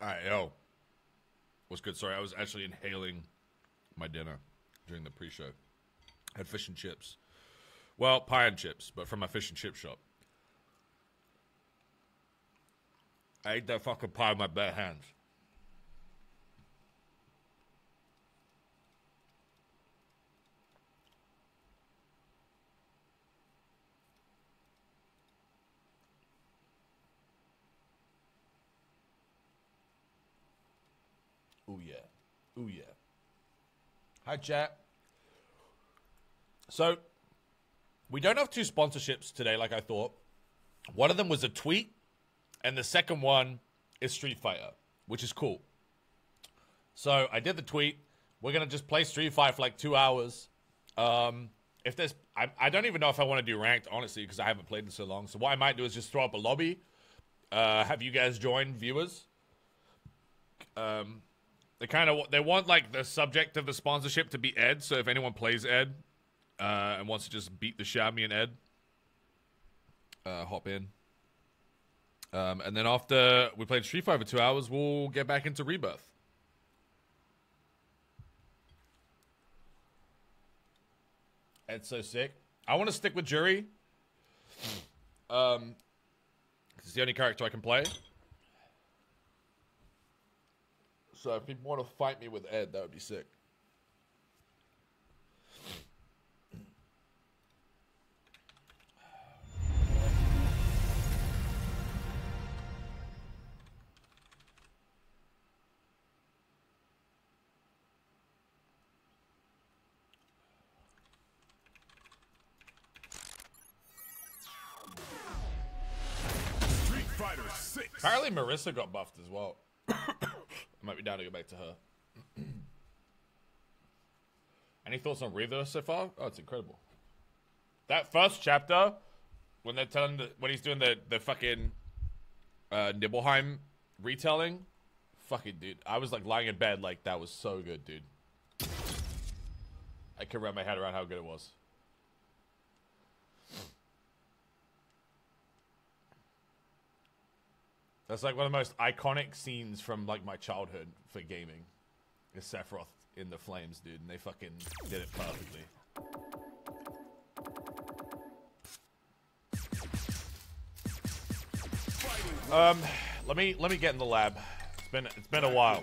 Alright, yo. What's good? Sorry, I was actually inhaling my dinner during the pre-show. Had fish and chips. Well, pie and chips, but from my fish and chip shop. I ate that fucking pie with my bare hands. Ooh yeah. Ooh yeah. Hi chat. So we don't have two sponsorships today like I thought. One of them was a tweet, and the second one is Street Fighter, which is cool. So I did the tweet. We're gonna just play Street Fighter for like two hours. Um, if there's, I, I don't even know if I want to do ranked honestly because I haven't played in so long. So what I might do is just throw up a lobby, uh, have you guys join viewers. Um, they kind of they want like the subject of the sponsorship to be Ed. So if anyone plays Ed uh, and wants to just beat the me and Ed, uh, hop in. Um, and then after we played Street Fighter for two hours, we'll get back into Rebirth. Ed's so sick. I want to stick with Juri. Um, it's the only character I can play. So if people want to fight me with Ed, that would be sick. Street Fighter 6. Apparently Marisa got buffed as well. Might be down to go back to her. Any thoughts on Reaver so far? Oh, it's incredible. That first chapter, when they're telling the, when he's doing the the fucking uh, Nibelheim retelling, fucking dude, I was like lying in bed like that was so good, dude. I can wrap my head around how good it was. That's like one of the most iconic scenes from like my childhood for gaming. Is Sephiroth in the flames, dude, and they fucking did it perfectly. Um, let me let me get in the lab. It's been it's been a while.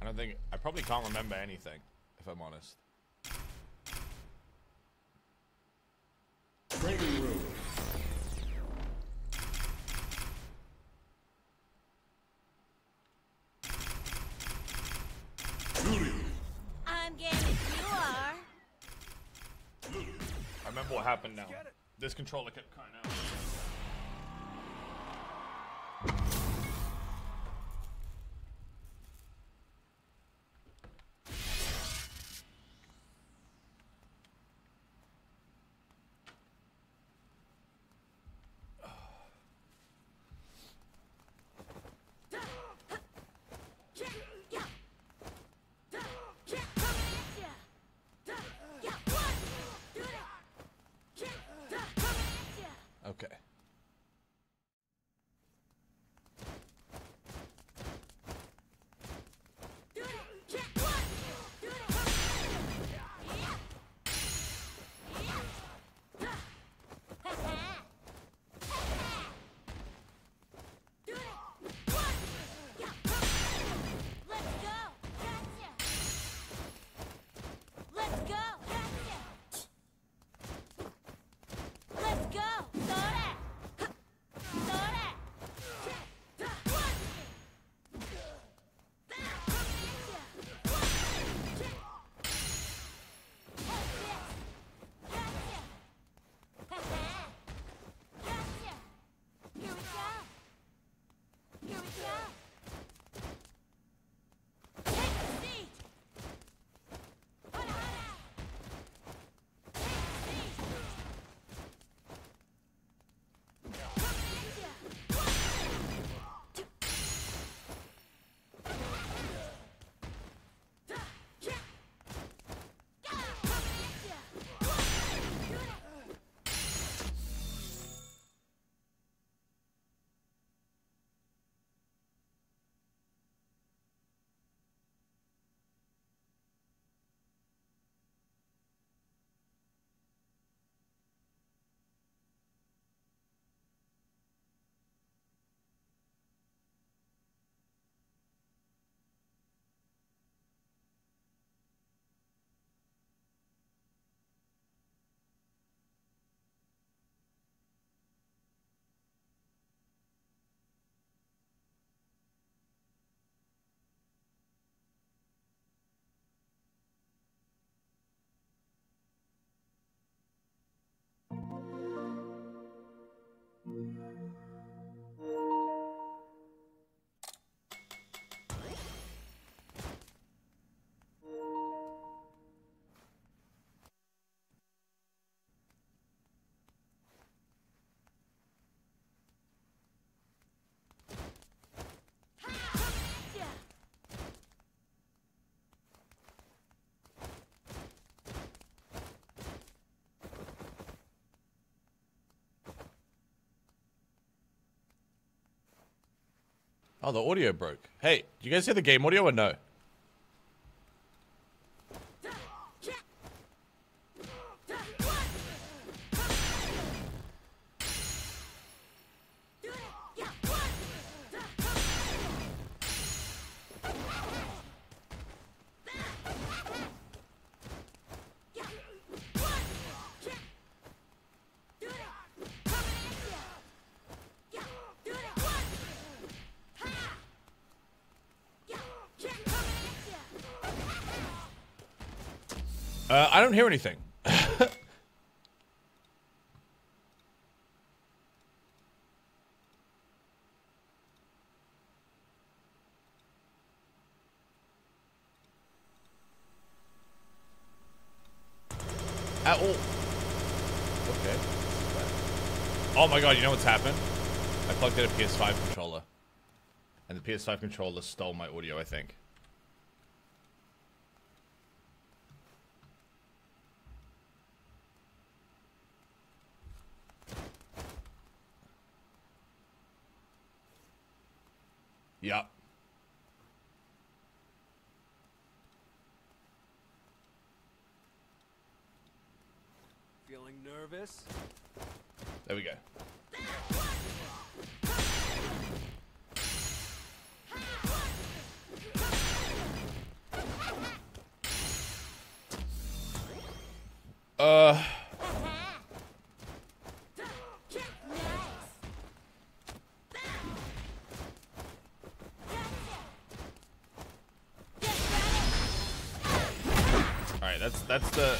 I don't think I probably can't remember anything, if I'm honest. Training room. Shooting. I'm game if you are. I remember what happened now. This controller kept cutting out. Oh, the audio broke. Hey, do you guys hear the game audio or no? Don't hear anything. At all. Okay. Oh my god, you know what's happened? I plugged in a PS5 controller. And the PS5 controller stole my audio, I think. Yep. Feeling nervous? There we go. Uh, all right. That's the.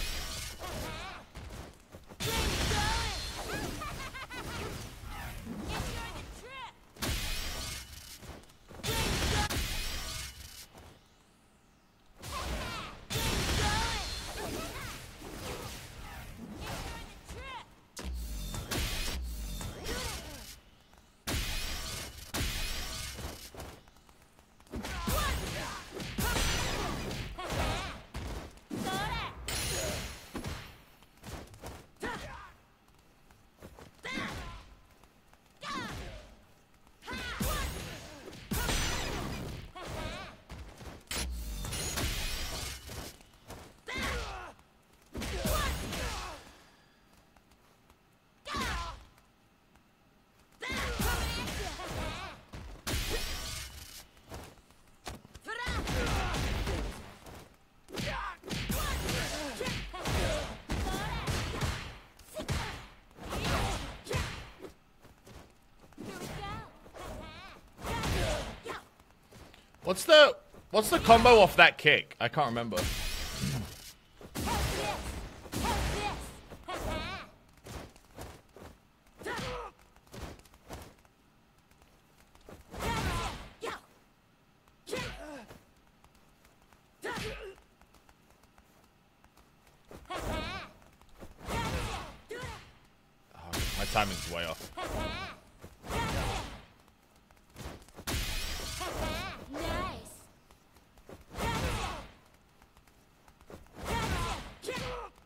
What's the what's the combo off that kick? I can't remember.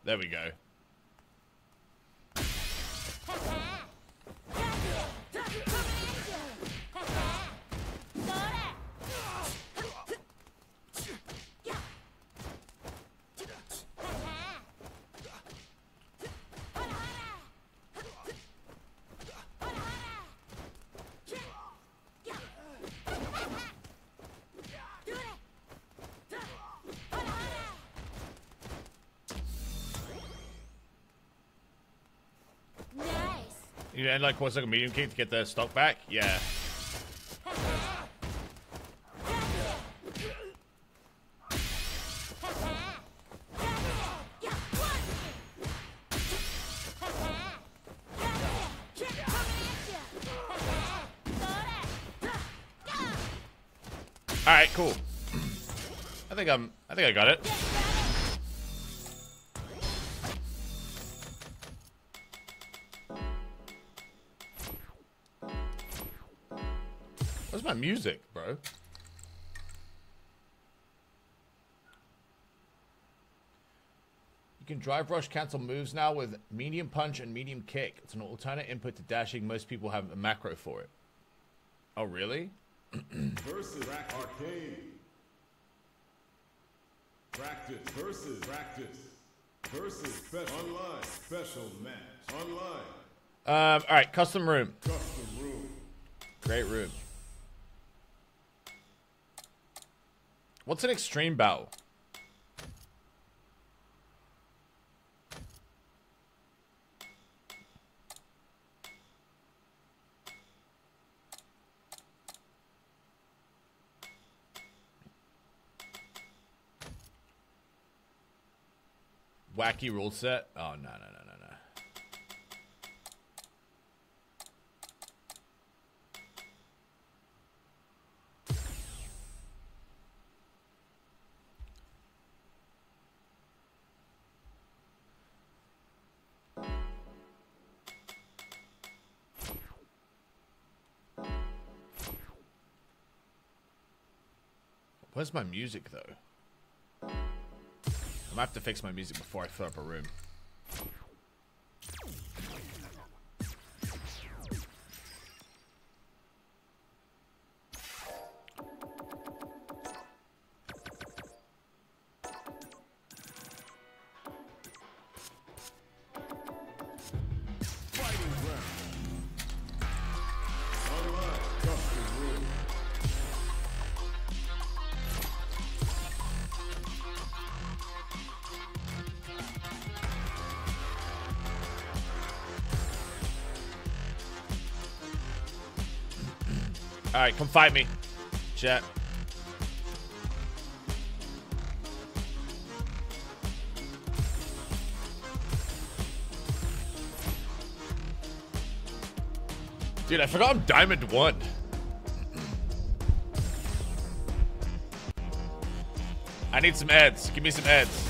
There we go. You end like what's like a medium kick to get the stock back? Yeah. All right, cool. I think I'm. I think I got it. Where's my music, bro? You can drive rush cancel moves now with medium punch and medium kick. It's an alternate input to dashing. Most people have a macro for it. Oh, really? versus arcade. Practice versus practice versus special online special match online Um, all right, custom room. custom room. Great room. What's an extreme bow? Wacky rule set? Oh, no, no, no, no, Where's my music though? I might have to fix my music before I fill up a room. All right, come fight me, chat. Dude, I forgot I'm Diamond 1. I need some ads. Give me some ads.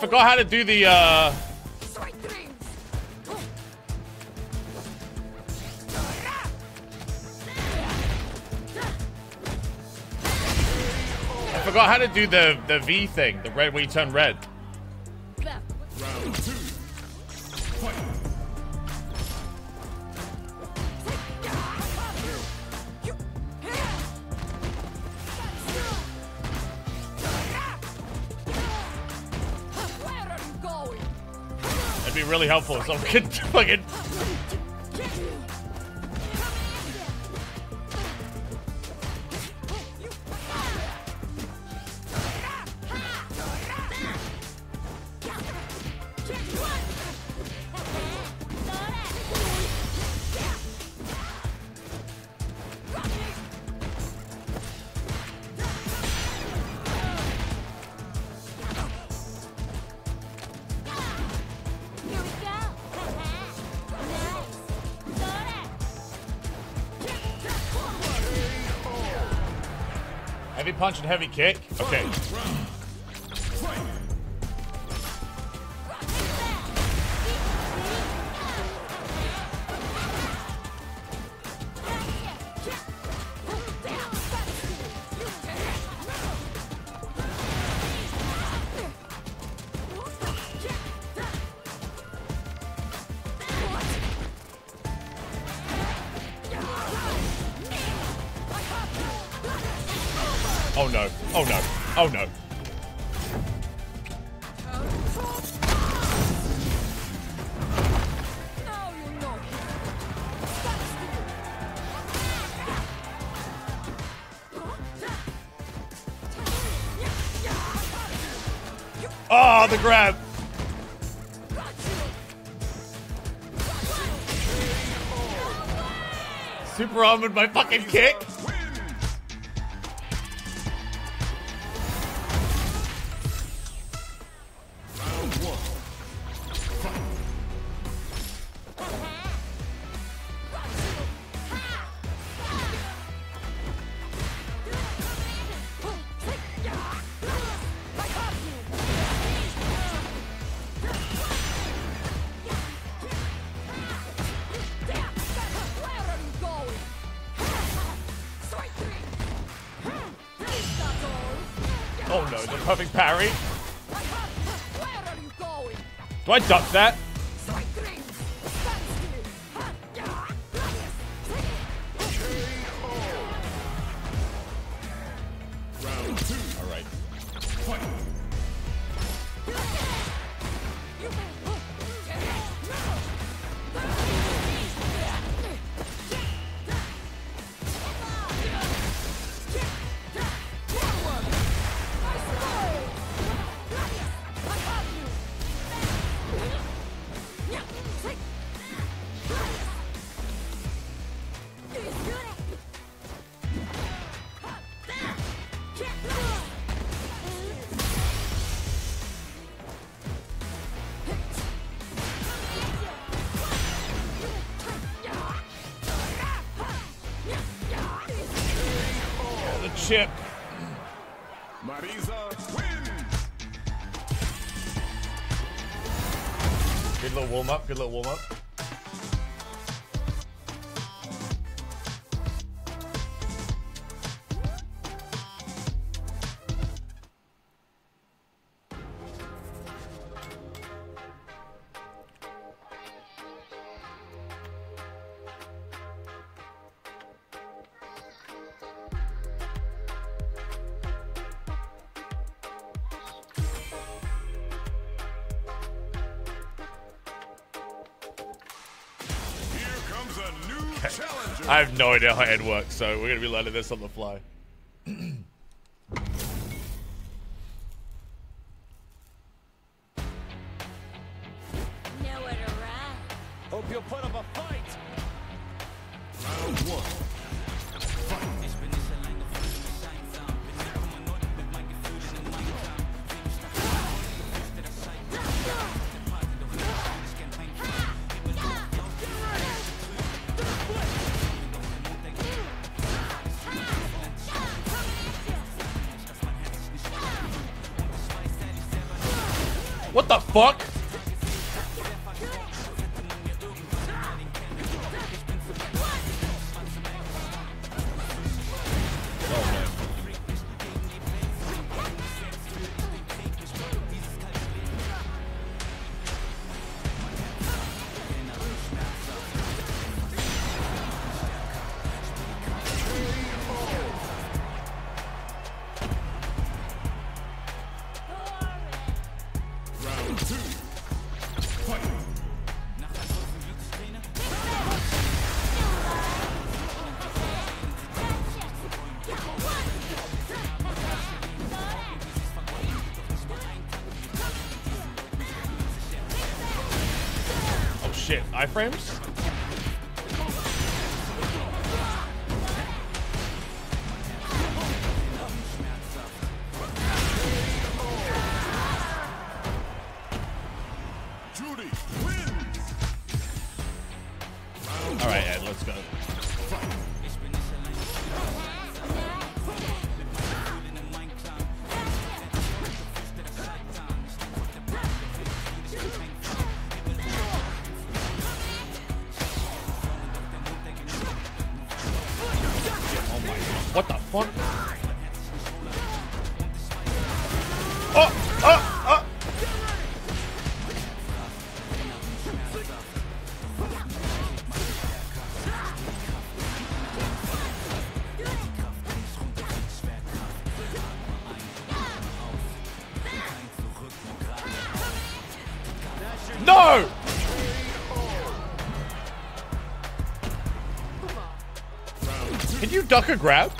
Forgot how to do the, uh... I forgot how to do the, the V thing. The red, where you turn red. Really helpful if someone Heavy kick? Okay. Do I duck that? no idea how Ed works, so we're going to be learning this on the fly. fuck? Could the fuck? Oh, oh, oh. No! Can you duck a grab?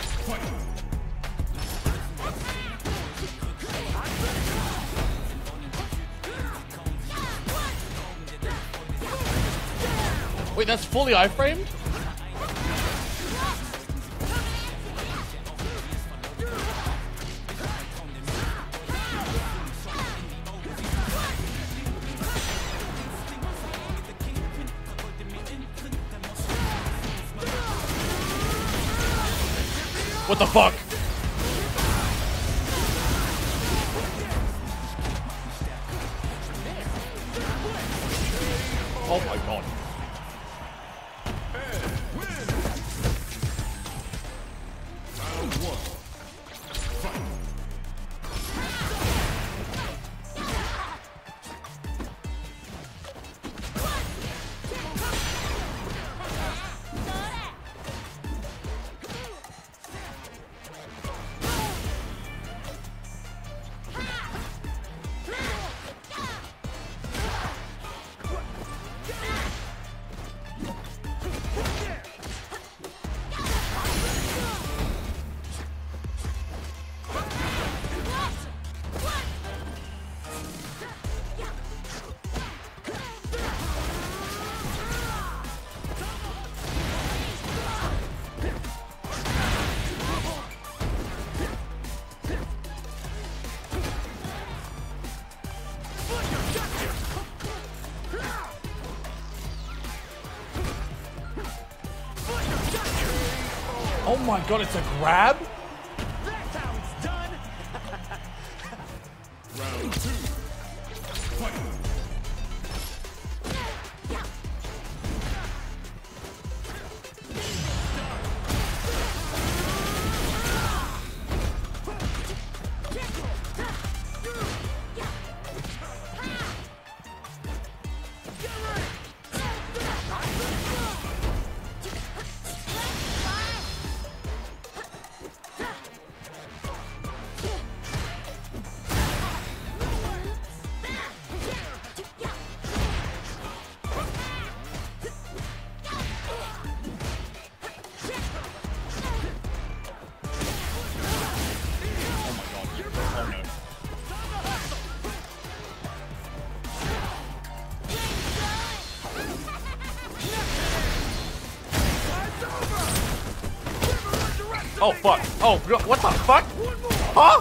Fully iframed? What the fuck? God, it's a grab? Oh fuck. Oh, what the fuck? Huh?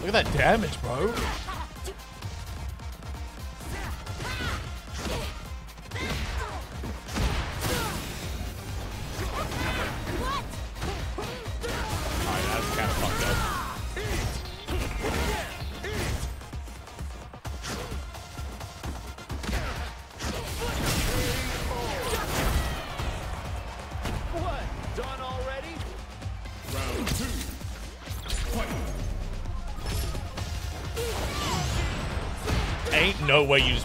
Look at that damage, way you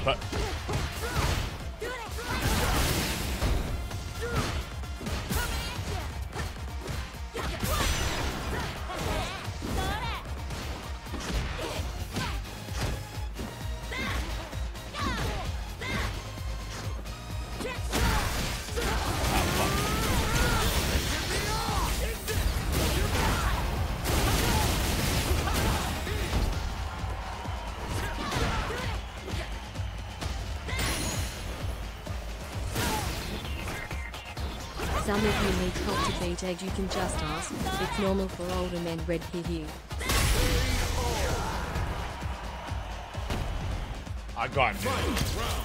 help to beat age, you can just ask. It's normal for older men, red hehe. I I got him.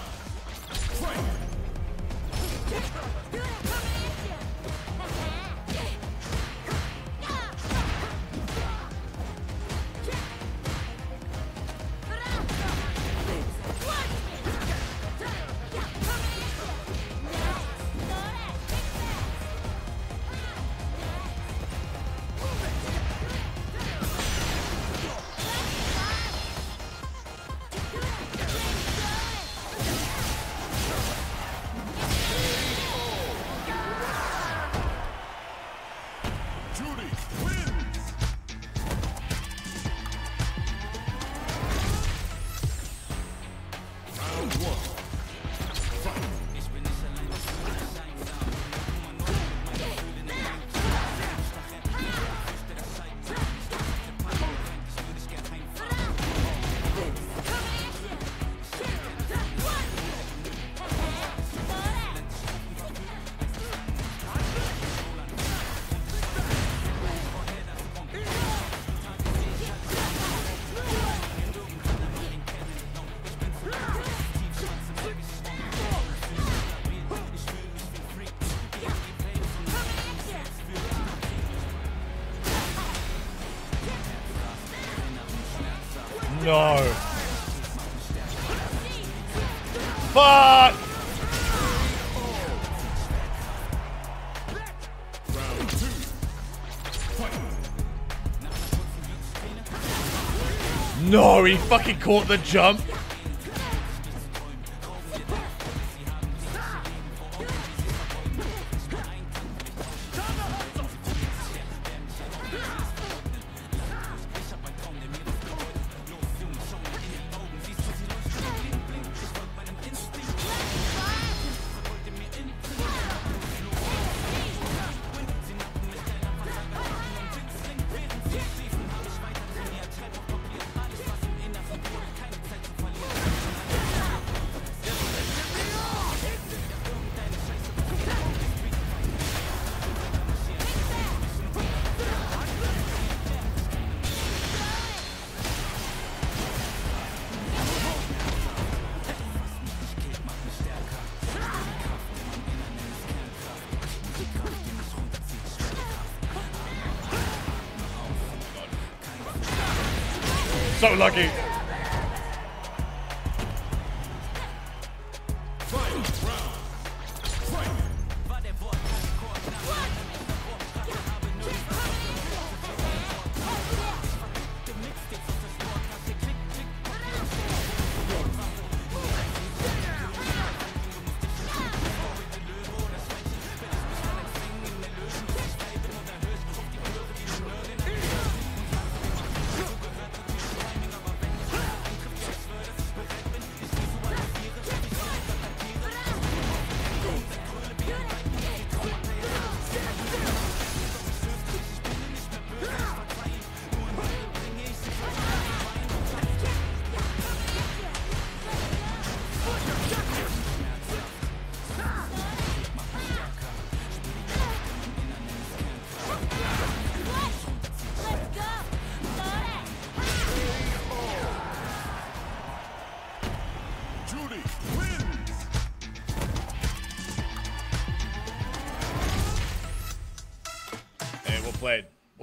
He fucking caught the jump. Lucky.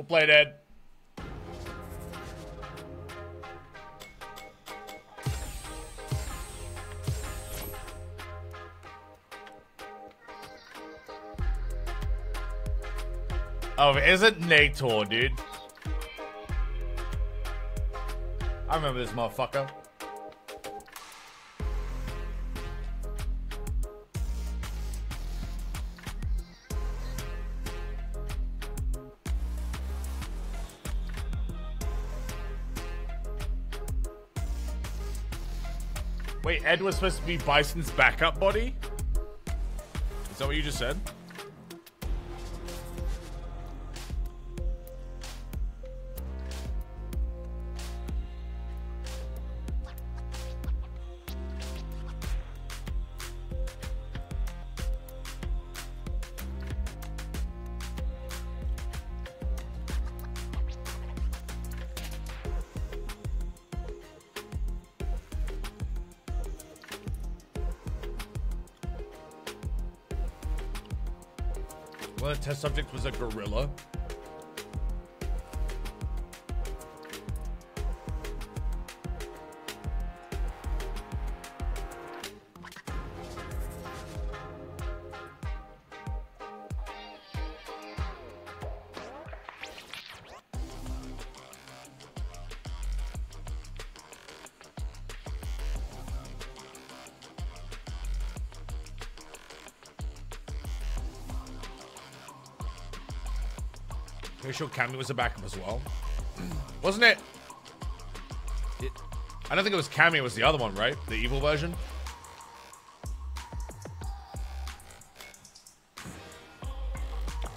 Play it, Ed. Oh, it isn't Nator, dude. I remember this motherfucker. Ed was supposed to be Bison's backup body? Is that what you just said? Sure Cammy was a backup as well. Wasn't it? it? I don't think it was Cammy, it was the other one, right? The evil version?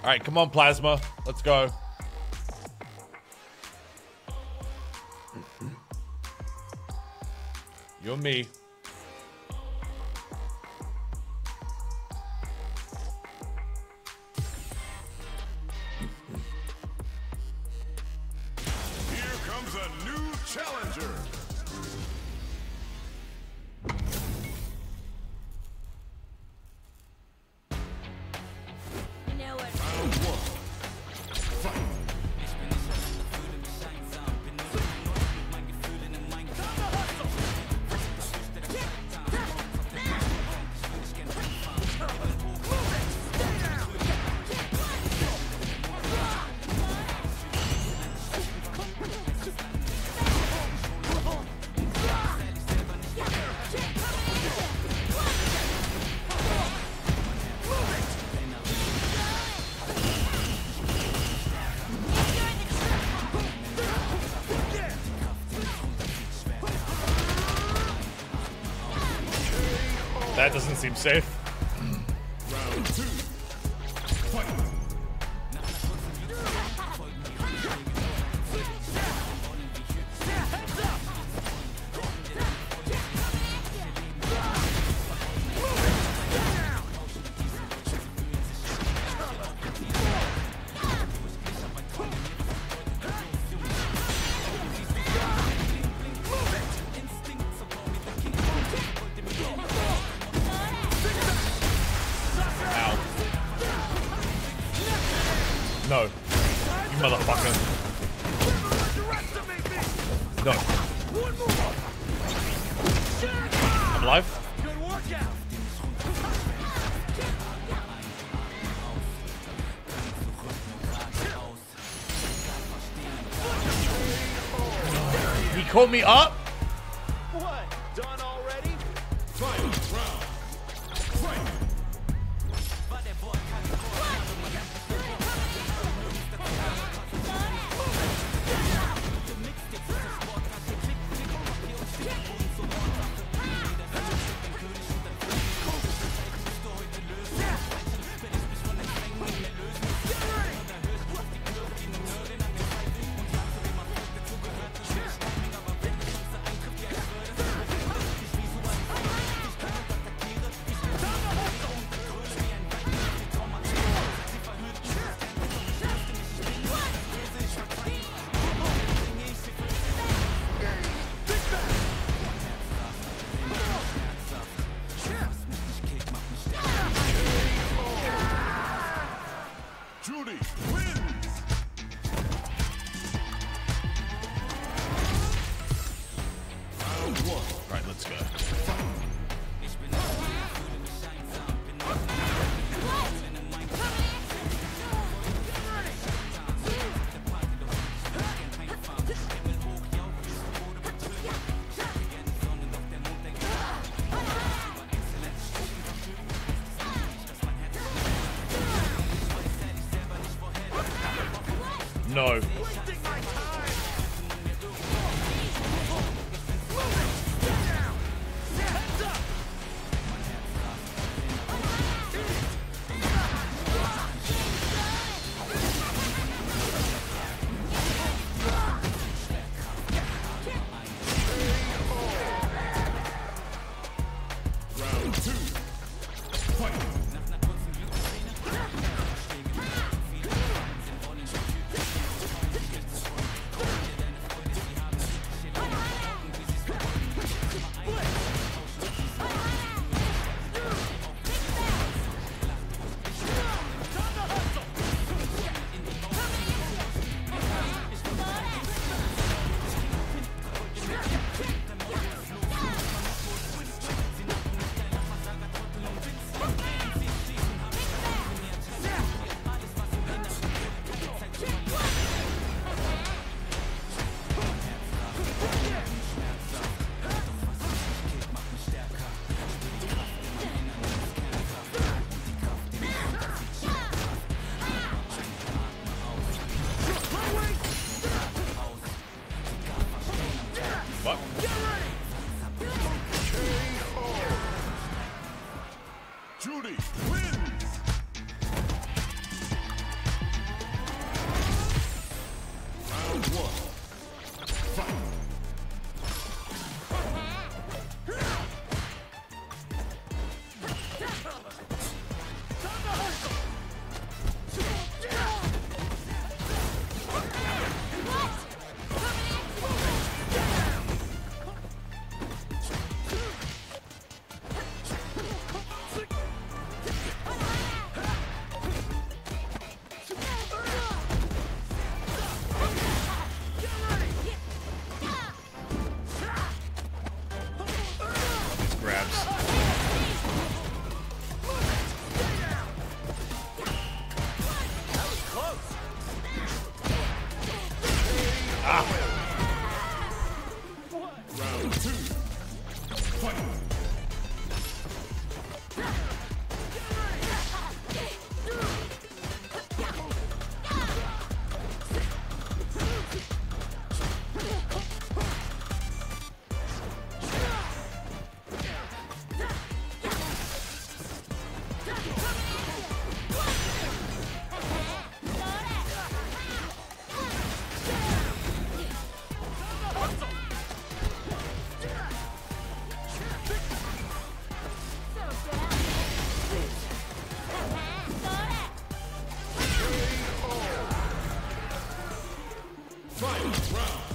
Alright, come on, Plasma. Let's go. You and me. That safe. Called me up?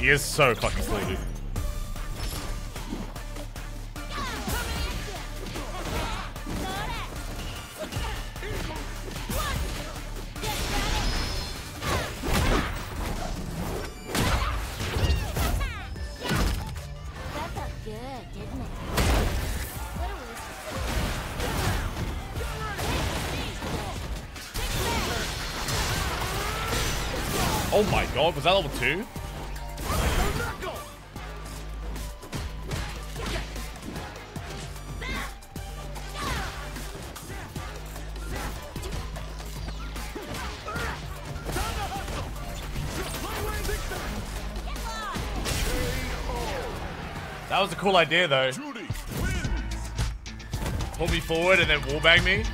He is so fucking slow, dude. Oh my god, was that level 2? Was a cool idea though. Pull me forward and then wallbang me.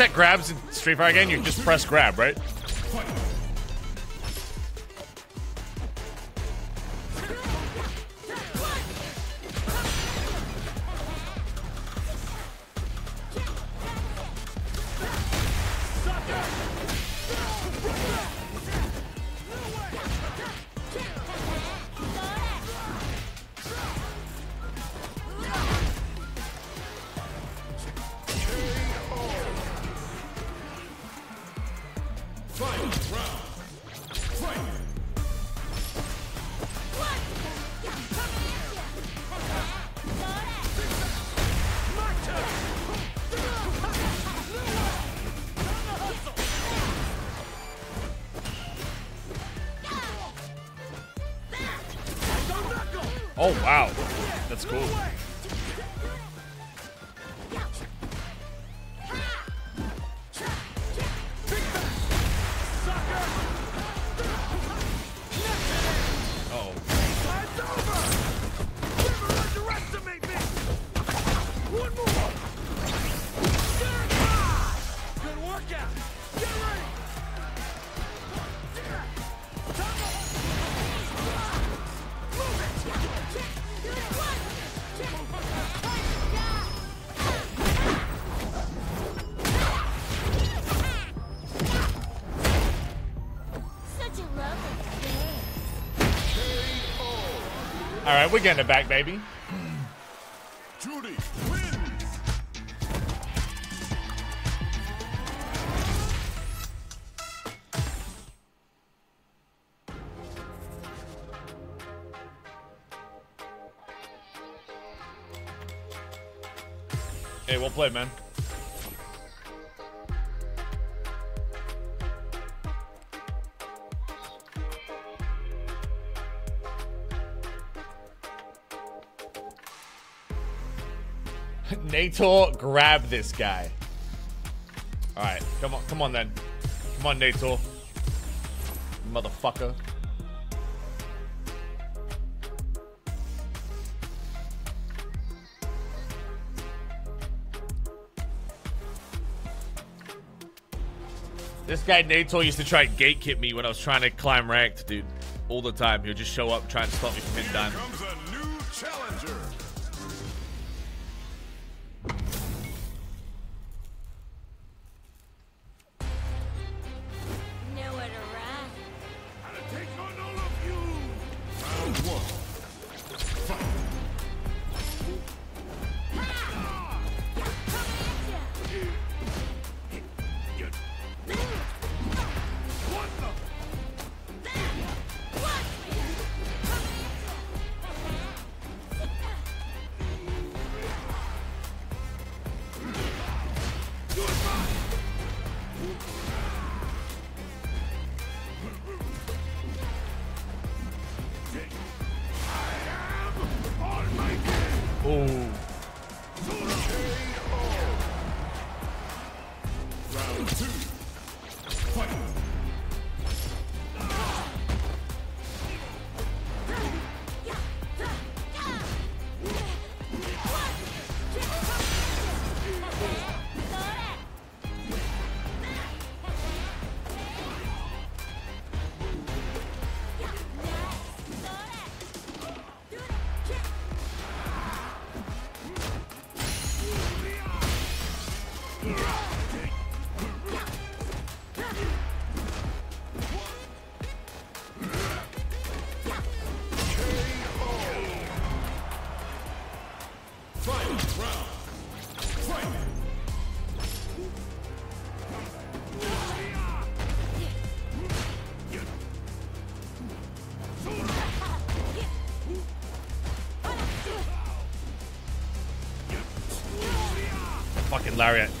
Tech grabs in Street Fighter again? You just press grab, right? One more! Good workout! Get ready! Such a lovely face. all right, we're getting it back, baby. Hey, man. Nator, grab this guy. All right, come on, come on then. Come on, Nator. Motherfucker. This guy Nator used to try and gatekeep me when I was trying to climb ranked, dude. All the time. He would just show up trying to stop me from hitting diamond.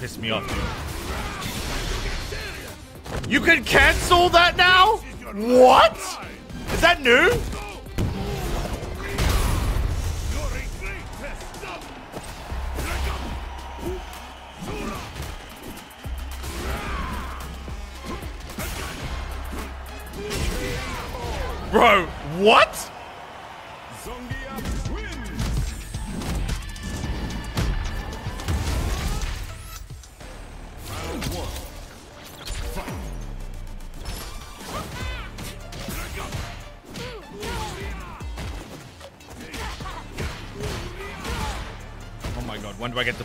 Pissed me off, dude. You can cancel that now? What? Is that new?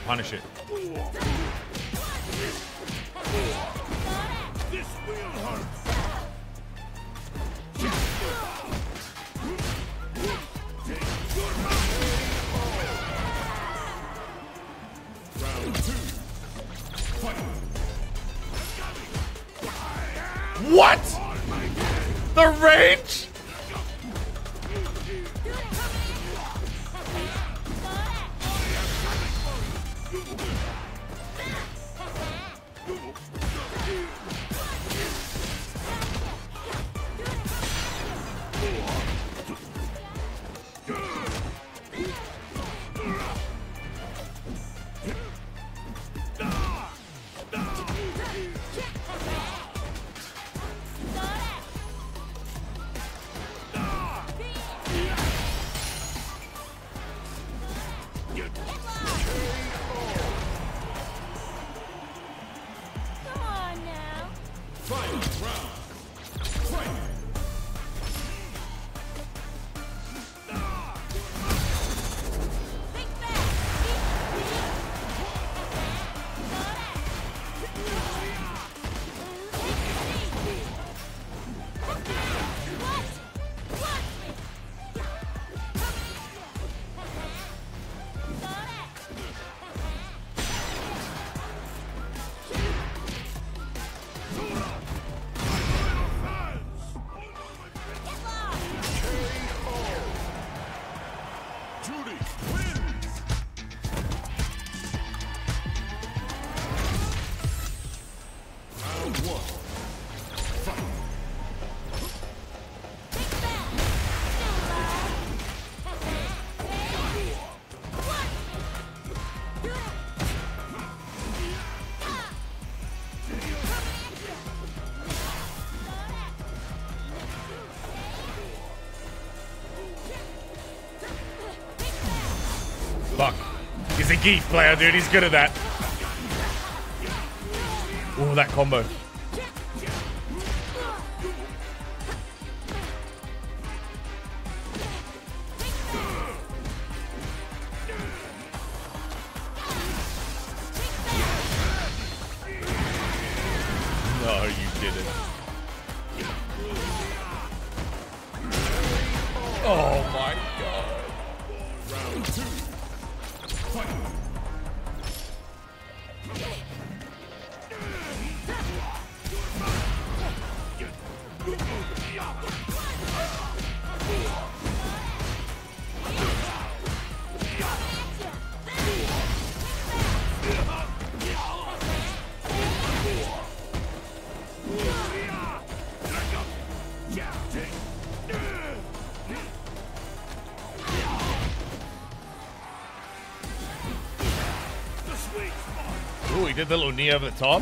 Punish it? Geek player, dude. He's good at that. Oh, that combo. Did the little knee over the top.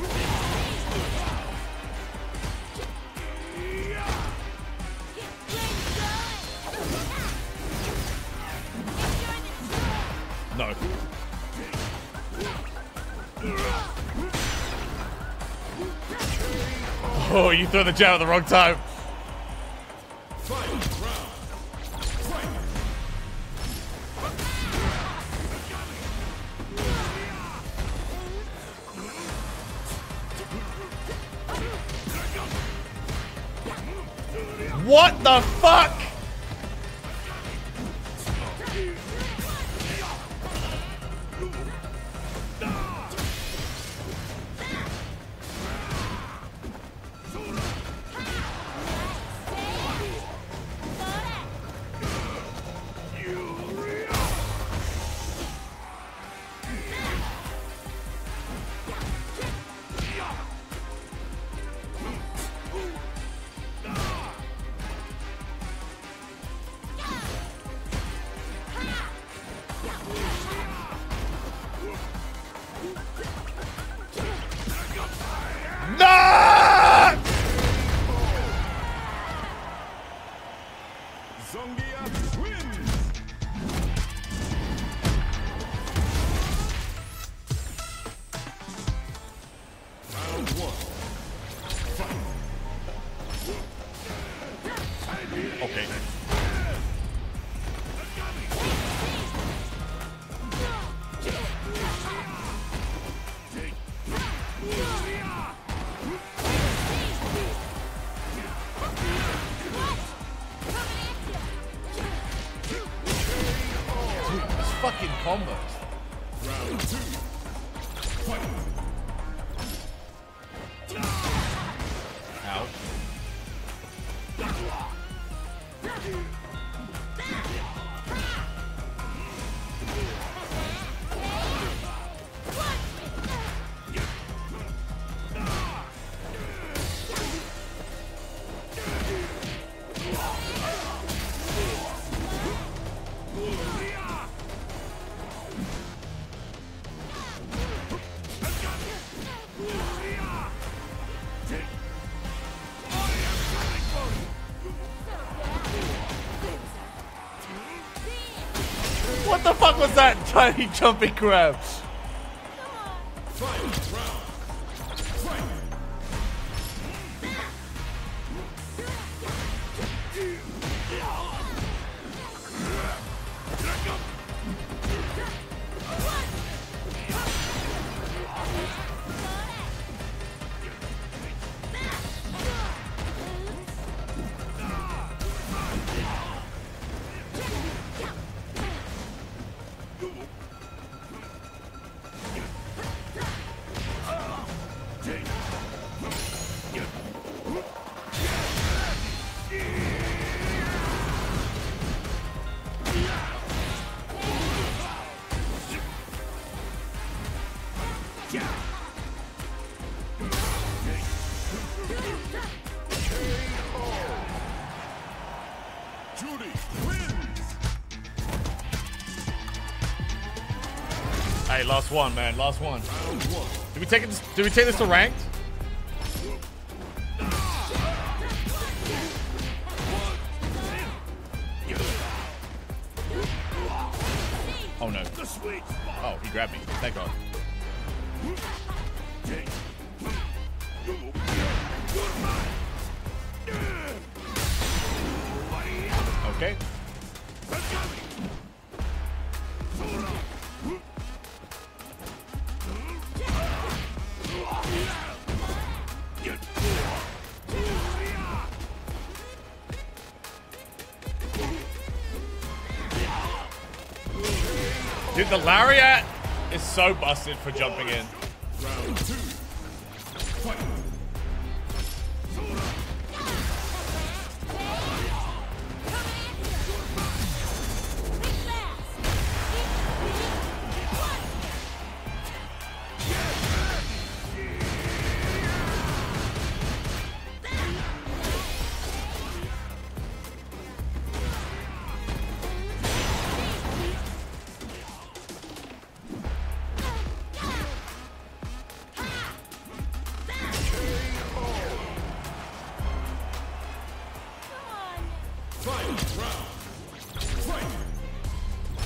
No. Oh, you threw the jab at the wrong time. Tiny jumping crab? Hey, last one, man. Last one. Do we take it? Do we take this to ranked? Oh no. Oh, he grabbed me. Thank God. The lariat is so busted for jumping in.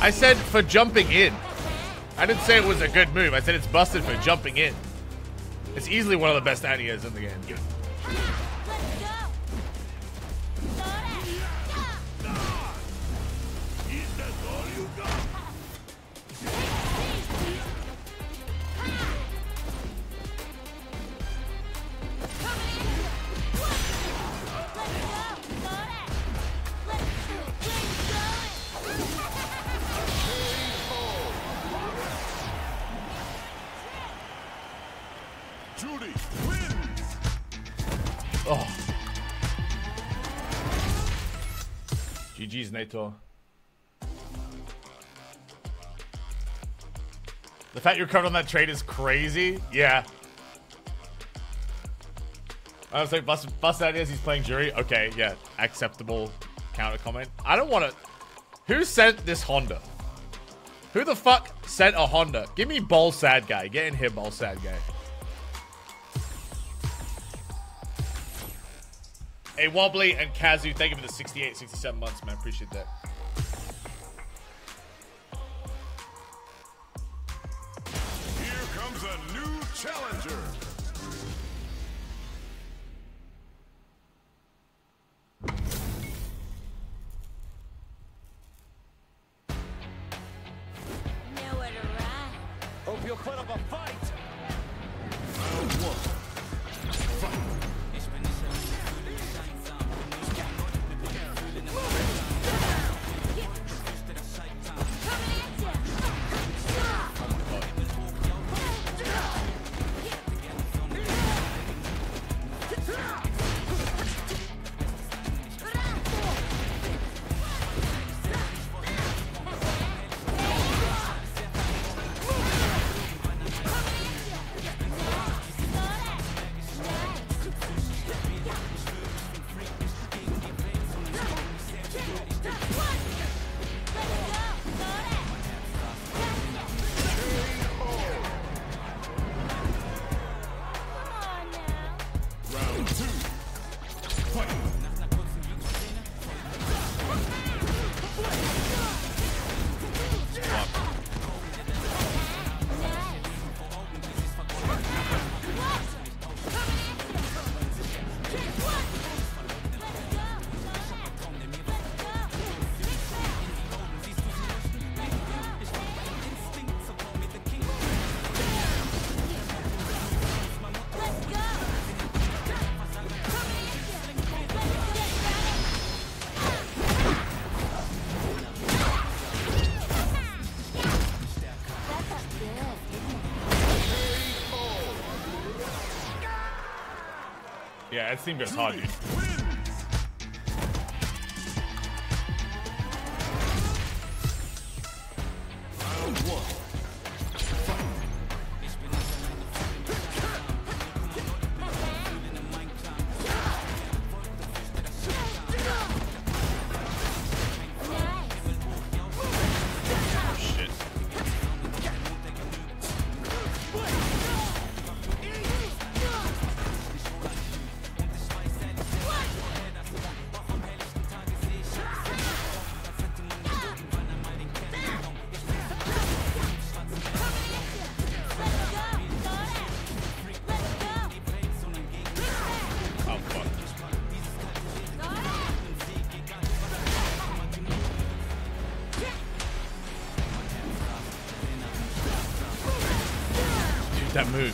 I said for jumping in. I didn't say it was a good move. I said it's busted for jumping in. It's easily one of the best anti-airs in the game. Nator. The fact you're covered on that trade is crazy. Yeah. I was like, bust, bust ideas. He's playing Juri. Okay, yeah, acceptable counter comment. I don't want to. Who sent this Honda? Who the fuck sent a Honda? Give me ball sad guy. Get in here, ball sad guy. Hey, Wobbly and Kazu, thank you for the 68, 67 months, man. Appreciate that. Here comes a new challenger. That seemed goes hard, that move.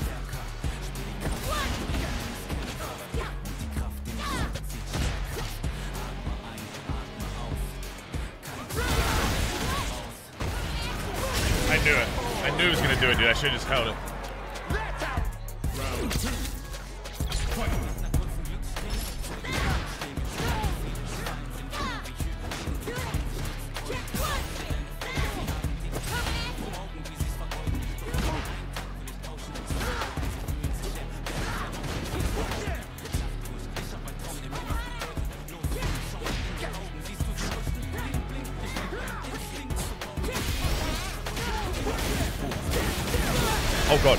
I knew it. I knew he was gonna do it, dude. I should have just held it.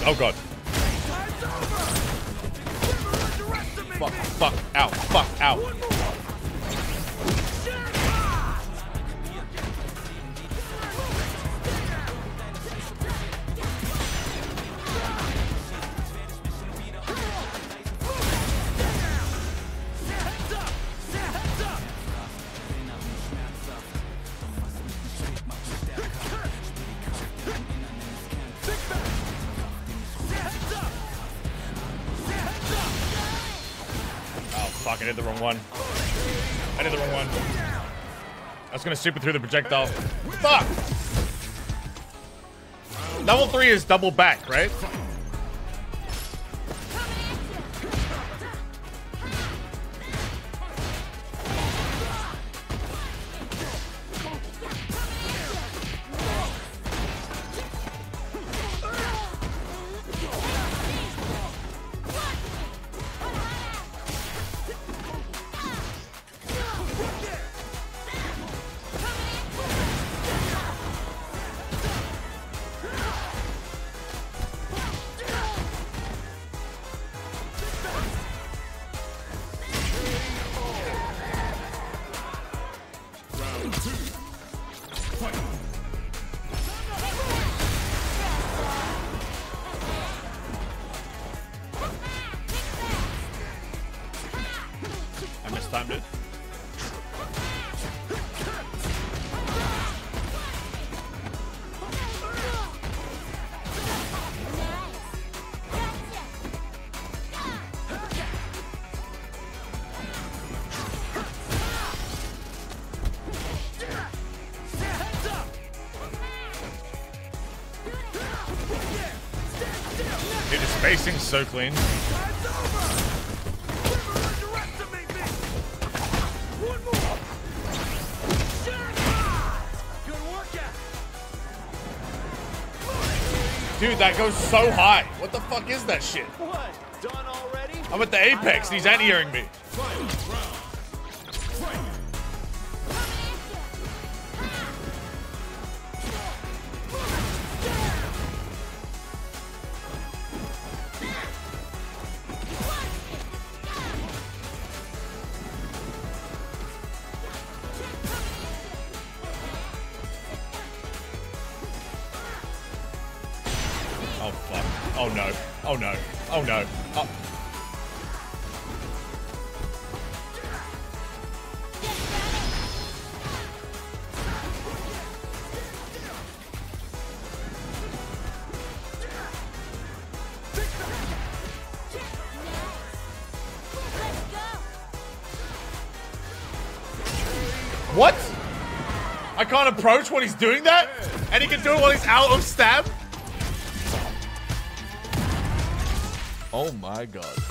Oh god, I did the wrong one. I did the wrong one. I was gonna super through the projectile. Fuck! Level 3 is double back, right? So clean. Dude, that goes so high. What the fuck is that shit? What? Done already? I'm at the apex he's anti-airing me. Approach when he's doing that? And he can do it while he's out of stab? Oh my god.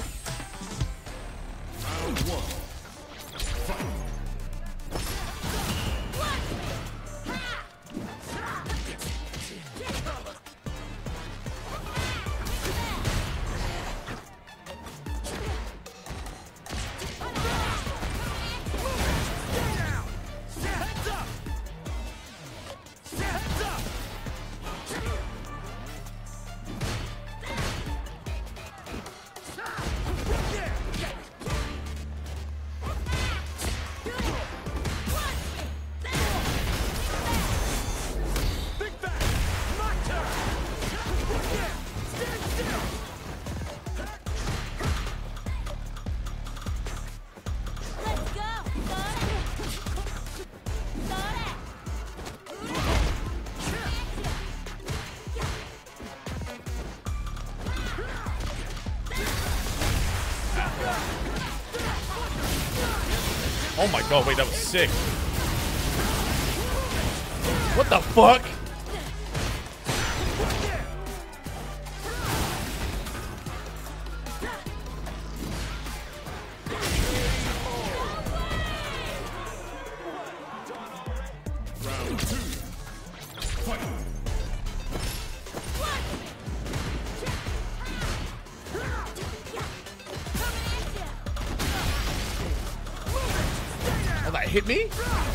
Oh wait, that was sick. What the fuck? Round two. Fight. Hit me?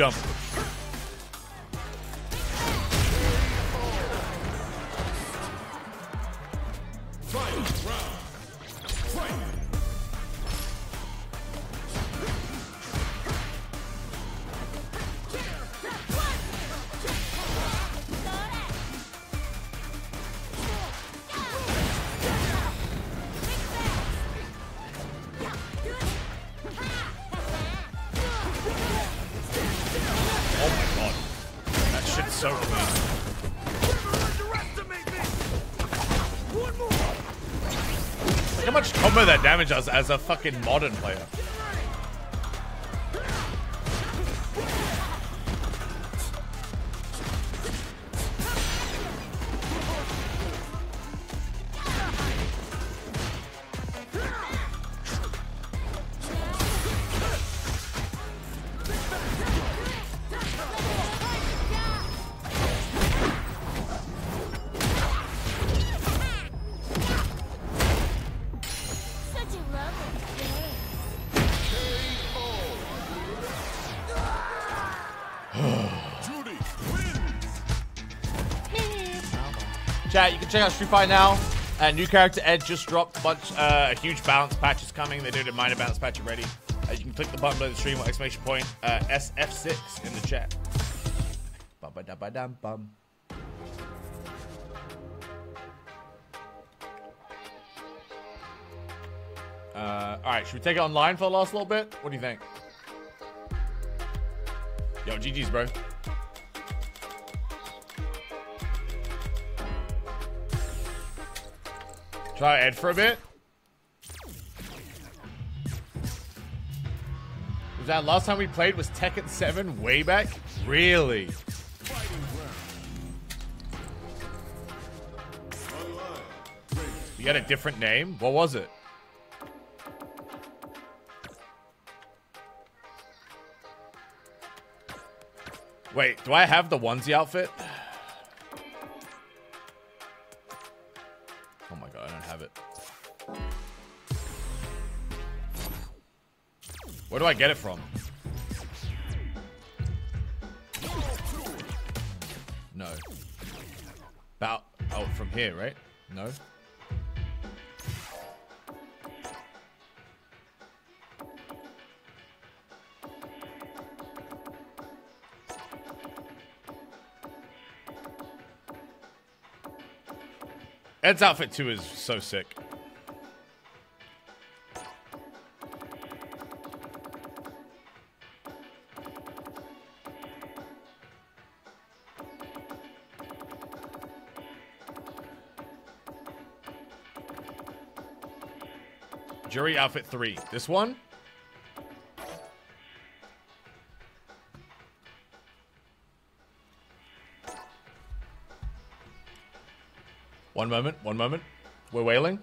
Jump. Does as a fucking modern player. Check out Street Fighter now. Uh, new character Ed just dropped a bunch, uh, a huge balance patch is coming. They did a minor balance patch already. Uh, you can click the button below the stream or exclamation point uh, SF6 in the chat. Ba-ba-da-ba-dum-bum. Uh, all right, should we take it online for the last little bit? What do you think? Yo, GG's, bro. Try Ed for a bit. Was that last time we played was Tekken 7 way back? Really? You had a different name? What was it? Wait, do I have the onesie outfit? Where do I get it from? No. About oh from here, right? No. Ed's outfit too is so sick. Juri outfit three. This one? One moment, one moment. We're wailing.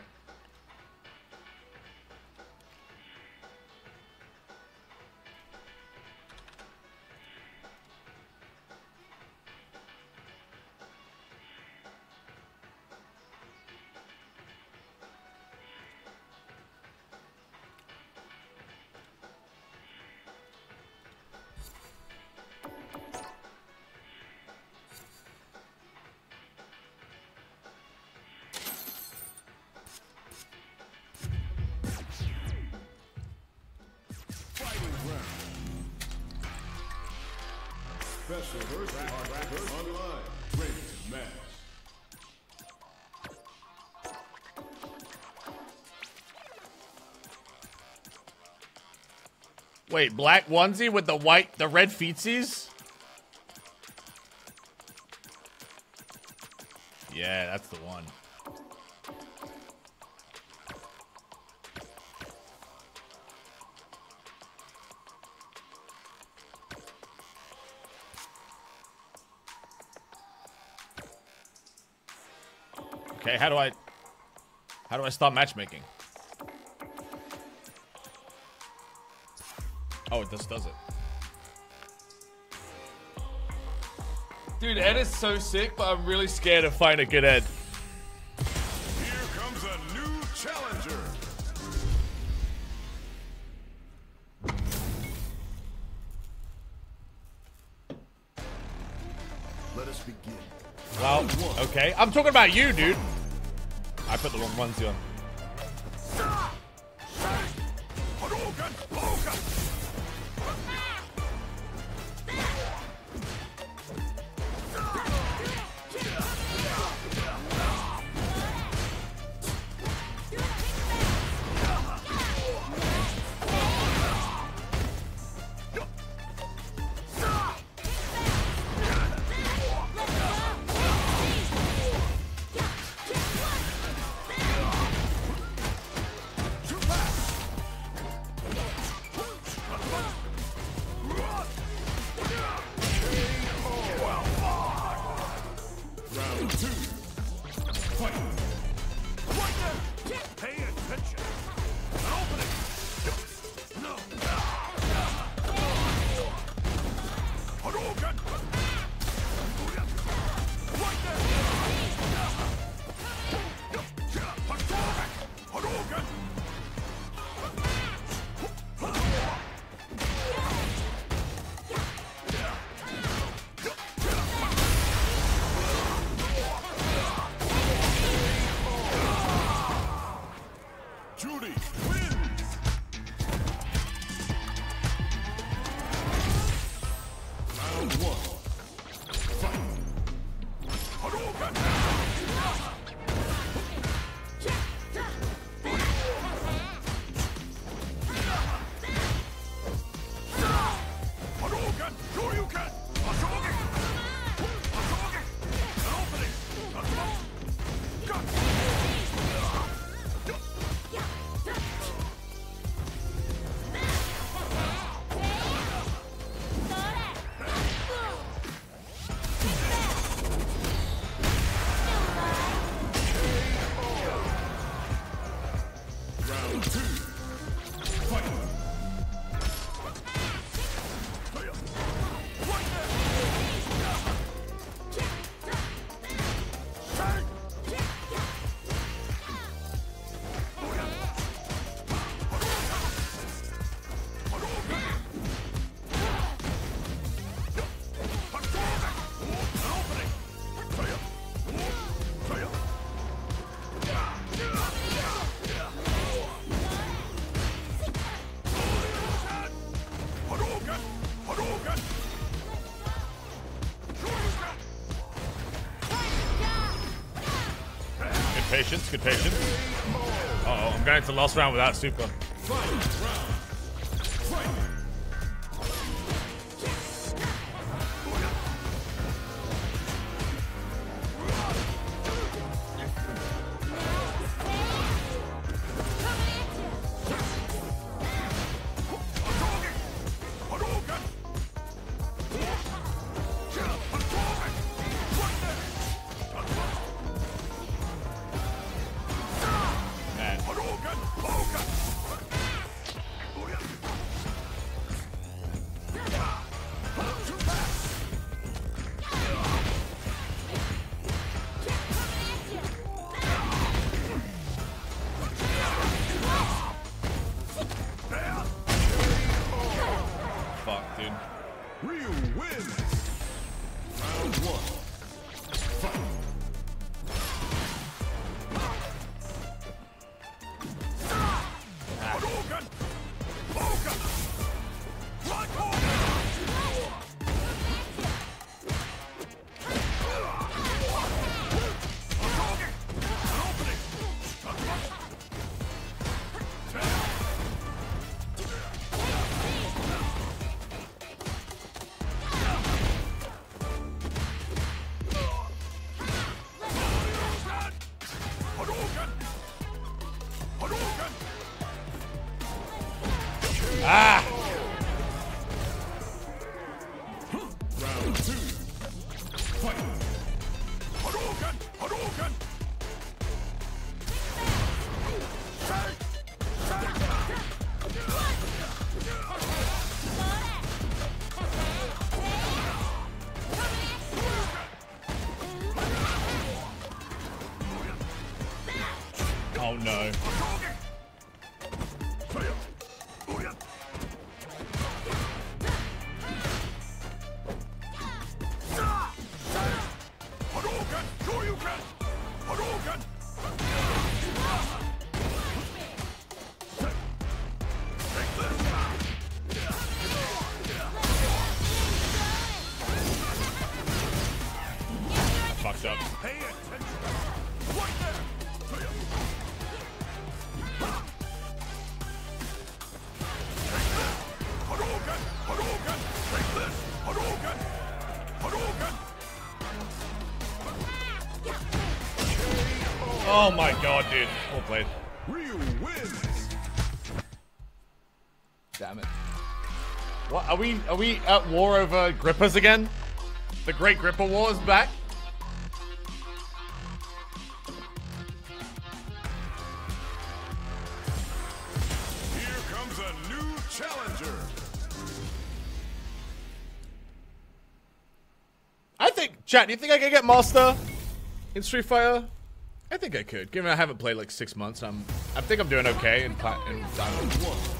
Wait, black onesie with the white, the red feetsies? Yeah, that's the one. Okay, how do I how do I stop matchmaking? Oh, it just does it. Dude, Ed is so sick, but I'm really scared to find a good Ed. Here comes a new challenger. Let us begin. Well, okay. I'm talking about you, dude. I put the wrong onesie on. The last round without super. Oh no. Are we are we at war over grippers again? The Great Gripper War is back? Here comes a new challenger! I think chat, do you think I could get Master in Street Fighter? I think I could. Given I haven't played like six months, I'm I think I'm doing okay in, in Diamond.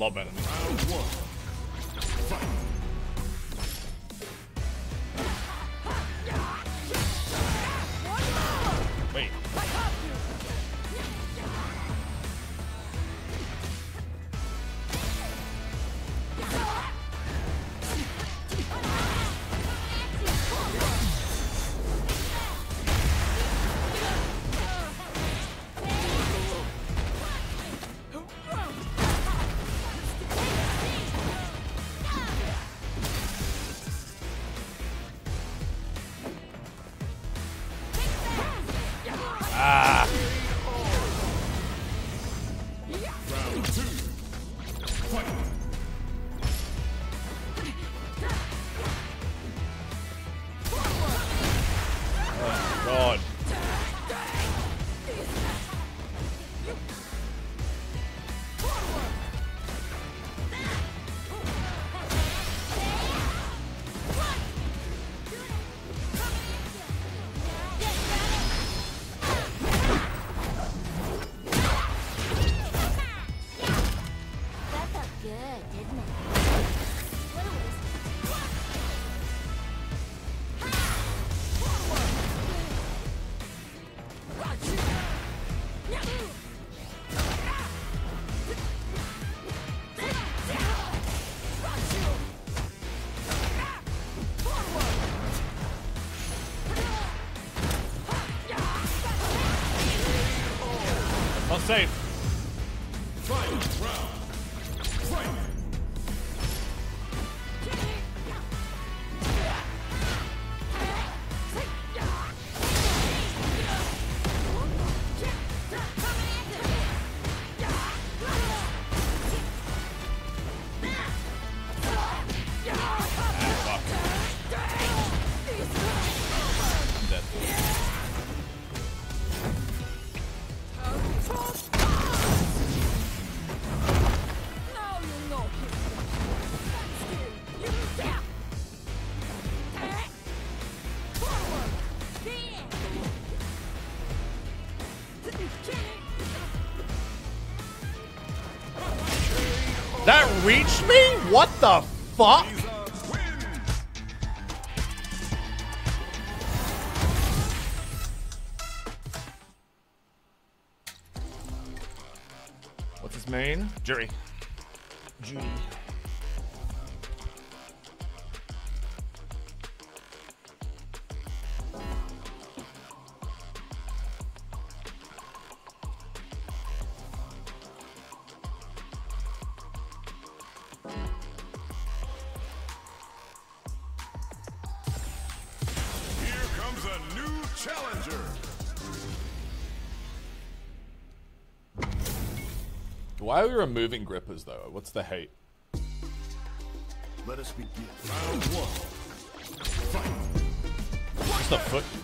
Lot better What the fuck? What's his name? Juri. Why are we removing grippers though? What's the hate? Let us begin. Round one. Just a foot.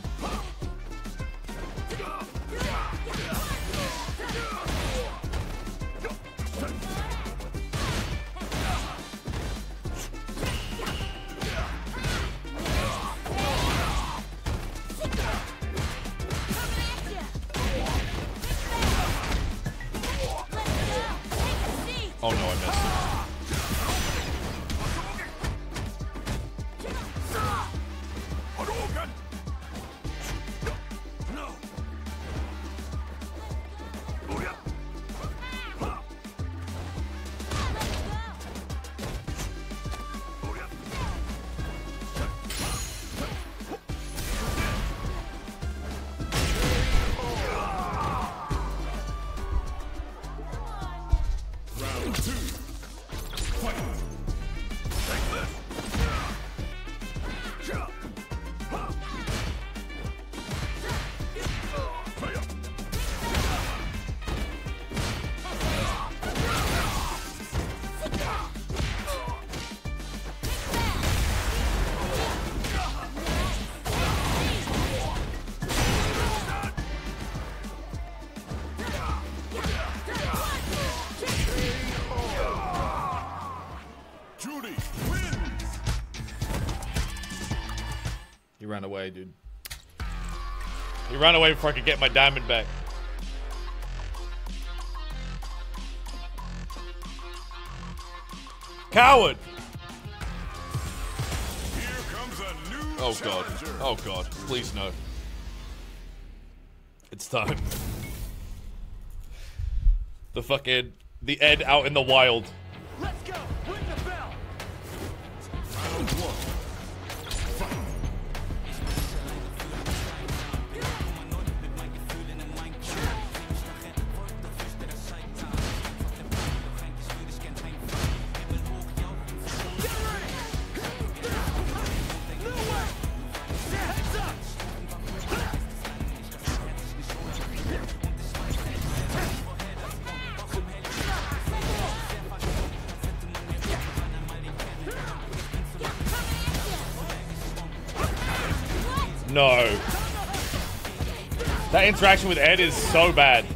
He ran away before I could get my diamond back. Coward! Oh god. Oh god. Please no. It's time. The fucking the Ed out in the wild. Interaction with Ed is so bad.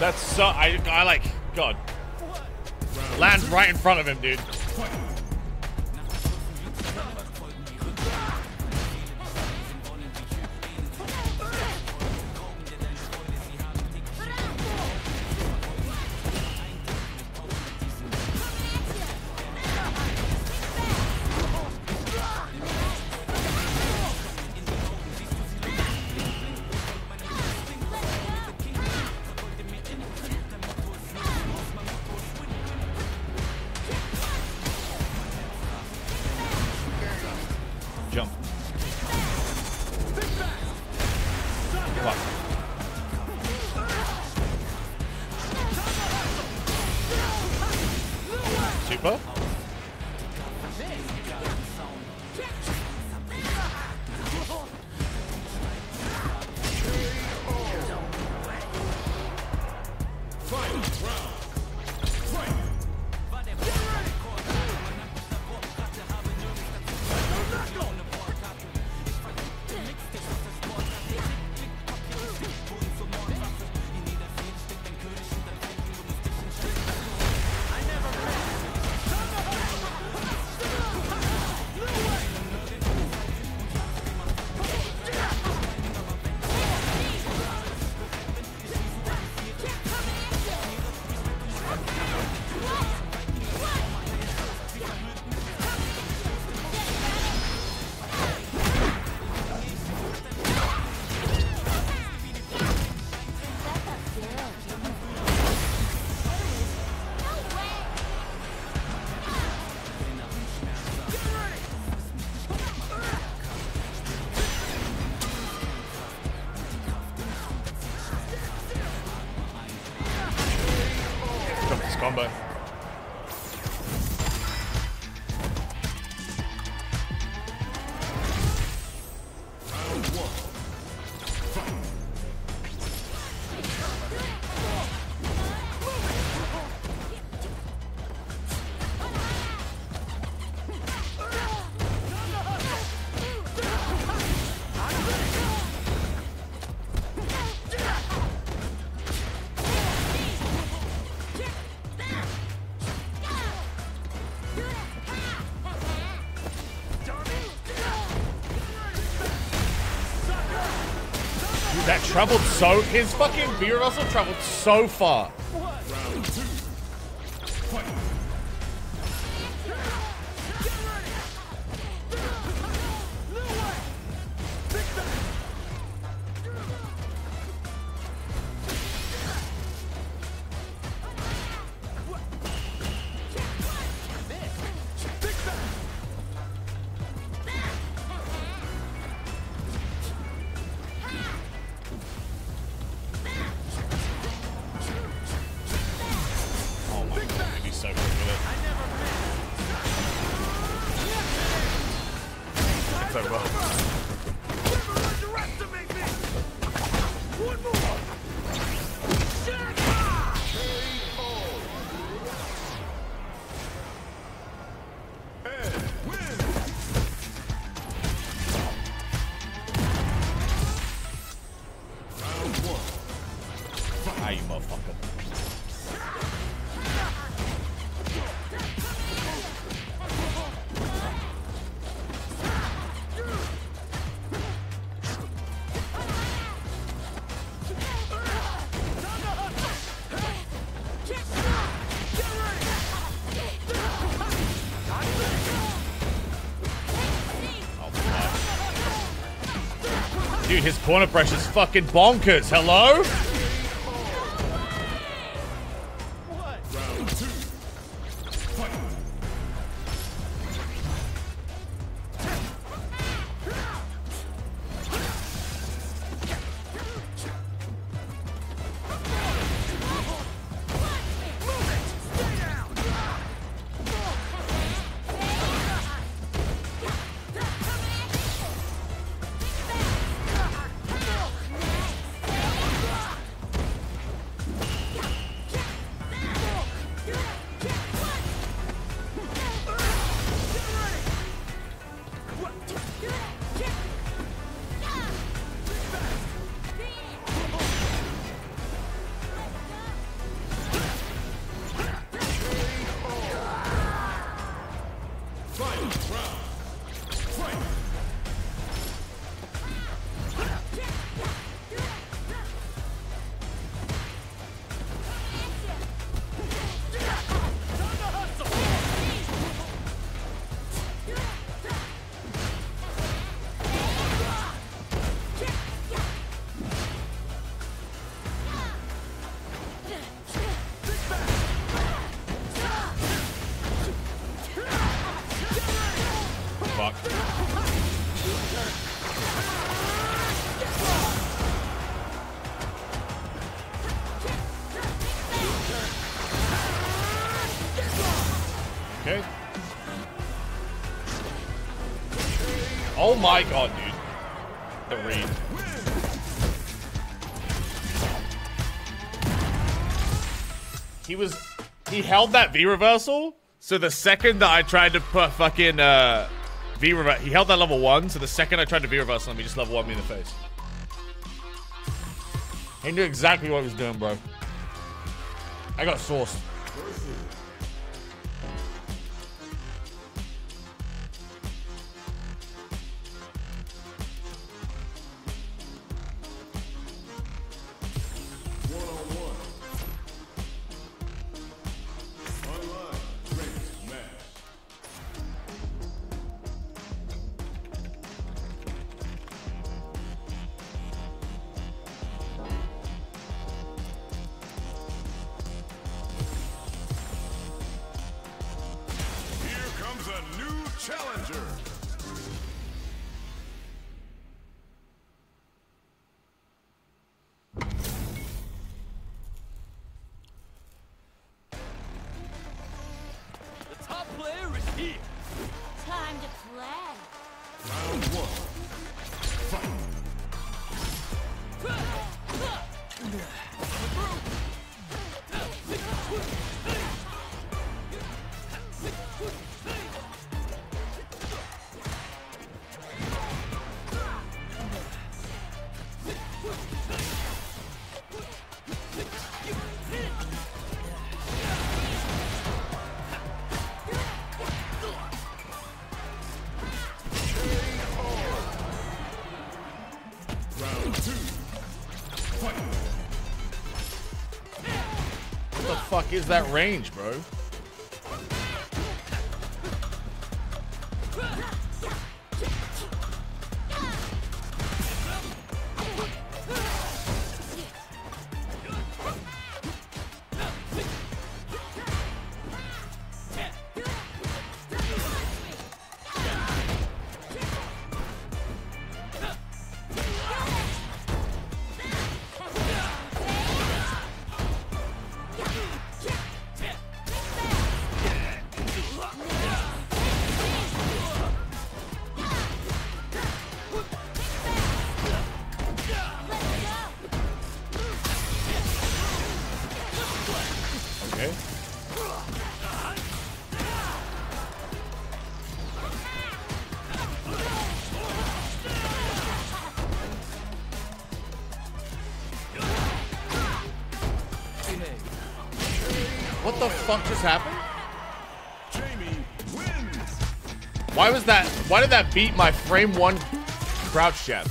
That's so I I like God. Lands right in front of him, dude. Combo. Traveled so his fucking beer also traveled so far. Corner pressure's fucking bonkers. Hello? My god, dude. The read. He was he held that V reversal. So the second that I tried to put fucking uh V reversal, he held that level one. So the second I tried to V reversal him, he just level one me in the face. He knew exactly what he was doing, bro. I got sauced. Is that range, was that? Why did that beat my frame one crouch jab?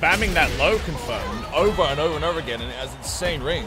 Spamming that low confirm over and over and over again, and it has insane range.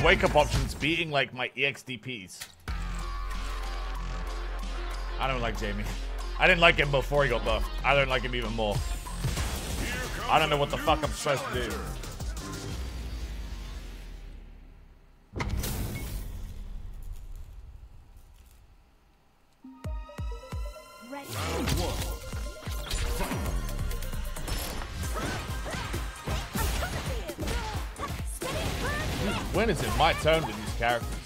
His wake up options beating like my EXDPs? I don't like Jamie. I didn't like him before he got buffed. I don't like him even more. I don't know what the fuck I'm supposed to do. My turn with these characters?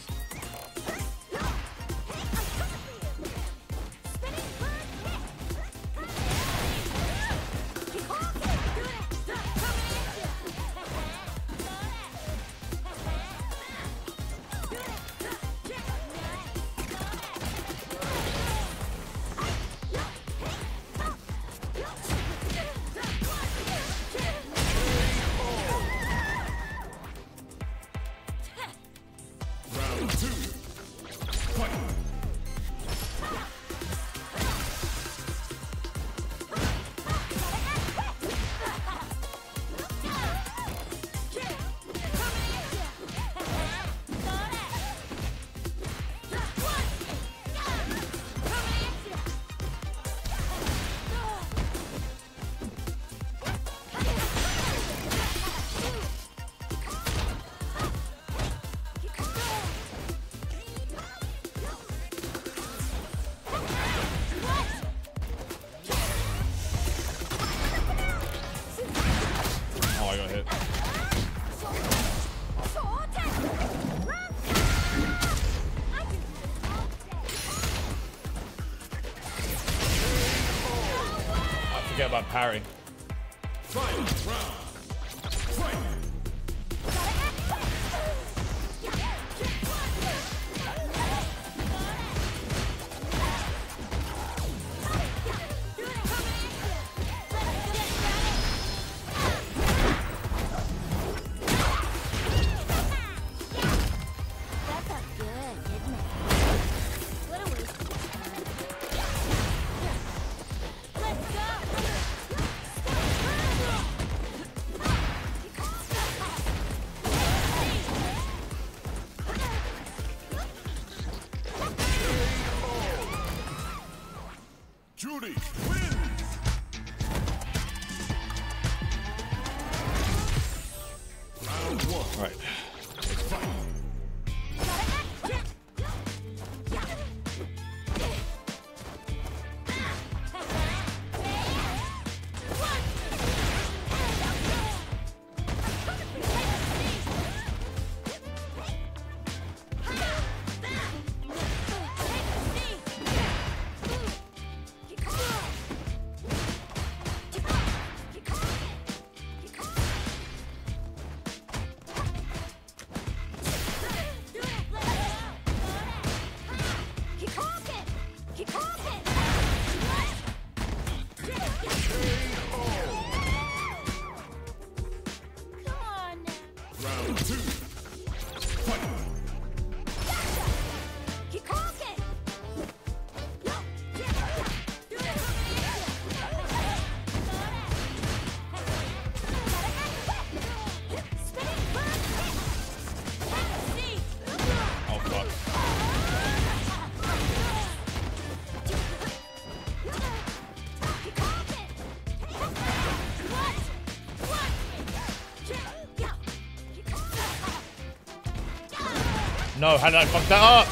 No, how did I fuck that up?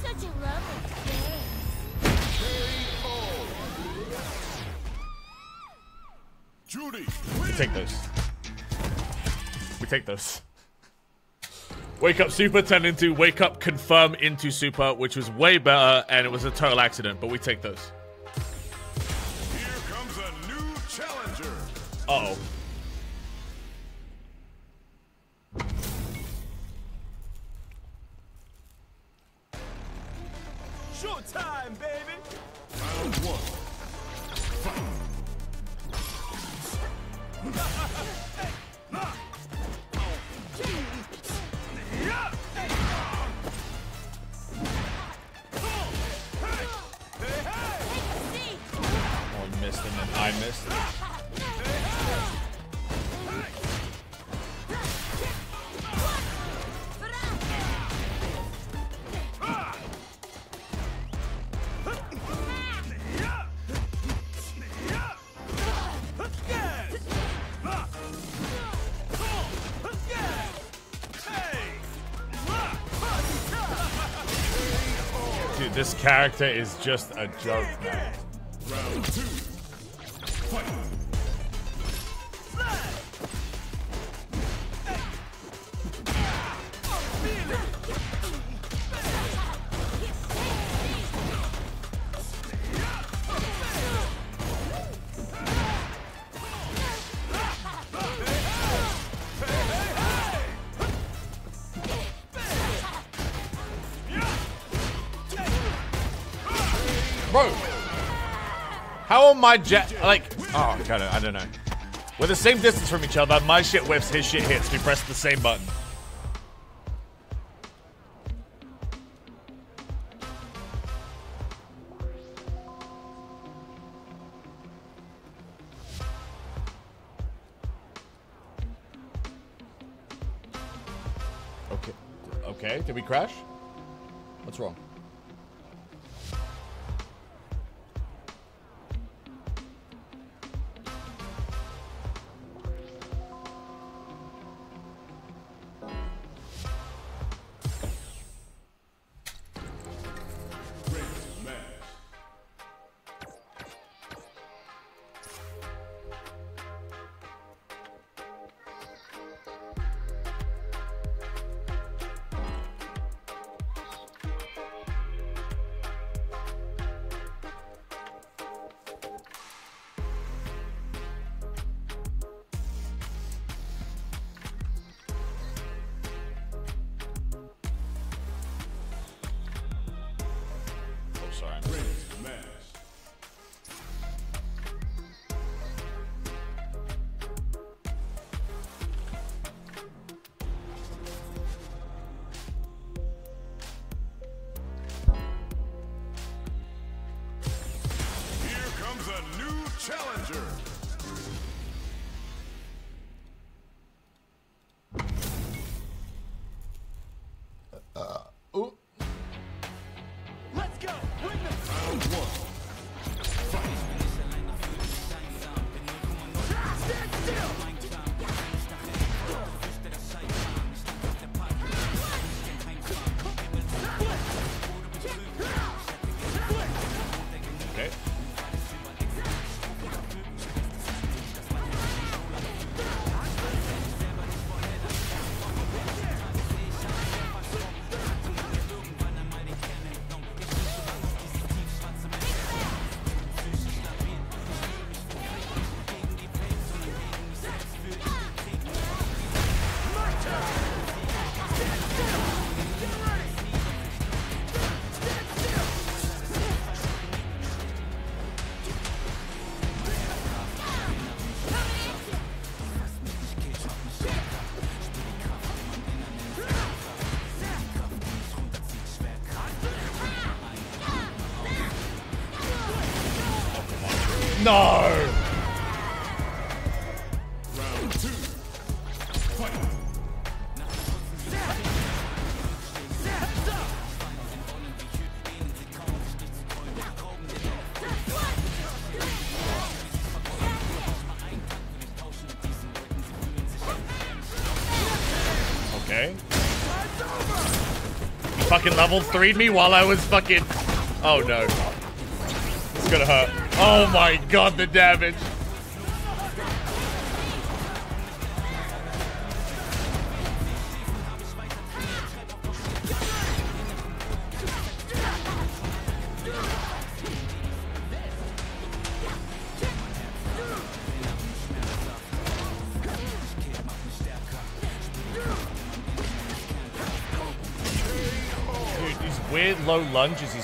Such a lovely game. Juri We take those. We take those. Wake Up Super turned into Wake Up Confirm into Super, which was way better, and it was a total accident, but we take those. Character is just a joke, man. My jet like? Oh god, I don't know. We're the same distance from each other. My shit whiffs, his shit hits. We press the same button. Okay. Okay. Did we crash? fucking level 3'd me while I was fucking... Oh, no. It's gonna hurt. Oh my god, the damage.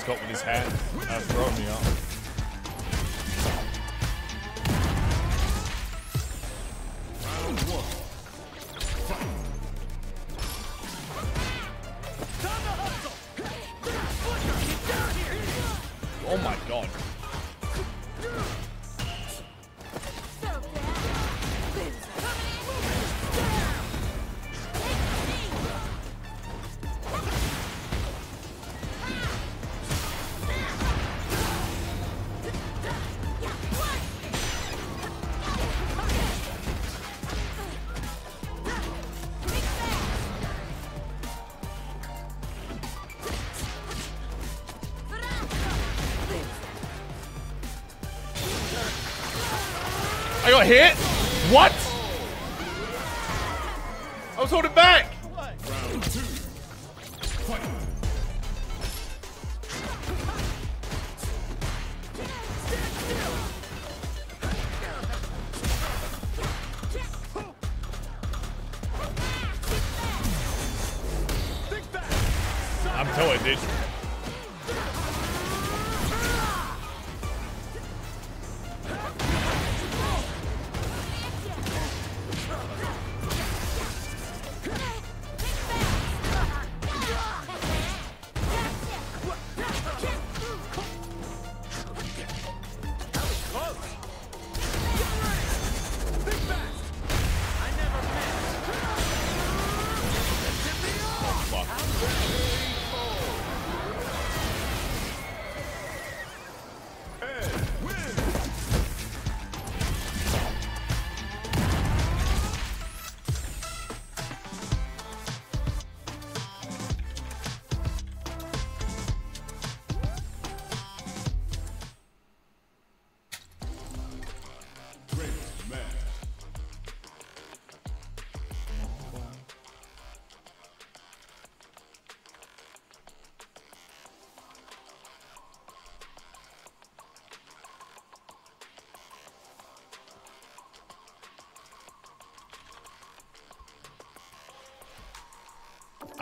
got with his hand.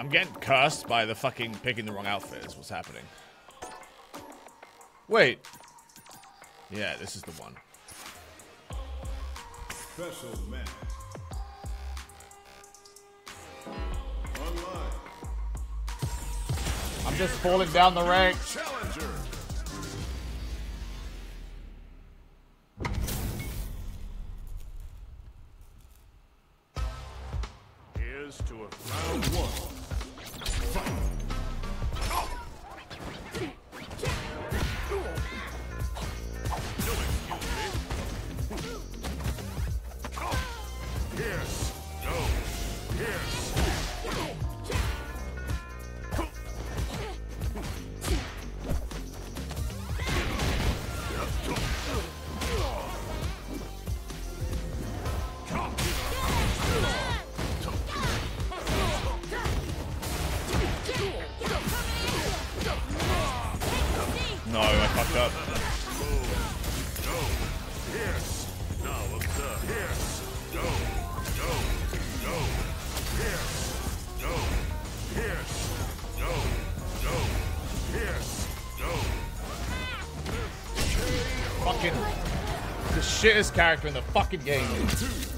I'm getting cursed by the fucking picking the wrong outfit is what's happening. Wait. Yeah, this is the one. Special man. Online. I'm just falling down the ranks. Shittest character in the fucking game.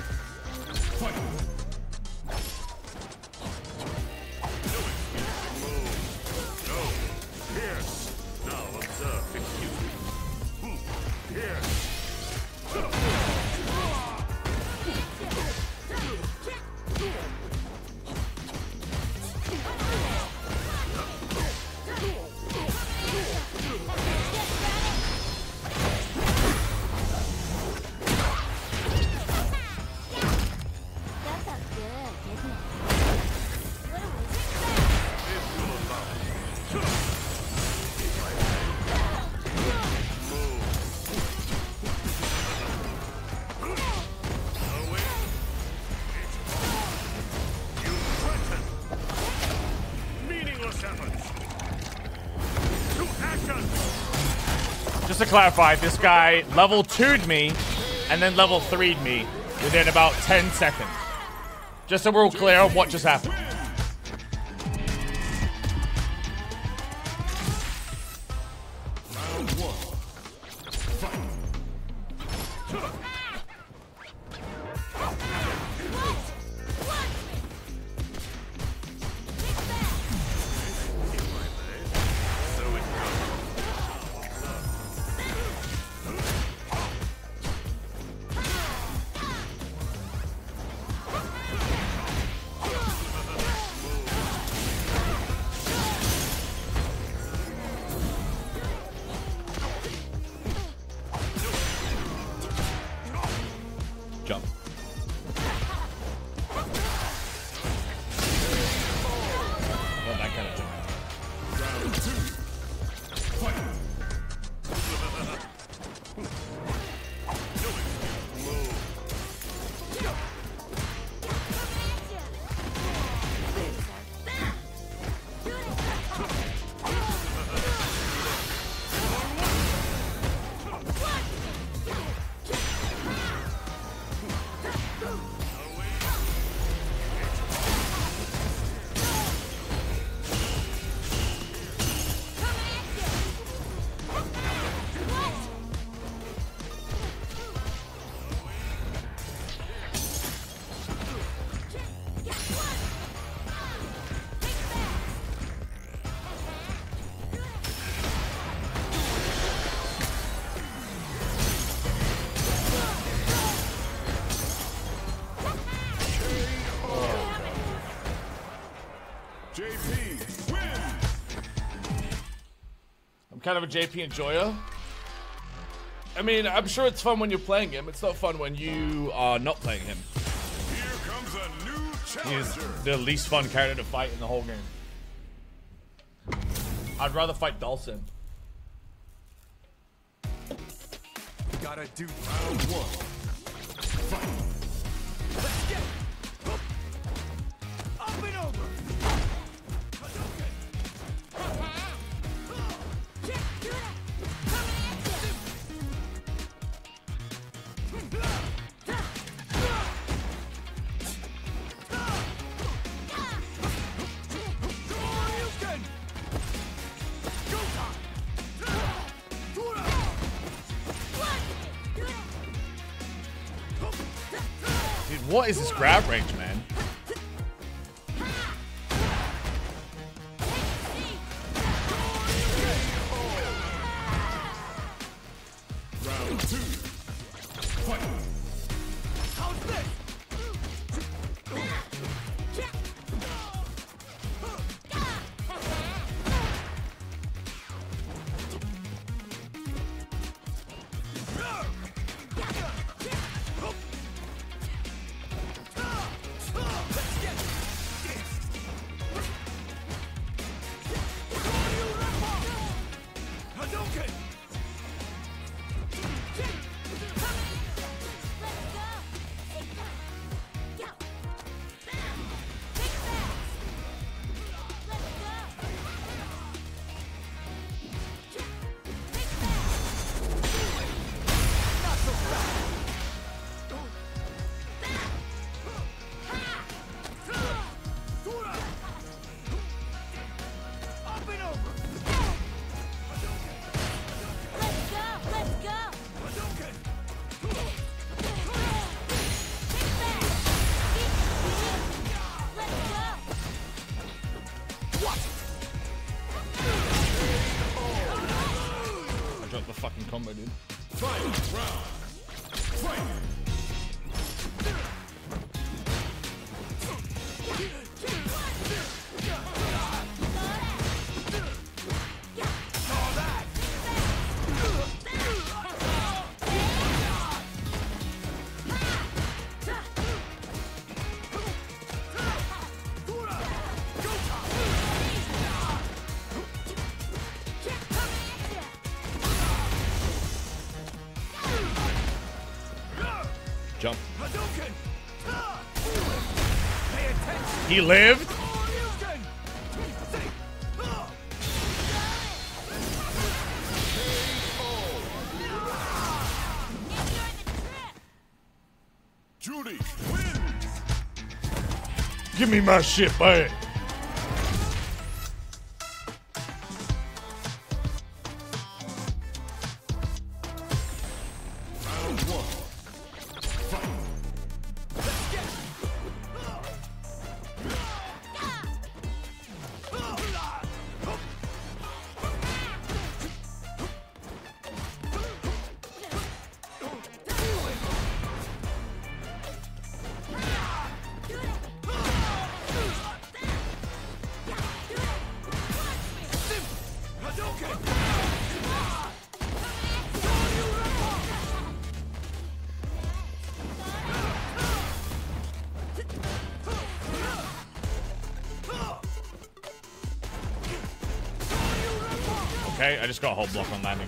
Clarify, this guy level 2'd me and then level 3'd me within about 10 seconds. Just so we're all clear on what just happened. Kind of a JP enjoyer. I mean, I'm sure it's fun when you're playing him. It's not fun when you are not playing him. Here comes a new He's challenger. the least fun character to fight in the whole game. I'd rather fight Dhalsim. Gotta do Round one. Is this grab range, He lived? Juri wins! Give me my shit back. I just got a whole block on landing.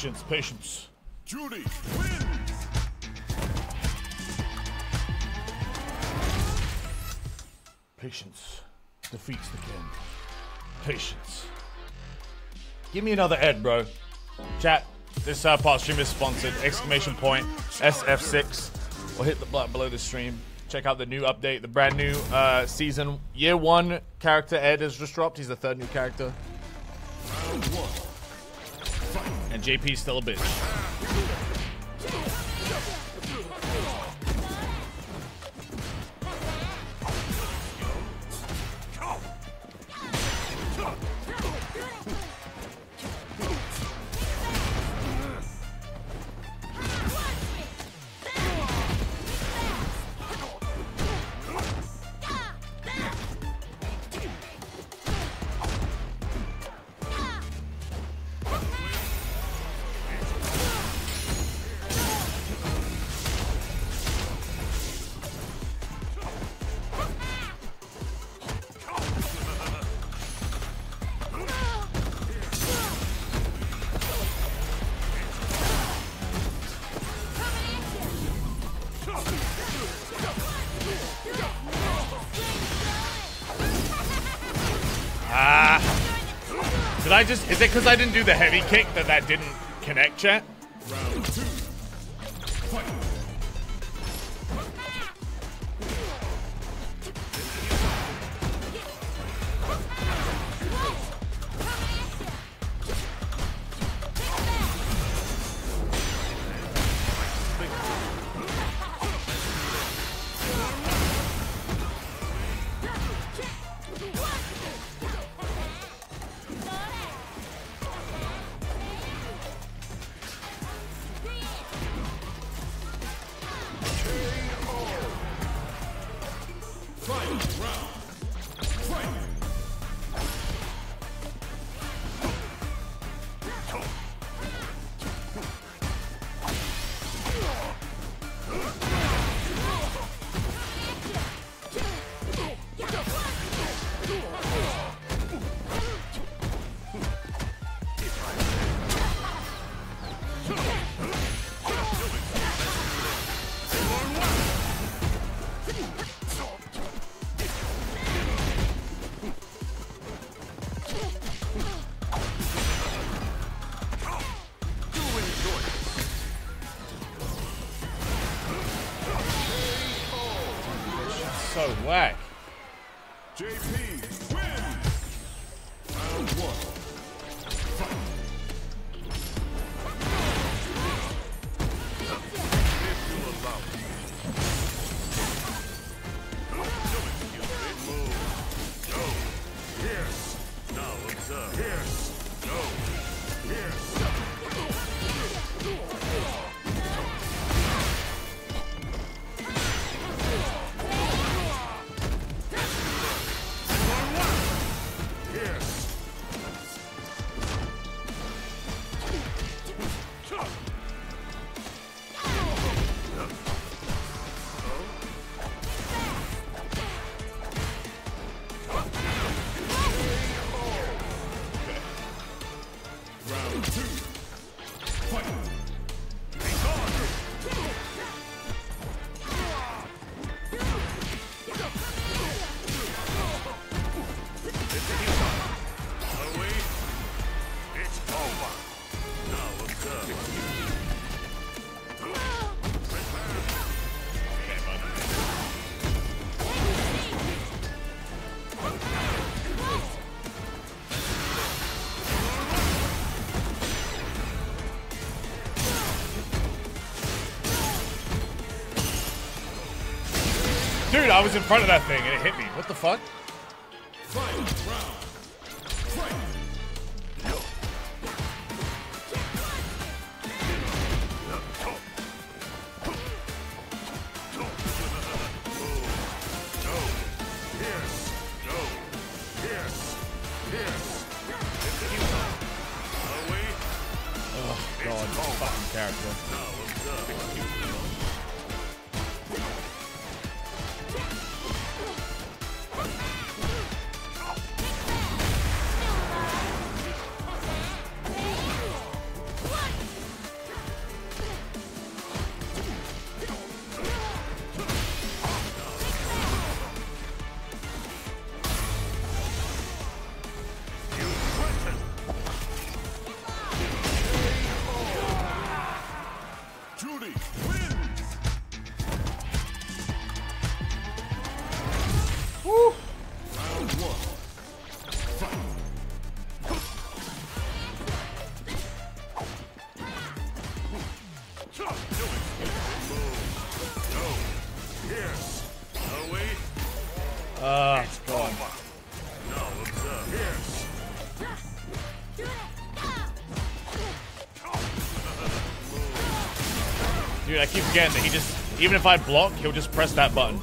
Patience, patience. Juri wins! Patience defeats the king. Patience. Give me another Ed, bro. Chat. This uh, part stream is sponsored. Exclamation point SF6. Or hit the button below the stream. Check out the new update. The brand new uh, season year one character Ed has just dropped. He's the third new character. JP's still a bitch. Just? Is it because I didn't do the heavy kick that that didn't connect, chat? I was in front of that thing and it hit me. What the fuck? Forgetting that he just, even if I block, he'll just press that button.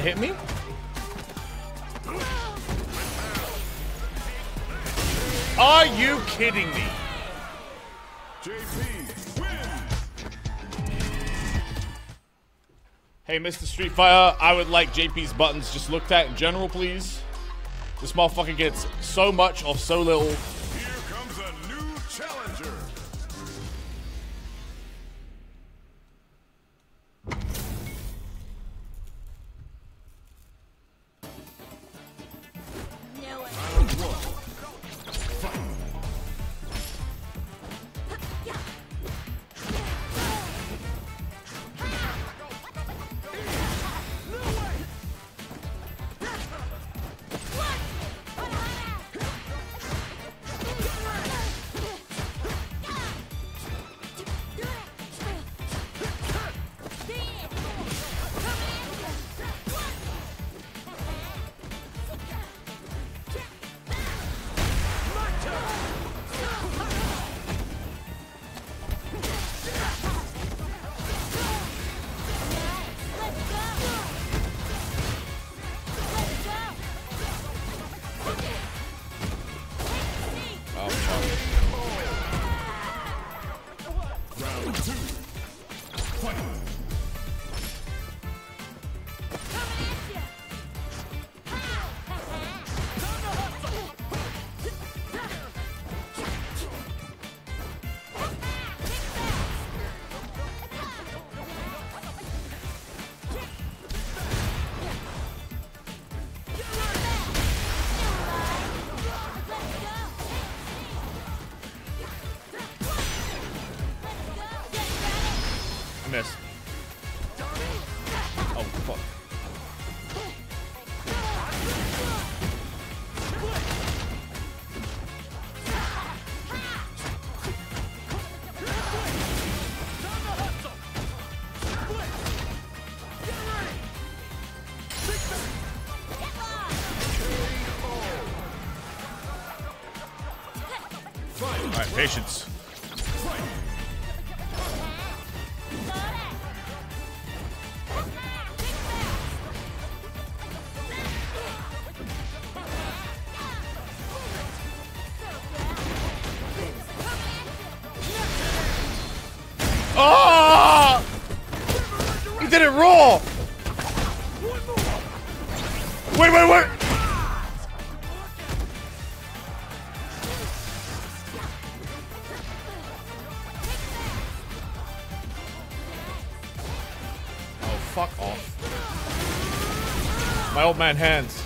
That hit me? Are you kidding me? Hey, Mr. Street Fighter, I would like JP's buttons just looked at in general, please. This motherfucker gets so much off so little. Man hands.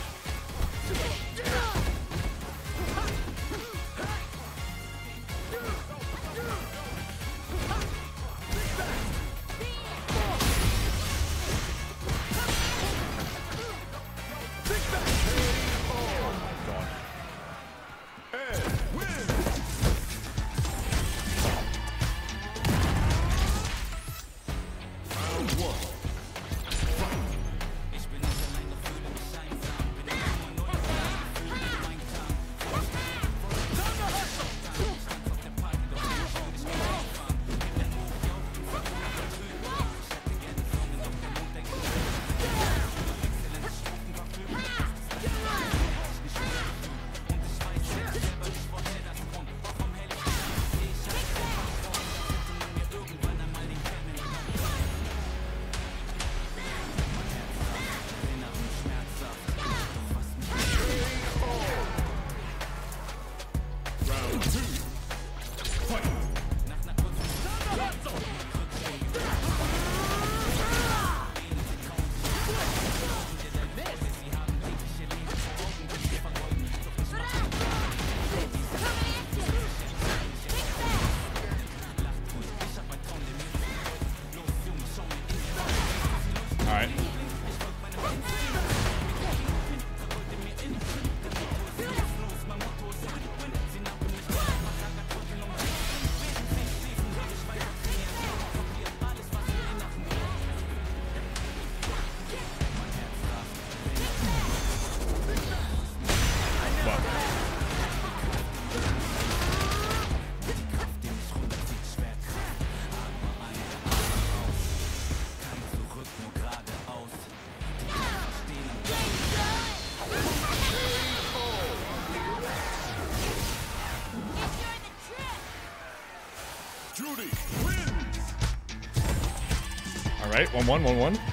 One one one one.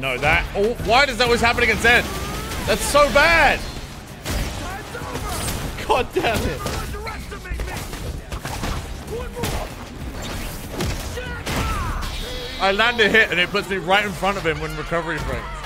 No, that. Oh, why does that always happen against Ed? That's so bad. God damn it. I land a hit and it puts me right in front of him when recovery breaks.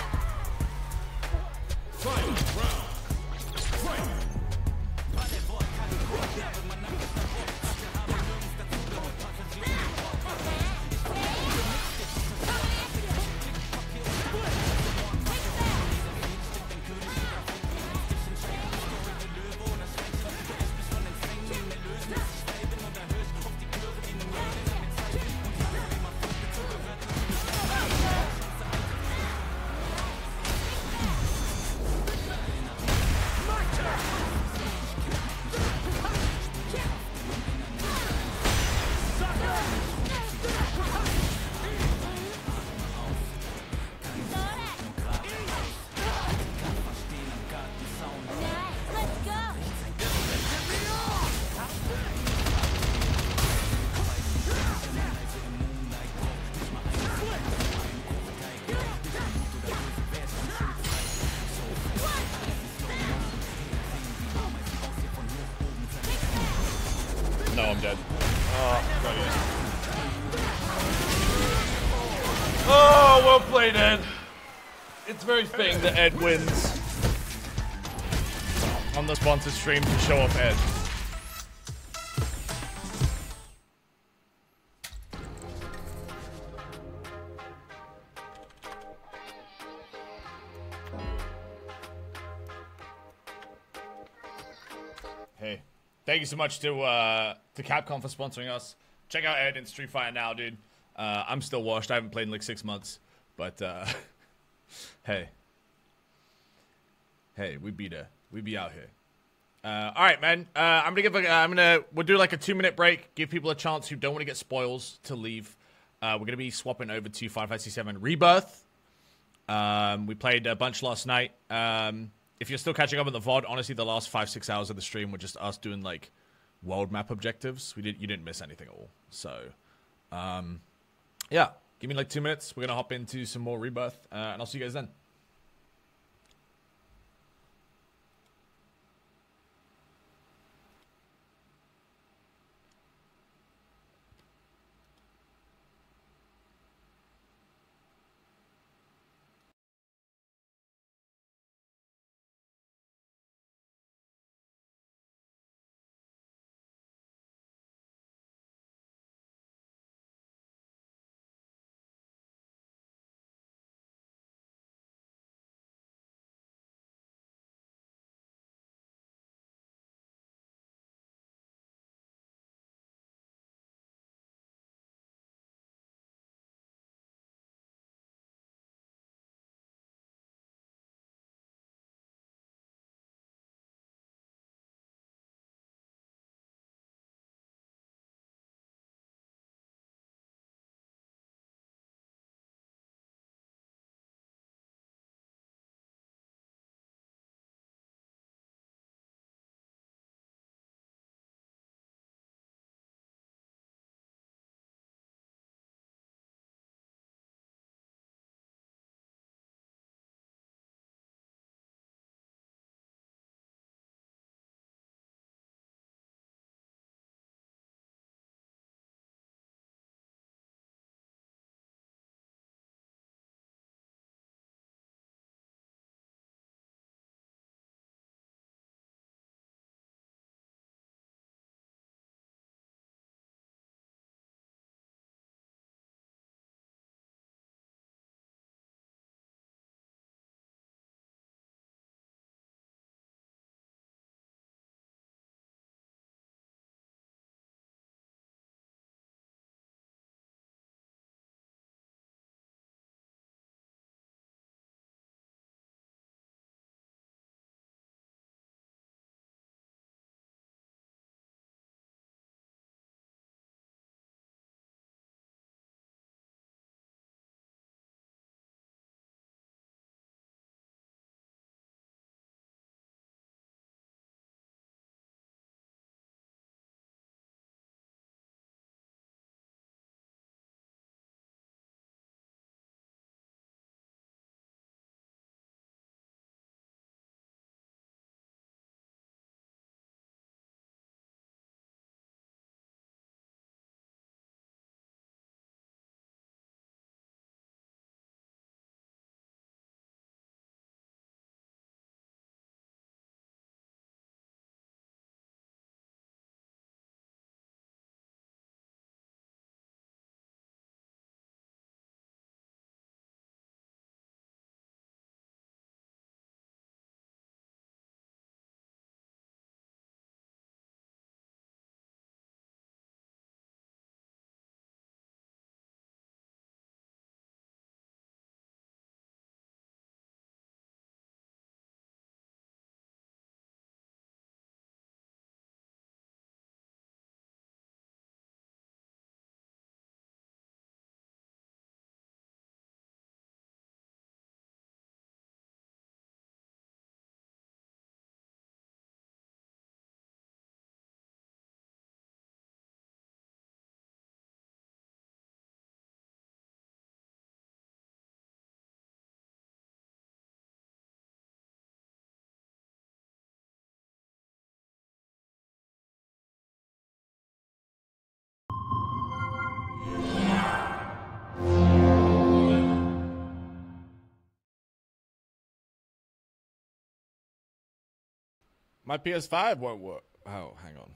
That Ed wins on the sponsored stream to show off Ed. Hey, thank you so much to uh, to Capcom for sponsoring us. Check out Ed in Street Fighter now, dude. Uh, I'm still washed. I haven't played in like six months, but uh, hey, hey, we be there. We be out here. Uh, all right, man. Uh, I'm gonna give. A, I'm gonna. We'll do like a two minute break. Give people a chance who don't want to get spoils to leave. Uh, we're gonna be swapping over to Final Fantasy VII Rebirth. Um, we played a bunch last night. Um, if you're still catching up on the VOD, honestly, the last five six hours of the stream were just us doing like world map objectives. We didn't. you didn't miss anything at all. So, um, yeah, give me like two minutes. We're gonna hop into some more Rebirth, uh, and I'll see you guys then. My PS5 won't work. Oh, hang on.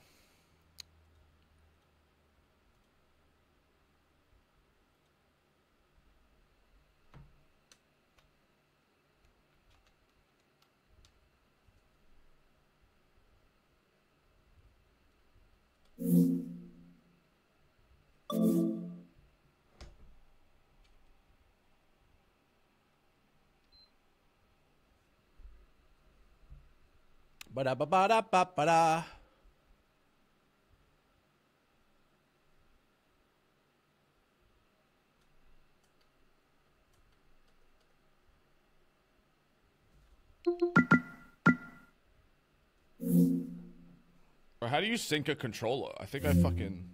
Ba-da-ba-ba-da-ba-ba-da. Bro, how do you sync a controller? I think I fucking.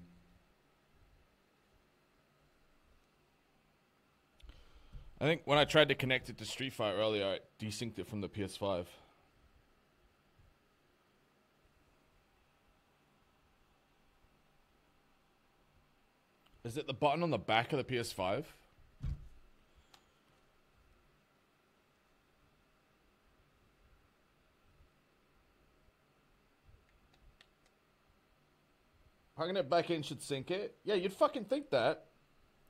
I think when I tried to connect it to Street Fighter earlier, I desynced it from the PS5. Is it the button on the back of the PS5? Hugging it back in should sync it. Yeah, you'd fucking think that.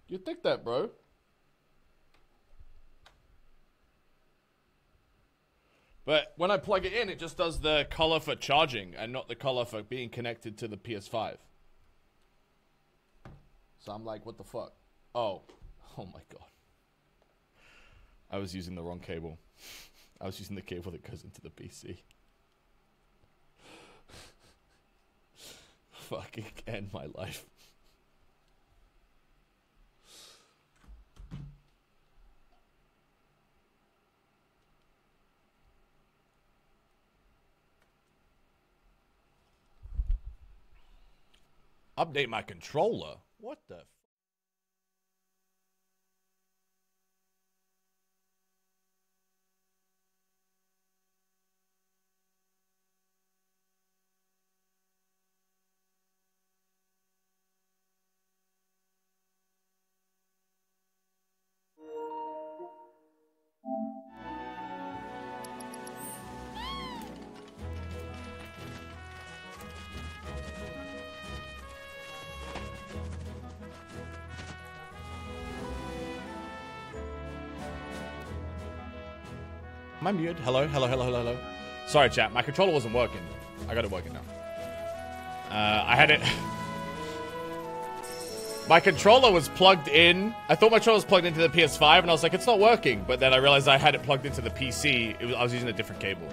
You'd think that, bro. But when I plug it in, it just does the color for charging and not the color for being connected to the PS5. So I'm like, what the fuck? Oh. Oh my god. I was using the wrong cable. I was using the cable that goes into the PC. Fucking end my life. Update my controller? What the? Am I muted? Hello, hello, hello, hello, hello. Sorry, chat. My controller wasn't working. I got it working now. Uh, I had it. my controller was plugged in. I thought my controller was plugged into the PS5, and I was like, it's not working. But then I realized I had it plugged into the PC. Was, I was using a different cable.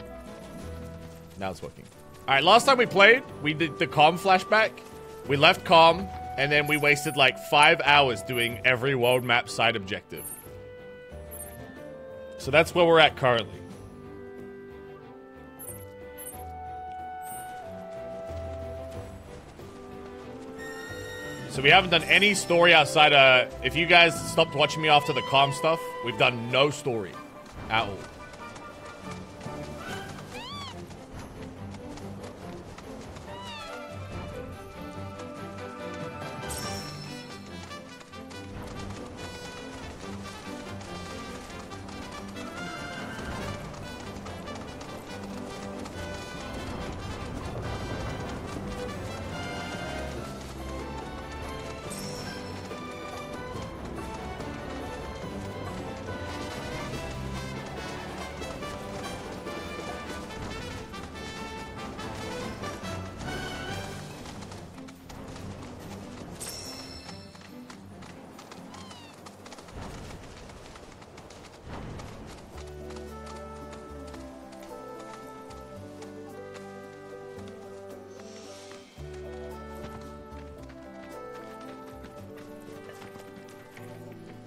Now it's working. All right, last time we played, we did the Kalm flashback. We left Kalm, and then we wasted like five hours doing every world map side objective. So that's where we're at currently. So we haven't done any story outside of if you guys stopped watching me after the Kalm stuff, we've done no story at all.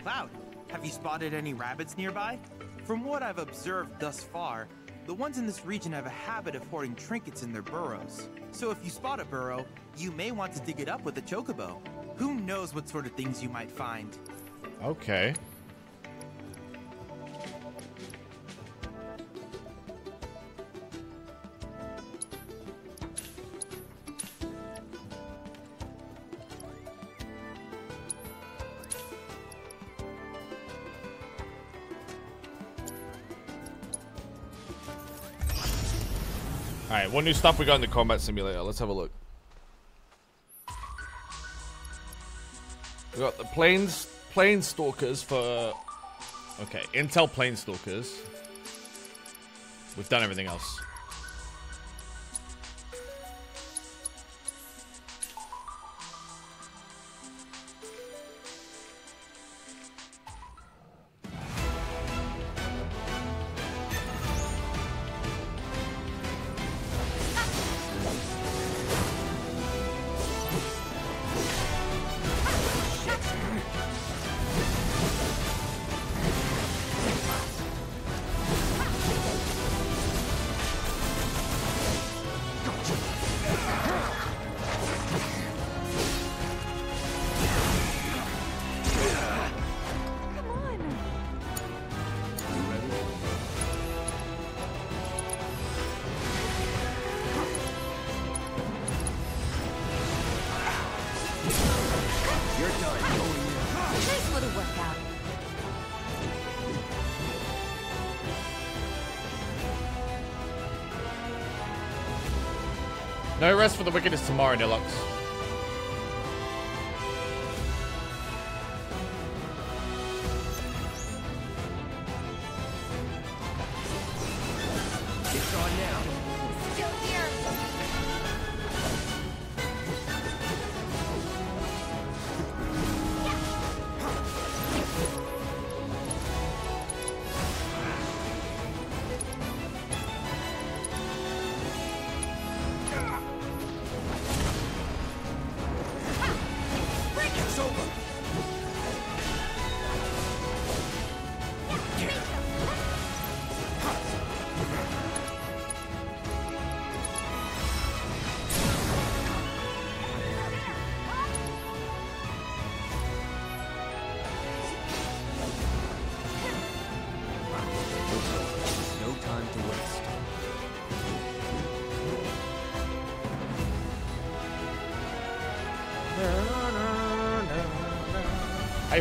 Cloud, have you spotted any rabbits nearby? From what I've observed thus far, the ones in this region have a habit of hoarding trinkets in their burrows. So if you spot a burrow, you may want to dig it up with a chocobo. Who knows what sort of things you might find? Okay. What new stuff we got in the combat simulator? Let's have a look. We got the planes, plane stalkers for. Okay, Intel plane stalkers. We've done everything else. Rest for the wicked is tomorrow, Deluxe.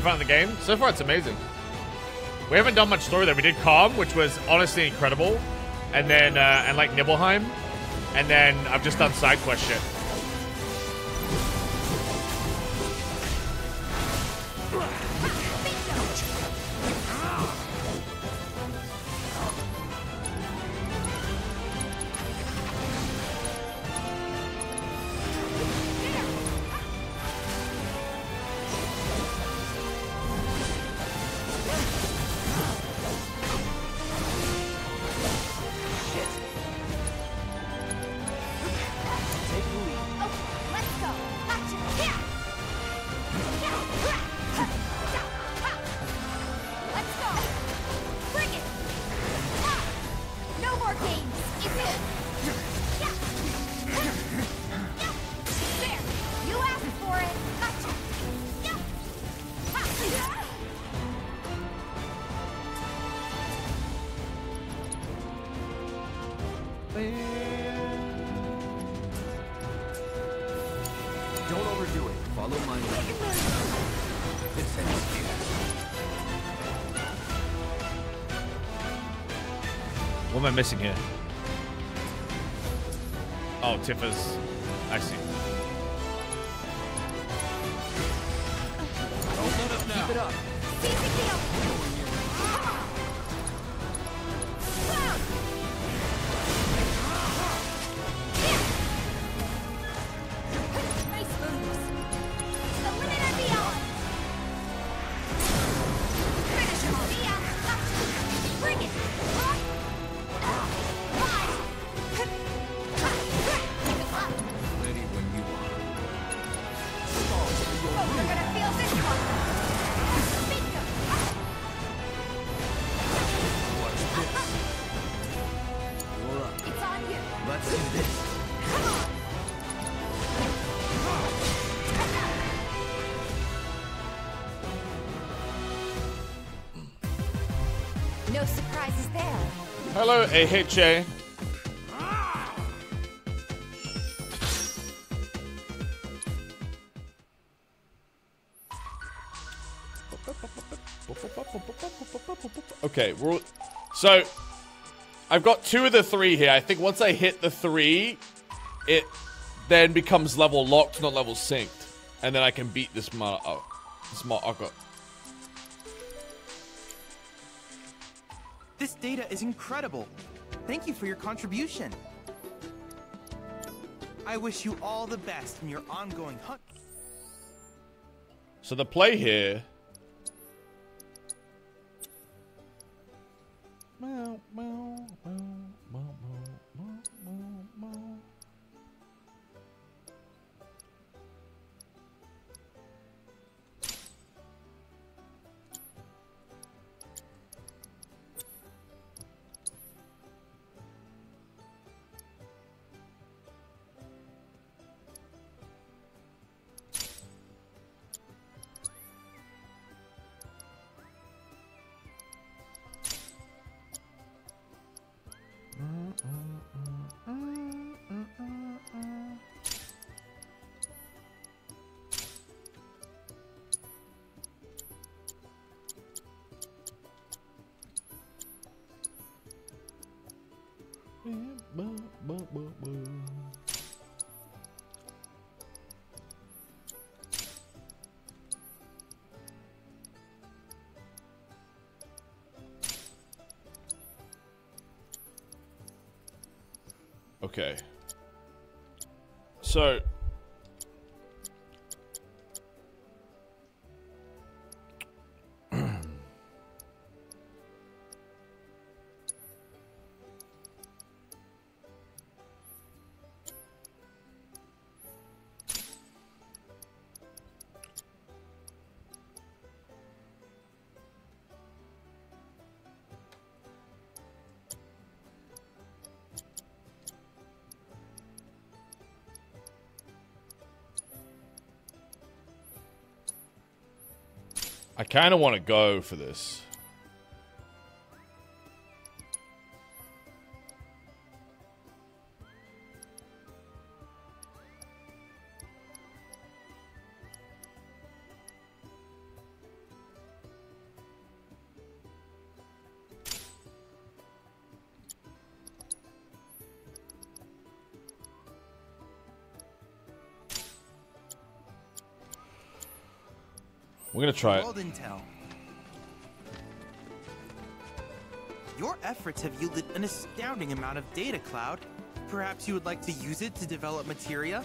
You found the game? So far, it's amazing. We haven't done much story there. We did Kalm, which was honestly incredible, and then uh, and like Nibelheim, and then I've just done side quest shit. Missing here? Oh, Tifa's. Hello, AHA. Okay, we're so I've got two of the three here. I think once I hit the three, it then becomes level locked, not level synced. And then I can beat this mod. Oh, this mod. Oh, God. Data is incredible. Thank you for your contribution. I wish you all the best in your ongoing hunt. So the play here. Okay. So. I kind of want to go for this. Gonna try it. Intel. Your efforts have yielded an astounding amount of data, Cloud. Perhaps you would like to use it to develop materia?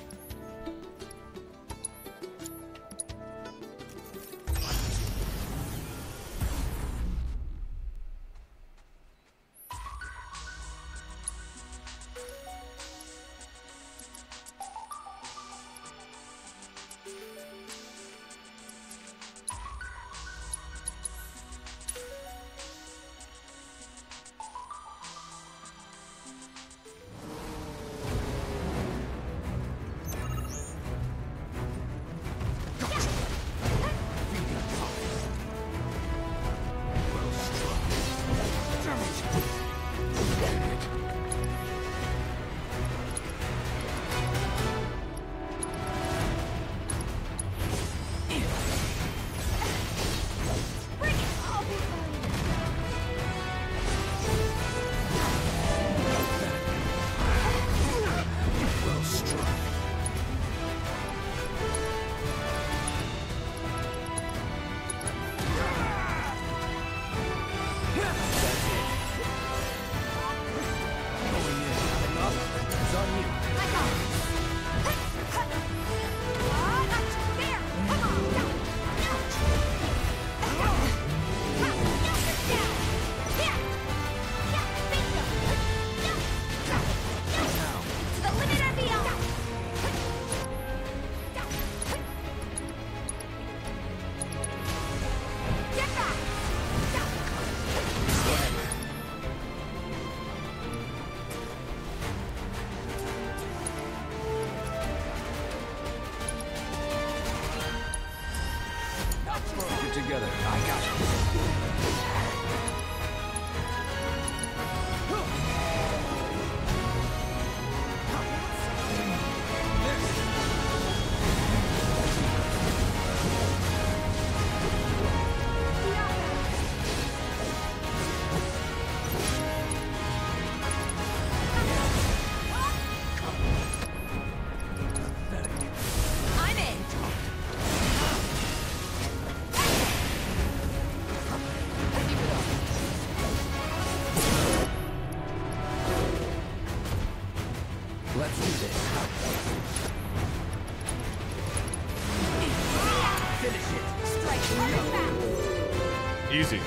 Easy.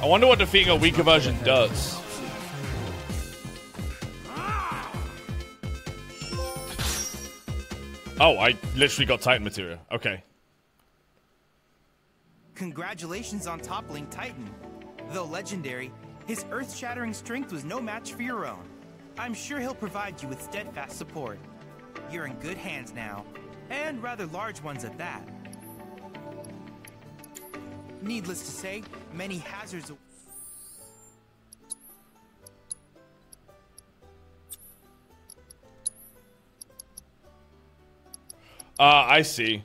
I wonder what defeating a weaker version does. Oh, I literally got Titan materia. Okay. Congratulations on toppling Titan. Though legendary, his earth-shattering strength was no match for your own. I'm sure he'll provide you with steadfast support. You're in good hands now, and rather large ones at that. Needless to say, many hazards. Uh, I see.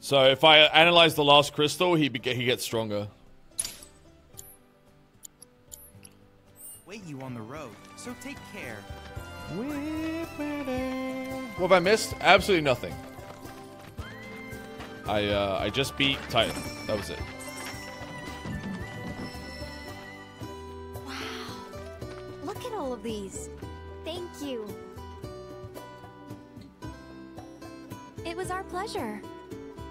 So if I analyze the last crystal, he be- he gets stronger. Wait you on the road, so take care. What have I missed? Absolutely nothing. I uh, I just beat Titan. That was it. Wow. Look at all of these. Thank you. It was our pleasure.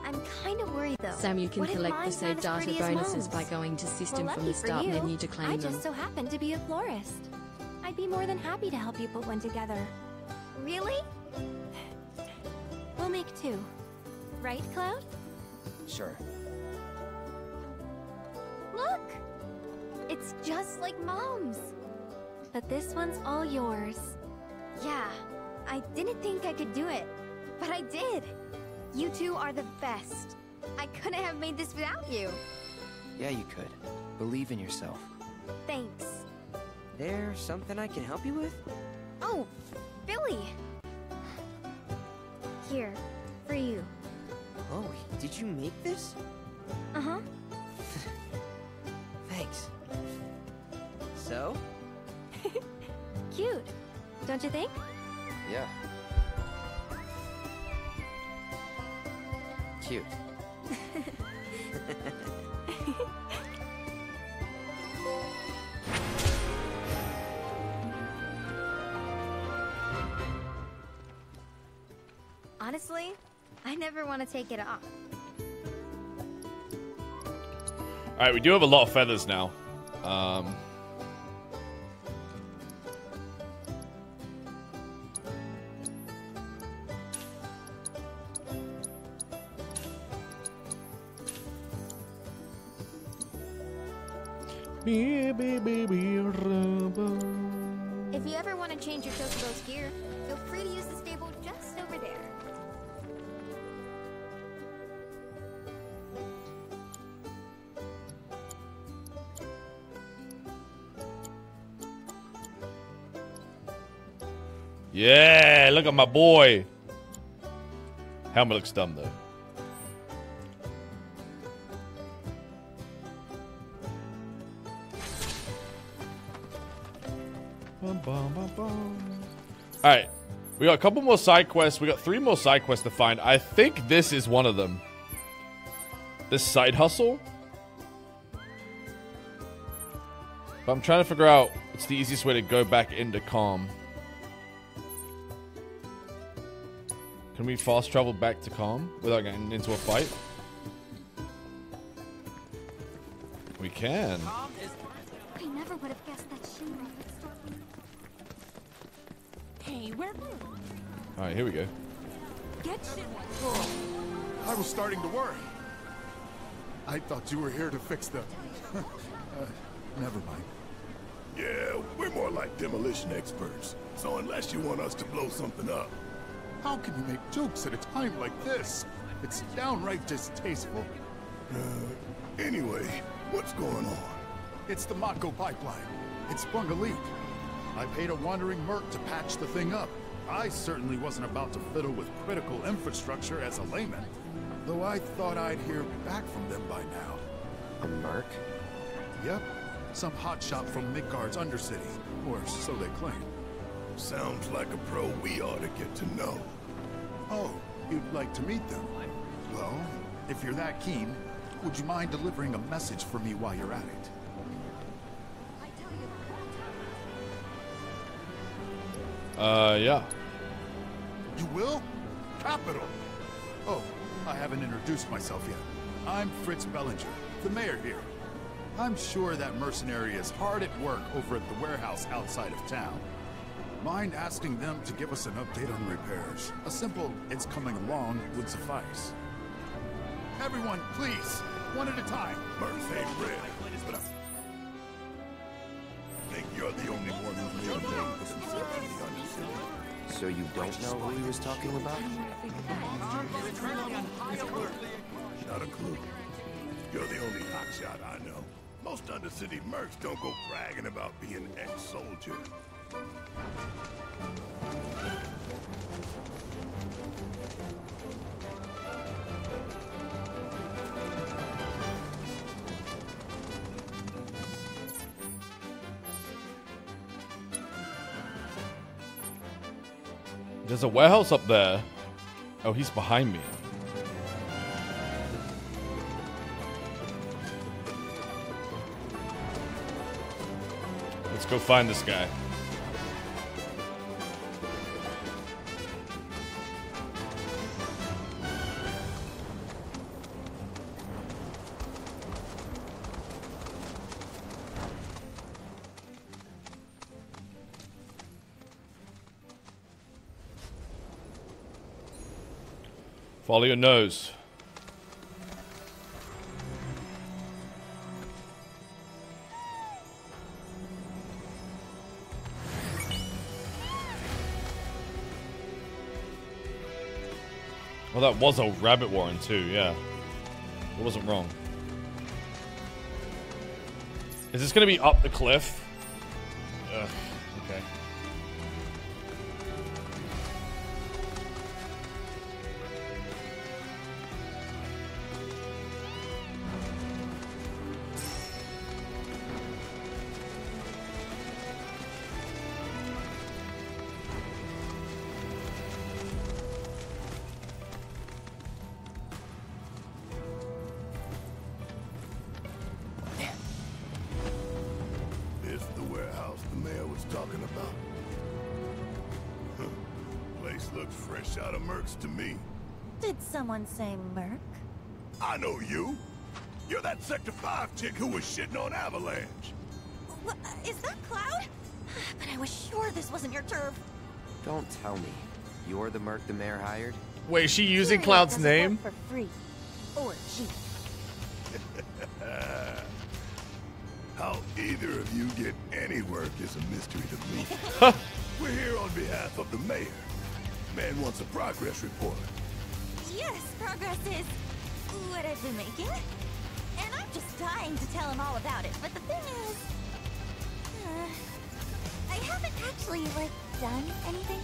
I'm kind of worried though. Sam, you can What collect the saved data bonuses mom's? by going to system well, from the start you, menu to claim I them. just so happen to be a florist. I'd be more than happy to help you put one together. Really? We'll make two. Right, Cloud? Sure. Look! It's just like Mom's. But this one's all yours. Yeah, I didn't think I could do it, but I did. You two are the best. I couldn't have made this without you. Yeah, you could. Believe in yourself. Thanks. There's something I can help you with? Oh, Billy! Here, for you. Oh, did you make this? Uh huh. Thanks. So? Cute, don't you think? Yeah. Cute. Honestly, I never want to take it off. All right, we do have a lot of feathers now. Um, If you ever want to change your Chocobo's gear, feel free to use the stable just over there. Yeah, look at my boy. Helmet looks dumb though. Bum, bum, bum, bum. All right, we got a couple more side quests. We got three more side quests to find. I think this is one of them. This side hustle. But I'm trying to figure out what's the easiest way to go back into Kalm. Can we fast travel back to Kalm without getting into a fight? We can. I never would have guessed that Shinra would start. Hey, where? All right, here we go. Get shit. I was starting to worry. I thought you were here to fix the... uh, never mind. Yeah, we're more like demolition experts. So unless you want us to blow something up, How can you make jokes at a time like this? It's downright distasteful. uh, anyway, what's going on? It's the Mako pipeline. It sprung a leak. I paid a wandering merc to patch the thing up. I certainly wasn't about to fiddle with critical infrastructure as a layman. Though I thought I'd hear back from them by now. A merc? Yep. Some hotshot from Midgard's Undercity. Or so they claim. Sounds like a pro we ought to get to know. Oh, you'd like to meet them? Well, if you're that keen, would you mind delivering a message for me while you're at it? Uh, yeah. You will? Capital! Oh, I haven't introduced myself yet. I'm Fritz Bellinger, the mayor here. I'm sure that mercenary is hard at work over at the warehouse outside of town. Mind asking them to give us an update on repairs? A simple, it's coming along, would suffice. Everyone, please, one at a time. Merce ain't red, I think you're the only one who's made a himself in the Undercity. So you don't know who he was talking about? Not a clue. You're the only hotshot I know. Most Undercity mercs don't go bragging about being ex-soldier. There's a warehouse up there. Oh, he's behind me. Let's go find this guy. Follow your nose. Well, that was a rabbit warren too, yeah. It wasn't wrong. Is this gonna be up the cliff? Ugh, chick who was shitting on Avalanche. What, uh, is that Cloud? But I was sure this wasn't your turf. Don't tell me. You're the merc the mayor hired? Wait, is she using Period Cloud's name? For free. Or cheap. How either of you get any work is a mystery to me. We're here on behalf of the mayor. Man wants a progress report. Yes, progress is what I've been making. Just dying to tell him all about it. But the thing is, uh, I haven't actually, like, done anything.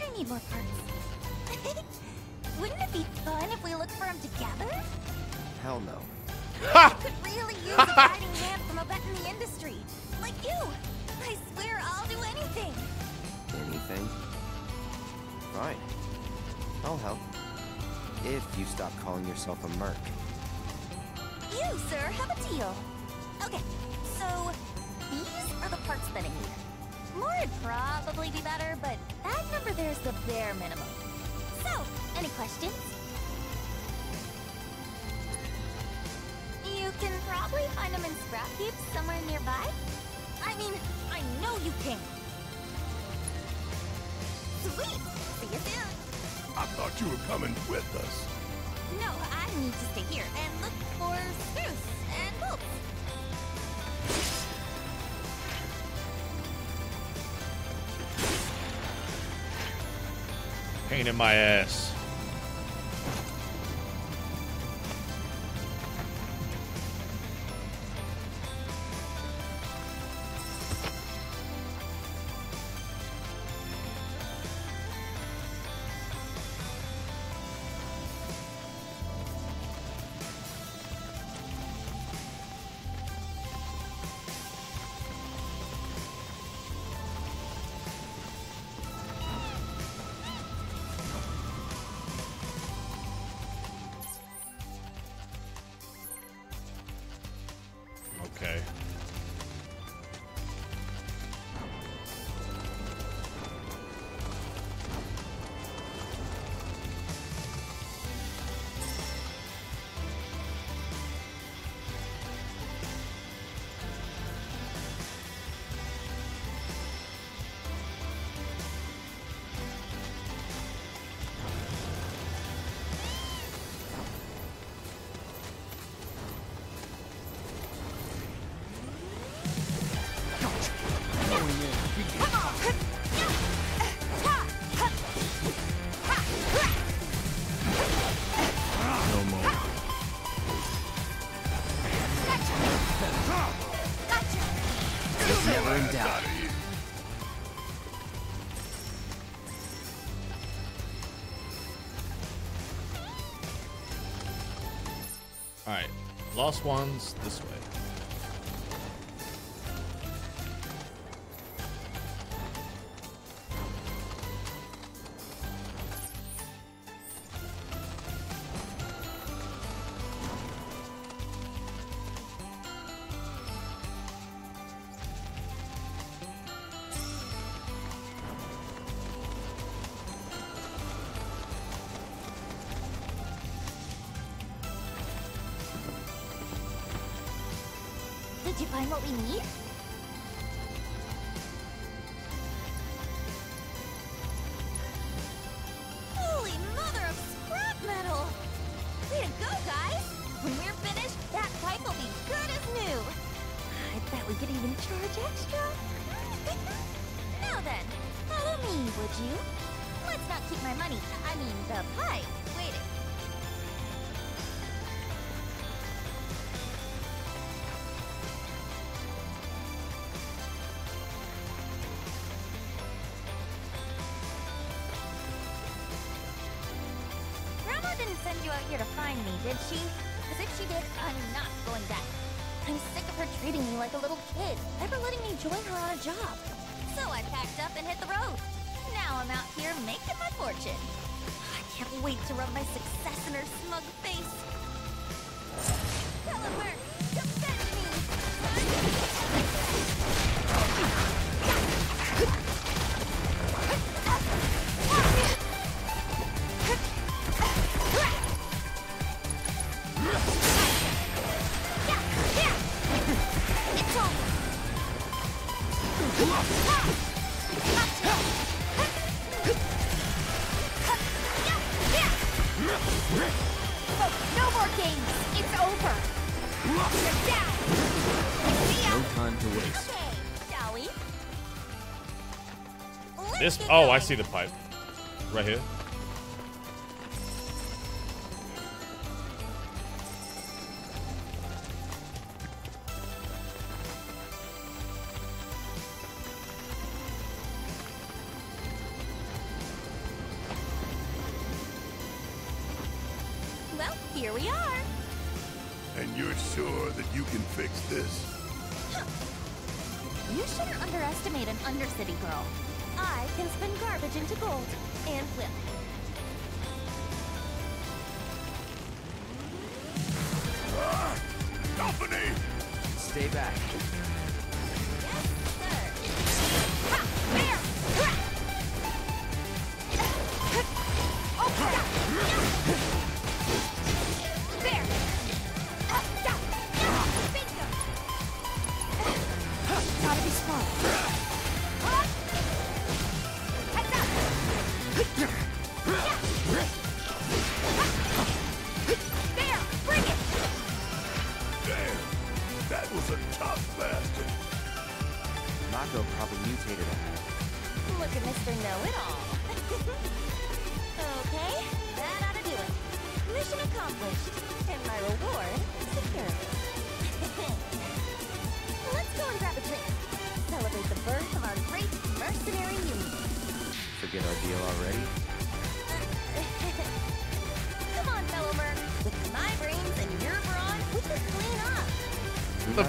I need more parts. Wouldn't it be fun if we looked for him together? Hell no. I could really use a guiding hand from a vet in the industry. Like you. I swear I'll do anything. Anything? Fine. I'll help. If you stop calling yourself a merc. You, sir, have a deal. Okay, so these are the parts that I need. More would probably be better, but that number there's the bare minimum. So, any questions? You can probably find them in scrap heaps somewhere nearby. I mean, I know you can. Sweet! See you soon! I thought you were coming with us. No, I need to stay here and look Pain in my ass. Lost ones this way. did she? Because if she did, I'm not going back. I'm sick of her treating me like a little kid, never letting me join her on a job. So I packed up and hit the road. Now I'm out here making my fortune. I can't wait to rub my success in her smug face. Tell her Oh, I see the pipe. Right here. Well, here we are. And you're sure that you can fix this? You shouldn't underestimate an Undercity girl into gold and flip.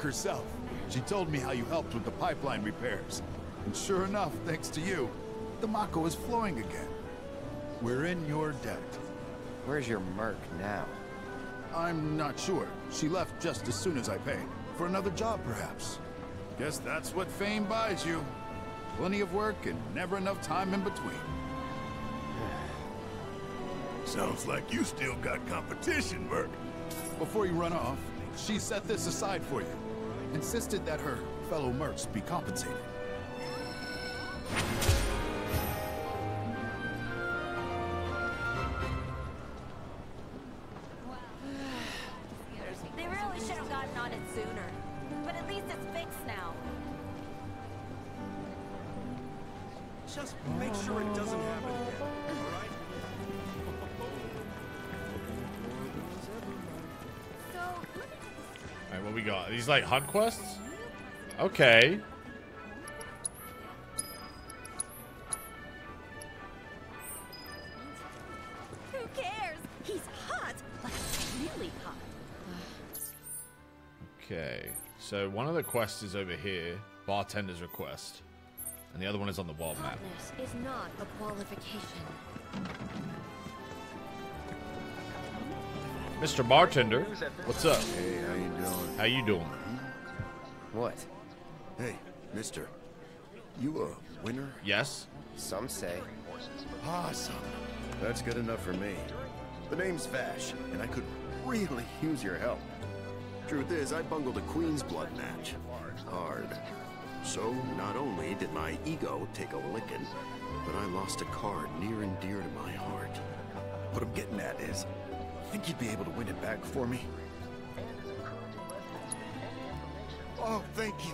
everything from the Merc herself. She told me how you helped with the pipeline repairs. And sure enough, thanks to you, the Mako is flowing again. We're in your debt. Where's your Merc now? I'm not sure. She left just as soon as I paid. For another job, perhaps. Guess that's what fame buys you. Plenty of work and never enough time in between. Sounds like you still got competition, Merc. Before you run off, she set this aside for you. Insisted that her fellow mercs be compensated. We got? These like hunt quests? Okay. who cares? He's hot. Like, really hot. Okay. So one of the quests is over here, bartender's request, and the other one is on the wild map. Hotness is not a qualification. Mr. Bartender, what's up? Hey, how you doing? How you doing? What? Hey, mister. You a winner? Yes. Some say. Awesome. That's good enough for me. The name's Vash, and I could really use your help. Truth is, I bungled a Queen's Blood match. Hard. So, not only did my ego take a licking, but I lost a card near and dear to my heart. What I'm getting at is, think you'd be able to win it back for me? Oh, thank you.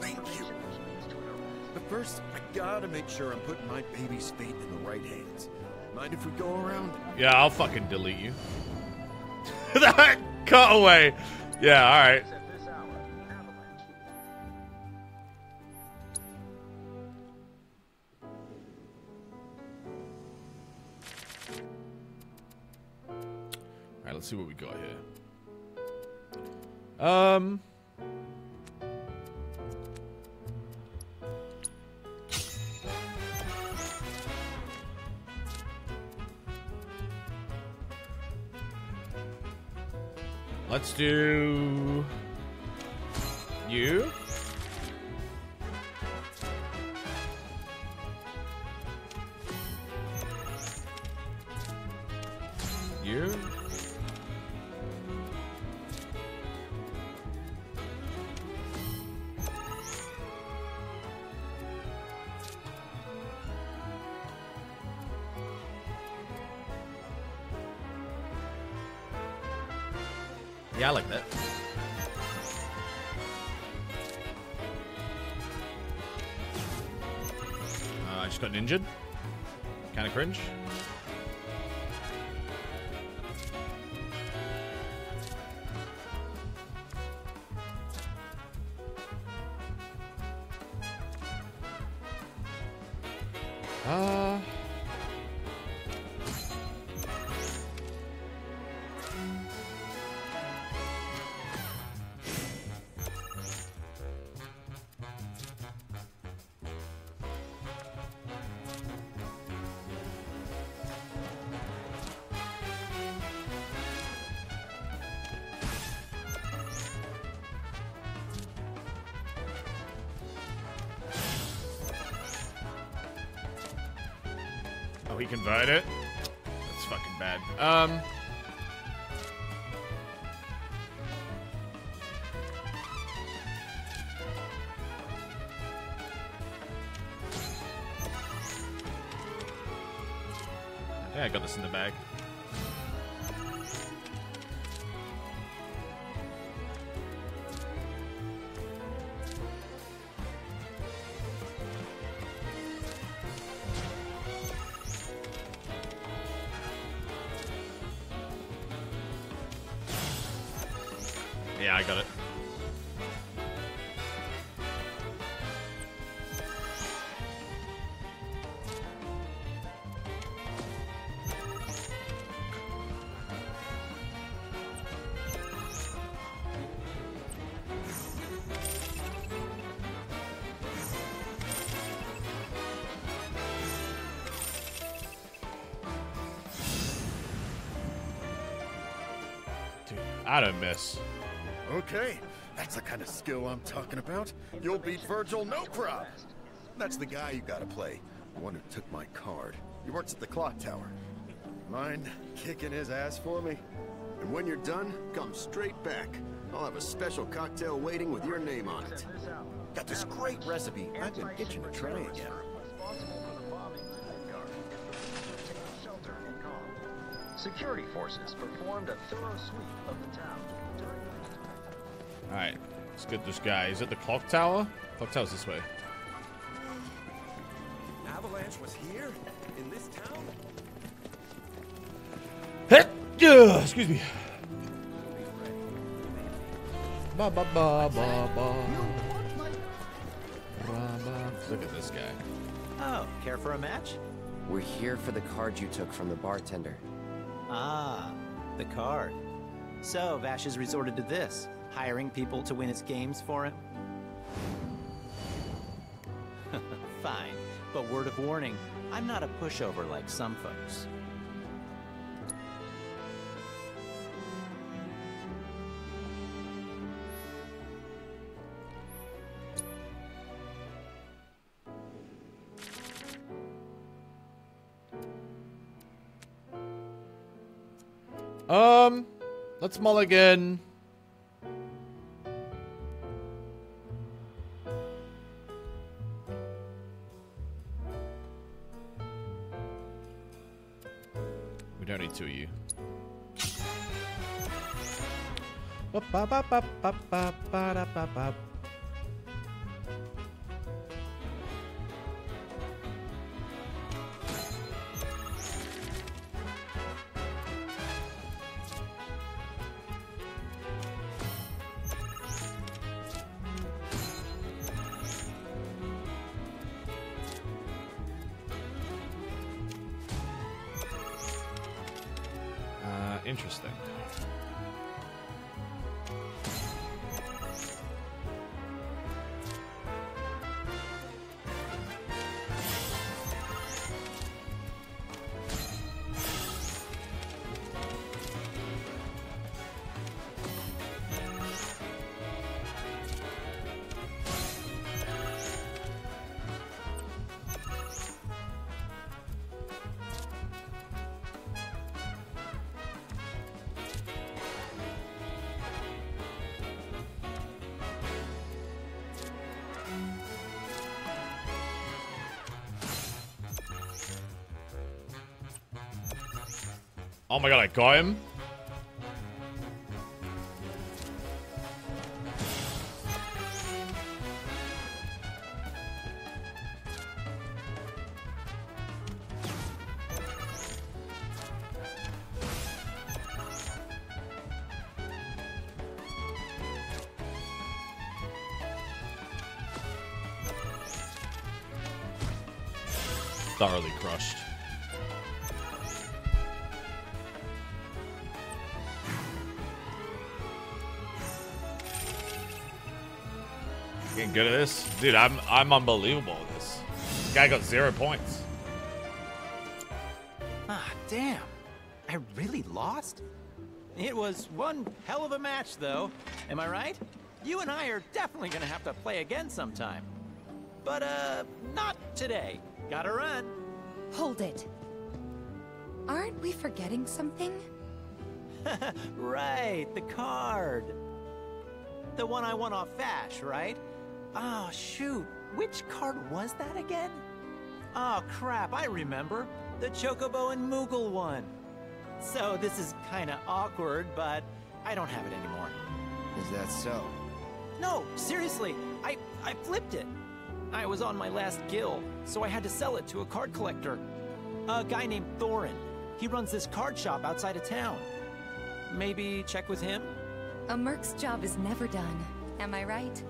Thank you. But first, I gotta make sure I'm putting my baby's fate in the right hands. Mind if we go around? Yeah, I'll fucking delete you. that cut away. Yeah, all right, let's see what we got here. Um. Let's do you. You. Oh, it? That's fucking bad. Um. I miss. Okay, that's the kind of skill I'm talking about. You'll beat Virgil, no problem. That's the guy you gotta play. The one who took my card. He works at the clock tower. Mind kicking his ass for me? And when you're done, come straight back. I'll have a special cocktail waiting with your name on it. Got this great recipe I've been itching to try again. Security forces performed a thorough sweep of the town. Alright, let's get this guy. Is it the clock tower? Clock tower's this way. Avalanche was here? In this town? Ugh, excuse me. Ba ba ba ba ba. Look at this guy. Oh, care for a match? We're here for the card you took from the bartender. Ah, the card. So, Vash has resorted to this, hiring people to win his games for him? Fine, but word of warning, I'm not a pushover like some folks. Let's mulligan. We don't need two of you. Ba-ba-ba-ba-ba-ba-ba-da-ba-ba. Uh, Oh my god, I got him. Dude. I'm I'm unbelievable at this. This guy got zero points. Ah, damn. I really lost? It was one hell of a match, though. Am I right? You and I are definitely gonna have to play again sometime. But, uh, not today. Gotta run. Hold it. Aren't we forgetting something? right, the card. The one I won off Vash, right? Oh, shoot. Which card was that again? Oh crap, I remember. The Chocobo and Moogle one. So this is kinda awkward, but I don't have it anymore. Is that so? No, seriously, I, I flipped it. I was on my last gill, so I had to sell it to a card collector. A guy named Thorin. He runs this card shop outside of town. Maybe check with him? A merc's job is never done. Am I right?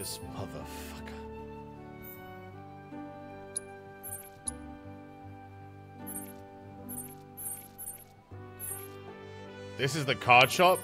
This motherfucker. This is the card shop?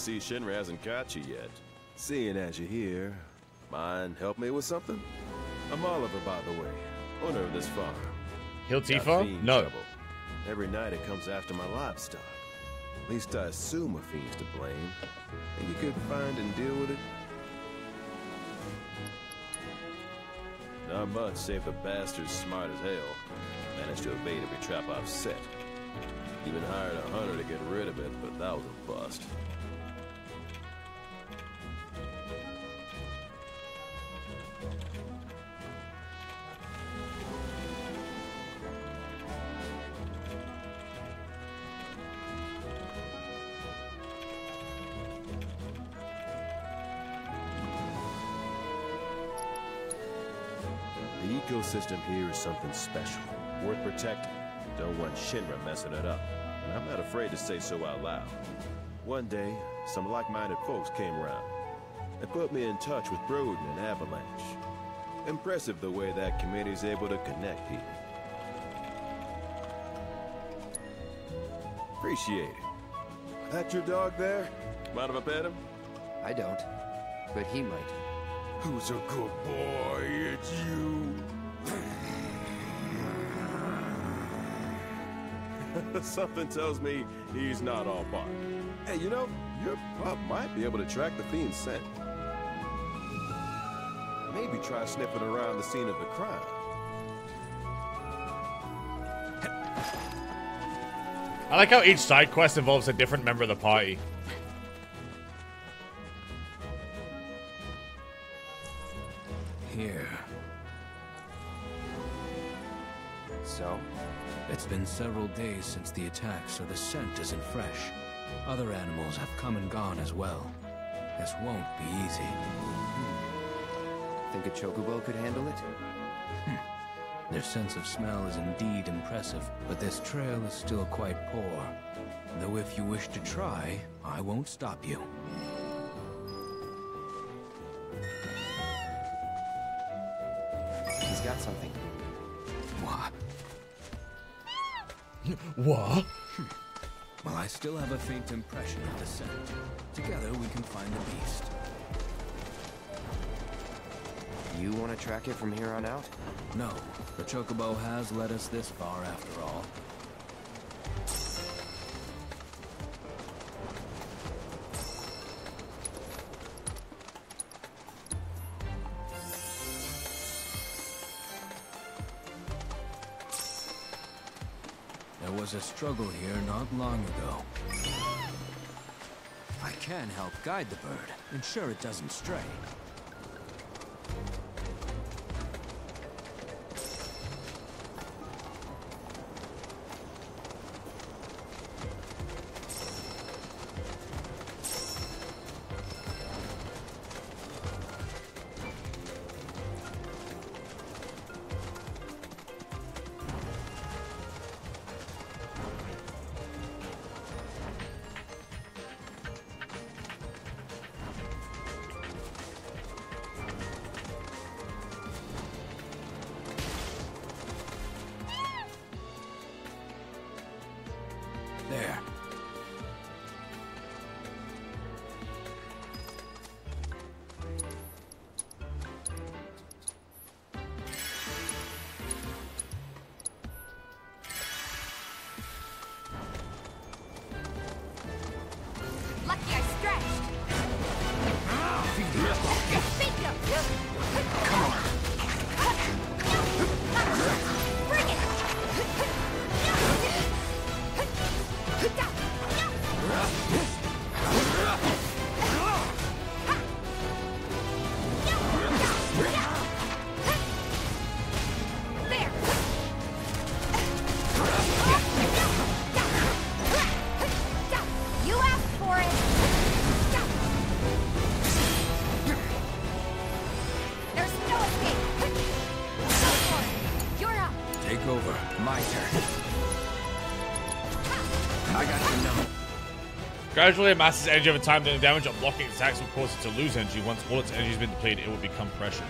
See Shinra hasn't caught you yet. Seeing as you're here, mind help me with something? I'm Oliver, by the way, owner of this farm. Got Tifa? No. trouble. Every night it comes after my livestock. At least I assume a fiend's to blame. And you could find and deal with it? Not much, save the bastard's smart as hell. Managed to evade every trap I've set. Even hired a hunter to get rid of it, but that was a bust. The ecosystem here is something special, worth protecting. Don't want Shinra messing it up. And I'm not afraid to say so out loud. One day, some like-minded folks came around and put me in touch with Broden and Avalanche. Impressive the way that committee's able to connect people. Appreciate it. That your dog there? Mind if I pet him? I don't, but he might. Who's a good boy? It's you. Something tells me he's not all bark. Hey, you know, your pup might be able to track the fiend's scent. Maybe try sniffing around the scene of the crime. I like how each side quest involves a different member of the party. Been several days since the attack, so the scent isn't fresh. Other animals have come and gone as well. This won't be easy. Think a chocobo could handle it? Hmm. Their sense of smell is indeed impressive, but this trail is still quite poor. Though if you wish to try, I won't stop you. He's got something. What? Well, I still have a faint impression of the scent. Together we can find the beast. You want to track it from here on out? No, the Chocobo has led us this far after all. There was a struggle here not long ago. I can help guide the bird, ensure it doesn't stray. Gradually amasses energy over time, dealing damage, on blocking attacks will cause it to lose energy. Once all its energy has been depleted, it will become pressure.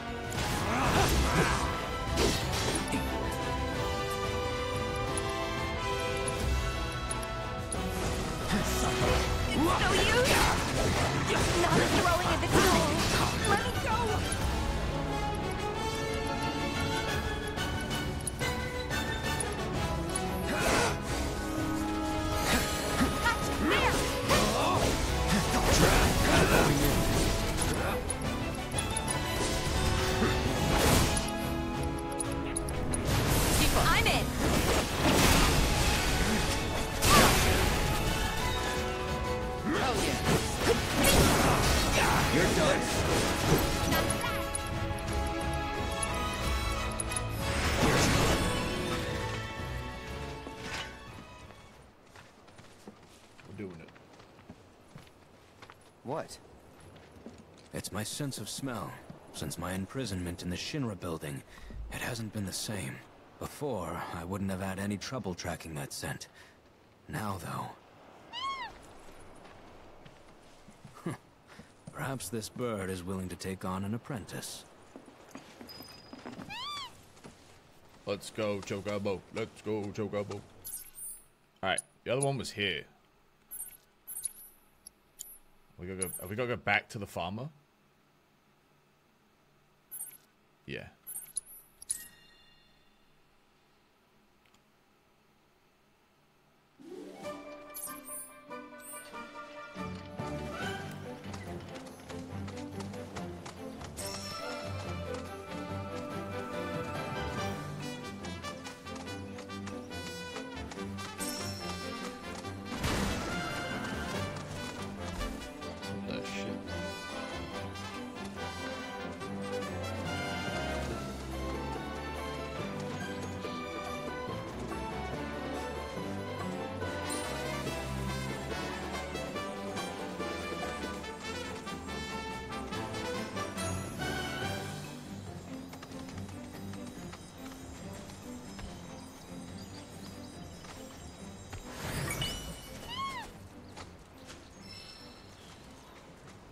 You're done. We're doing it. What? It's my sense of smell. Since my imprisonment in the Shinra building, it hasn't been the same. Before, I wouldn't have had any trouble tracking that scent. Now, though... Perhaps this bird is willing to take on an apprentice. Let's go, Chocobo. Let's go, Chocobo. Alright, the other one was here. We gotta go, have we gotta go back to the farmer? Yeah.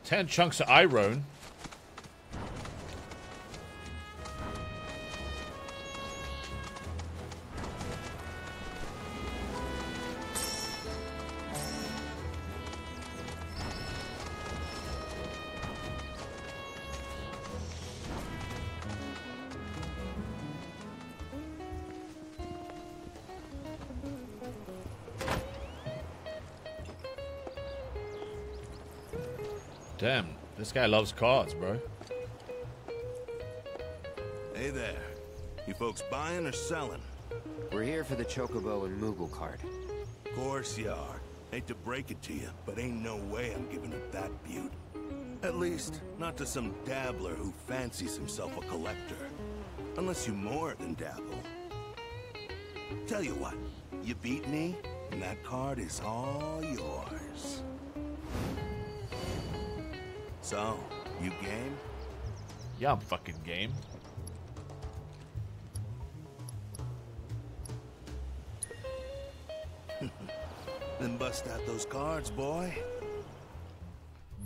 Ten chunks of iron. This guy loves cards, bro. Hey there. You folks buying or selling? We're here for the Chocobo and Moogle card. Of Course you are. Hate to break it to you, but ain't no way I'm giving up that beaut. At least, not to some dabbler who fancies himself a collector. Unless you more than dabble. Tell you what, you beat me, and that card is all yours. So, you game? Yeah, I'm fucking game. Then bust out those cards, boy.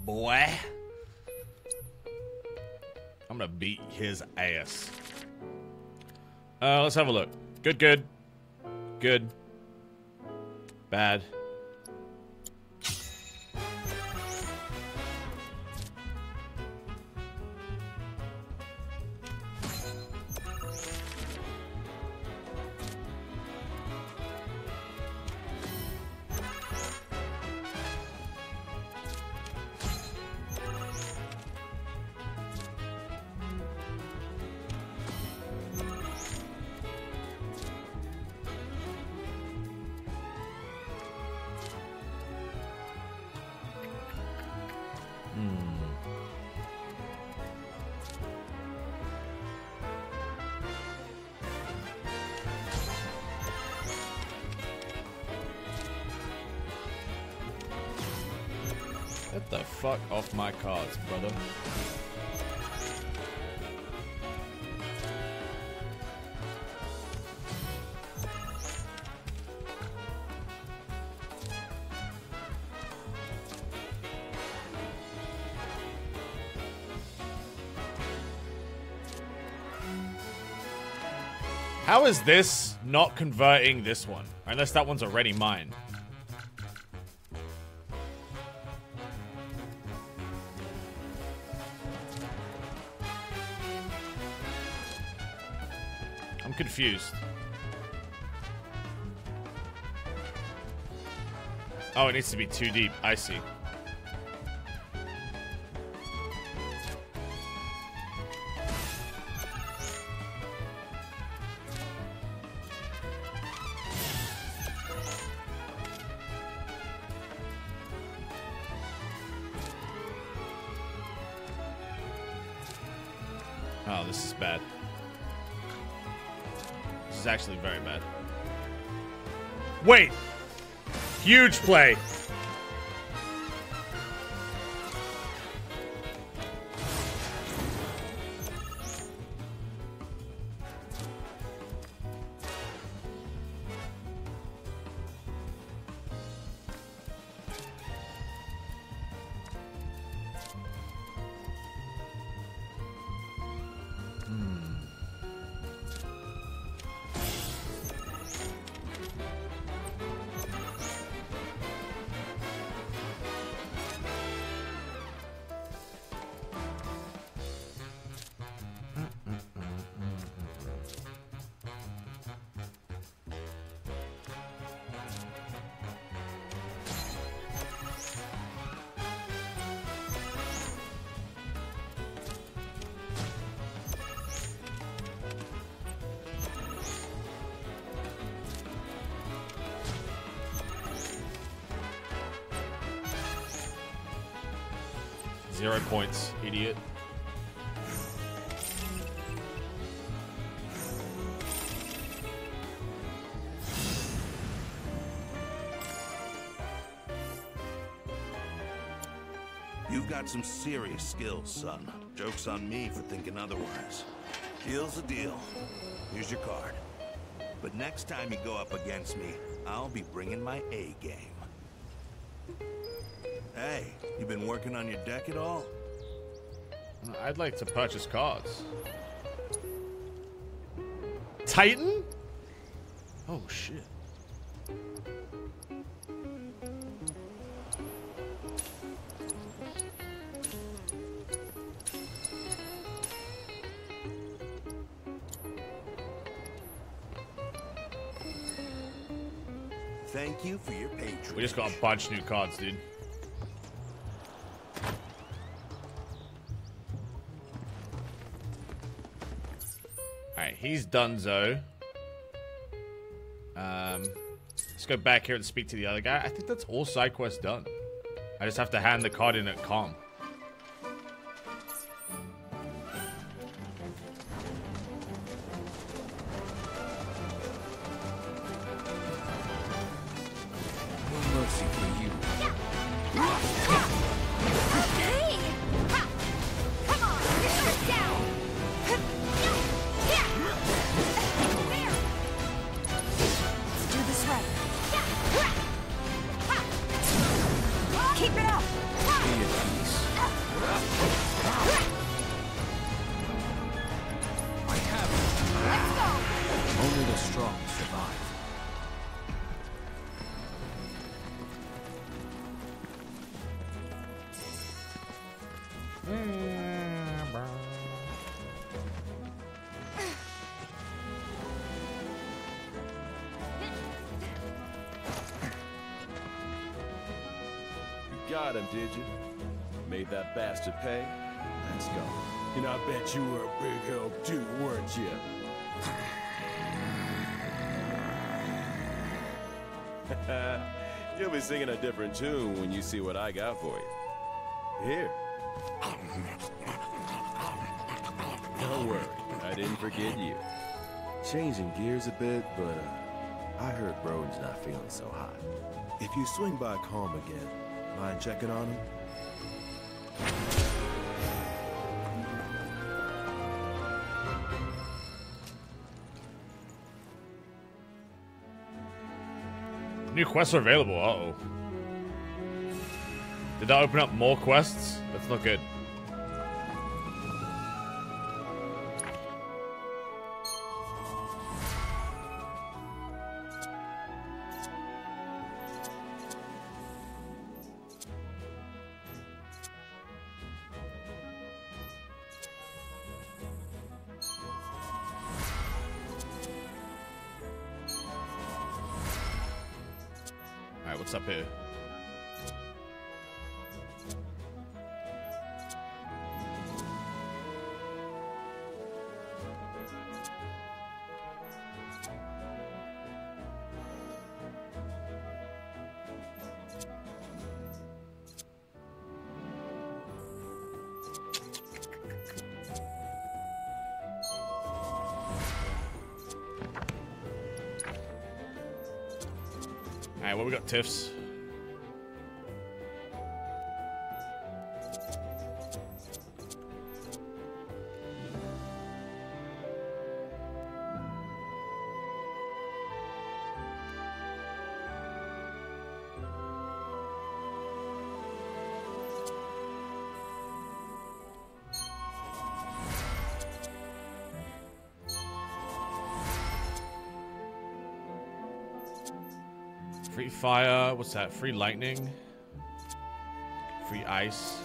Boy. I'm gonna beat his ass. Uh, let's have a look. Good, good. Good. Bad. How is this not converting this one? Unless that one's already mine. I'm confused. Oh, it needs to be too deep. I see. Huge play. Some serious skills, son. Joke's on me for thinking otherwise. Deal's a deal. Here's your card. But next time you go up against me, I'll be bringing my A game. Hey, you been working on your deck at all? I'd like to purchase cards. Titan? Oh shit. Bunch new cards, dude. Alright, he's donezo. Um, let's go back here and speak to the other guy. I think that's all side quests done. I just have to hand the card in at Kalm. Bastard pay? Let's go. And I bet you were a big help too, weren't you? You'll be singing a different tune when you see what I got for you. Here. Don't worry, I didn't forget you. Changing gears a bit, but uh, I heard Broden's not feeling so hot. If you swing by Kalm again, mind checking on him? New quests are available. Uh oh. Did that open up more quests? That's not good. Tiffs? What's that? Free lightning. Free ice.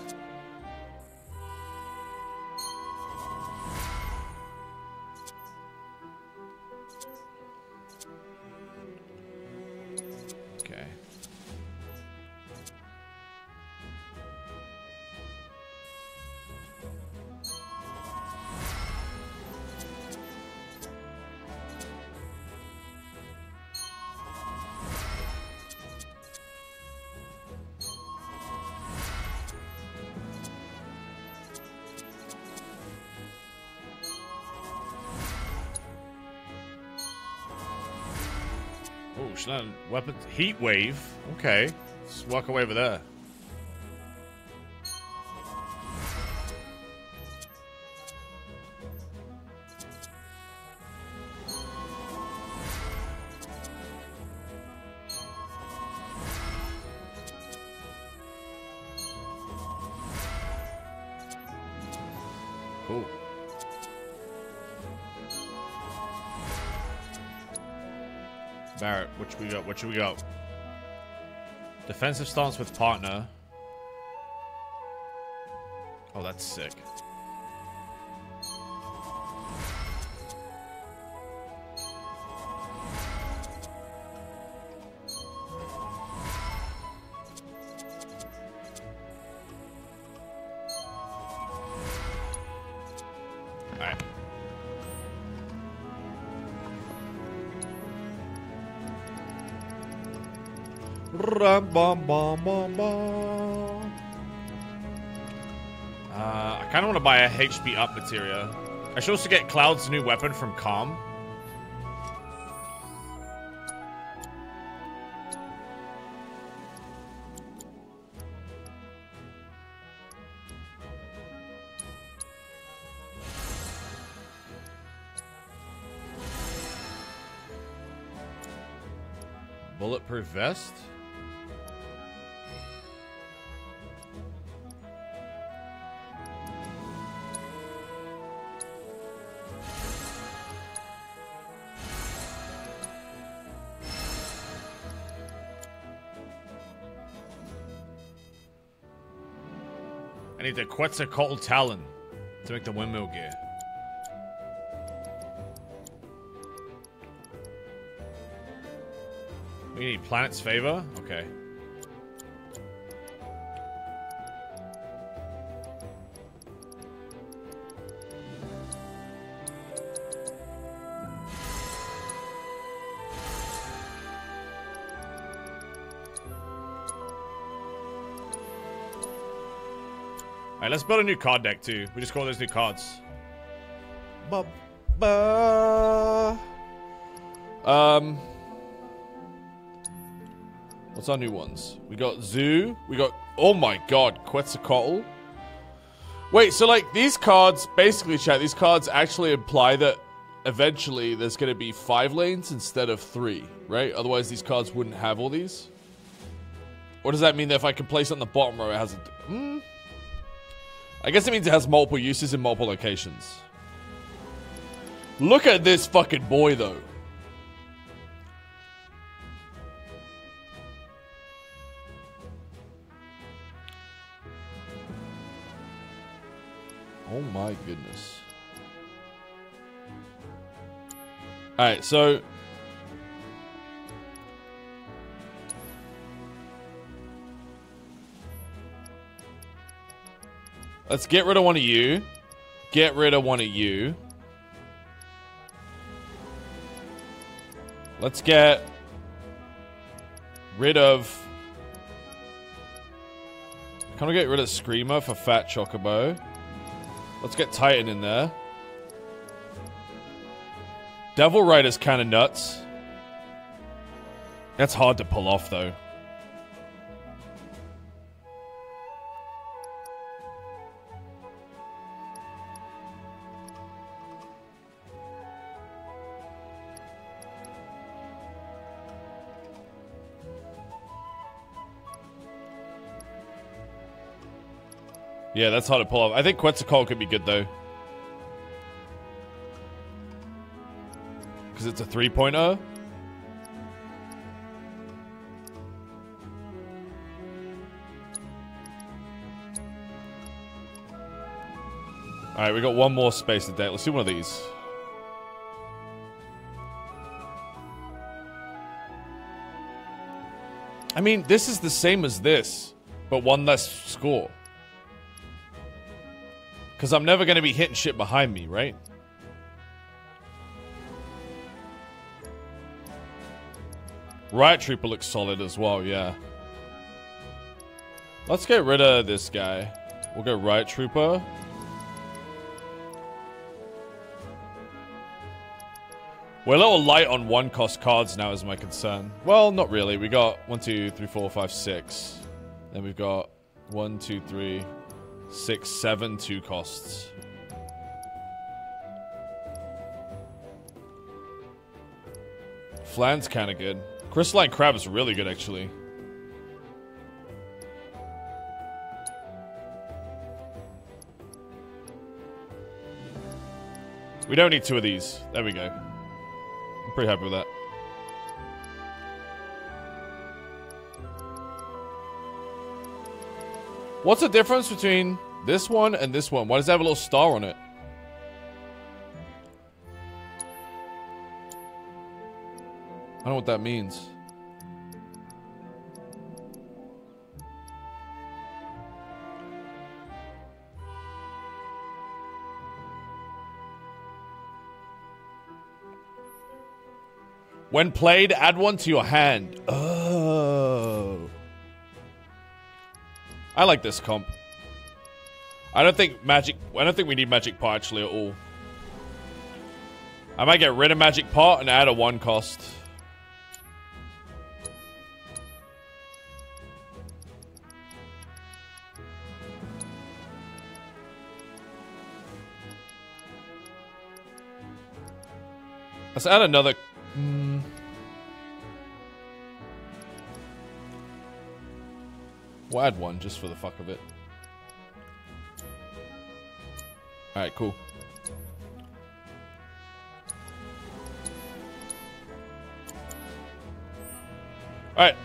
Not weapon heat wave. Okay. Let's walk away over there. We got? What should we got? Defensive stance with partner. Oh, that's sick. Uh, I kind of want to buy a HP up materia. I should also get Cloud's new weapon from Kalm. Bulletproof vest? The Quetzalcoatl Talon to make the windmill gear. We need Planet's Favor? Okay. Alright, let's build a new card deck too. We just call those new cards. Um. What's our new ones? We got Zu. We got. Oh my god, Quetzalcoatl. Wait, so like these cards, basically, chat, these cards actually imply that eventually there's going to be five lanes instead of three, right? Otherwise, these cards wouldn't have all these. Or does that mean that if I can place it on the bottom row, it has a. Hmm? I guess it means it has multiple uses in multiple locations. Look at this fucking boy, though. Oh my goodness. Alright, so. Let's get rid of one of you. Get rid of one of you. Let's get rid of. Can we get rid of Screamer for Fat Chocobo? Let's get Titan in there. Devil Rider's kind of nuts. That's hard to pull off, though. Yeah, that's hard to pull off. I think Quetzalcoatl could be good, though. Because it's a three-pointer. Alright, we got one more space to date. Let's do one of these. I mean, this is the same as this, but one less score. Because I'm never going to be hitting shit behind me, right? Riot Trooper looks solid as well, yeah. Let's get rid of this guy. We'll go Riot Trooper. We're a little light on one cost cards now is my concern. Well, not really. We got one, two, three, four, five, six. Then we've got one, two, three, six, seven, two costs. Flan's kind of good. Crystalline Crab is really good, actually. We don't need two of these. There we go. I'm pretty happy with that. What's the difference between this one and this one? Why does it have a little star on it? I don't know what that means. When played, add one to your hand. Oh. I like this comp. I don't think magic. I don't think we need magic pot actually at all. I might get rid of magic pot and add a one cost. Let's add another. We'll add one just for the fuck of it. Alright, cool. Alright.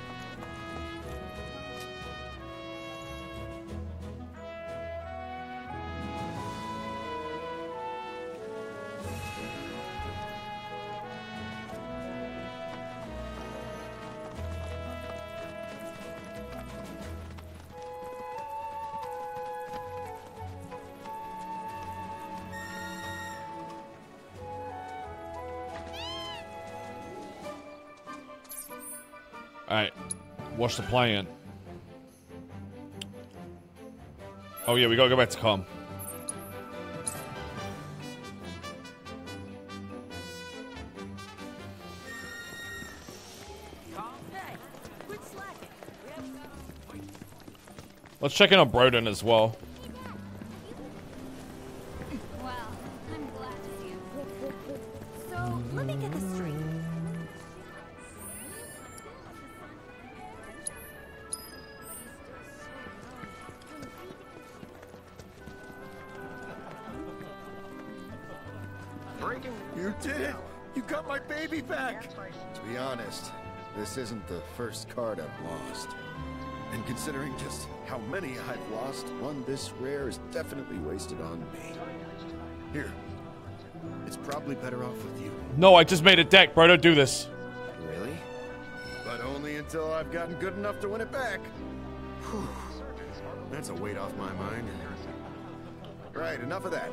What's the plan? Oh yeah, we gotta go back to Kalm. Let's check in on Broden as well. First card I've lost. And considering just how many I've lost, one this rare is definitely wasted on me. Here. It's probably better off with you. No, I just made a deck, bro. Don't do this. Really? But only until I've gotten good enough to win it back. Whew. That's a weight off my mind. Right, enough of that.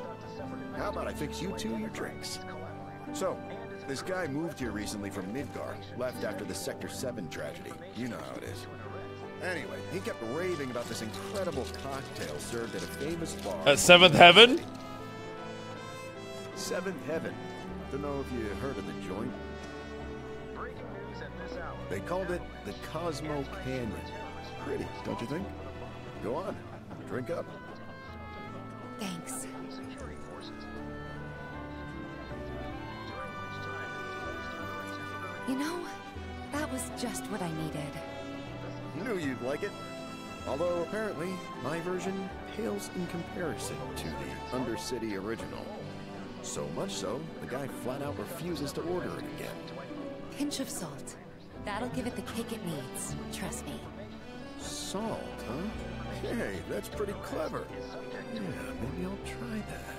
How about I fix you two your drinks? So, this guy moved here recently from Midgar, left after the Sector 7 tragedy. You know how it is. Anyway, he kept raving about this incredible cocktail served at a famous bar. At Seventh Heaven? Seventh Heaven. Don't know if you heard of the joint. They called it the Cosmo Canyon. Pretty, don't you think? Go on, drink up. Like it. Although apparently, my version pales in comparison to the Undercity original. So much so, the guy flat out refuses to order it again. Pinch of salt. That'll give it the kick it needs. Trust me. Salt, huh? Hey, that's pretty clever. Yeah, maybe I'll try that.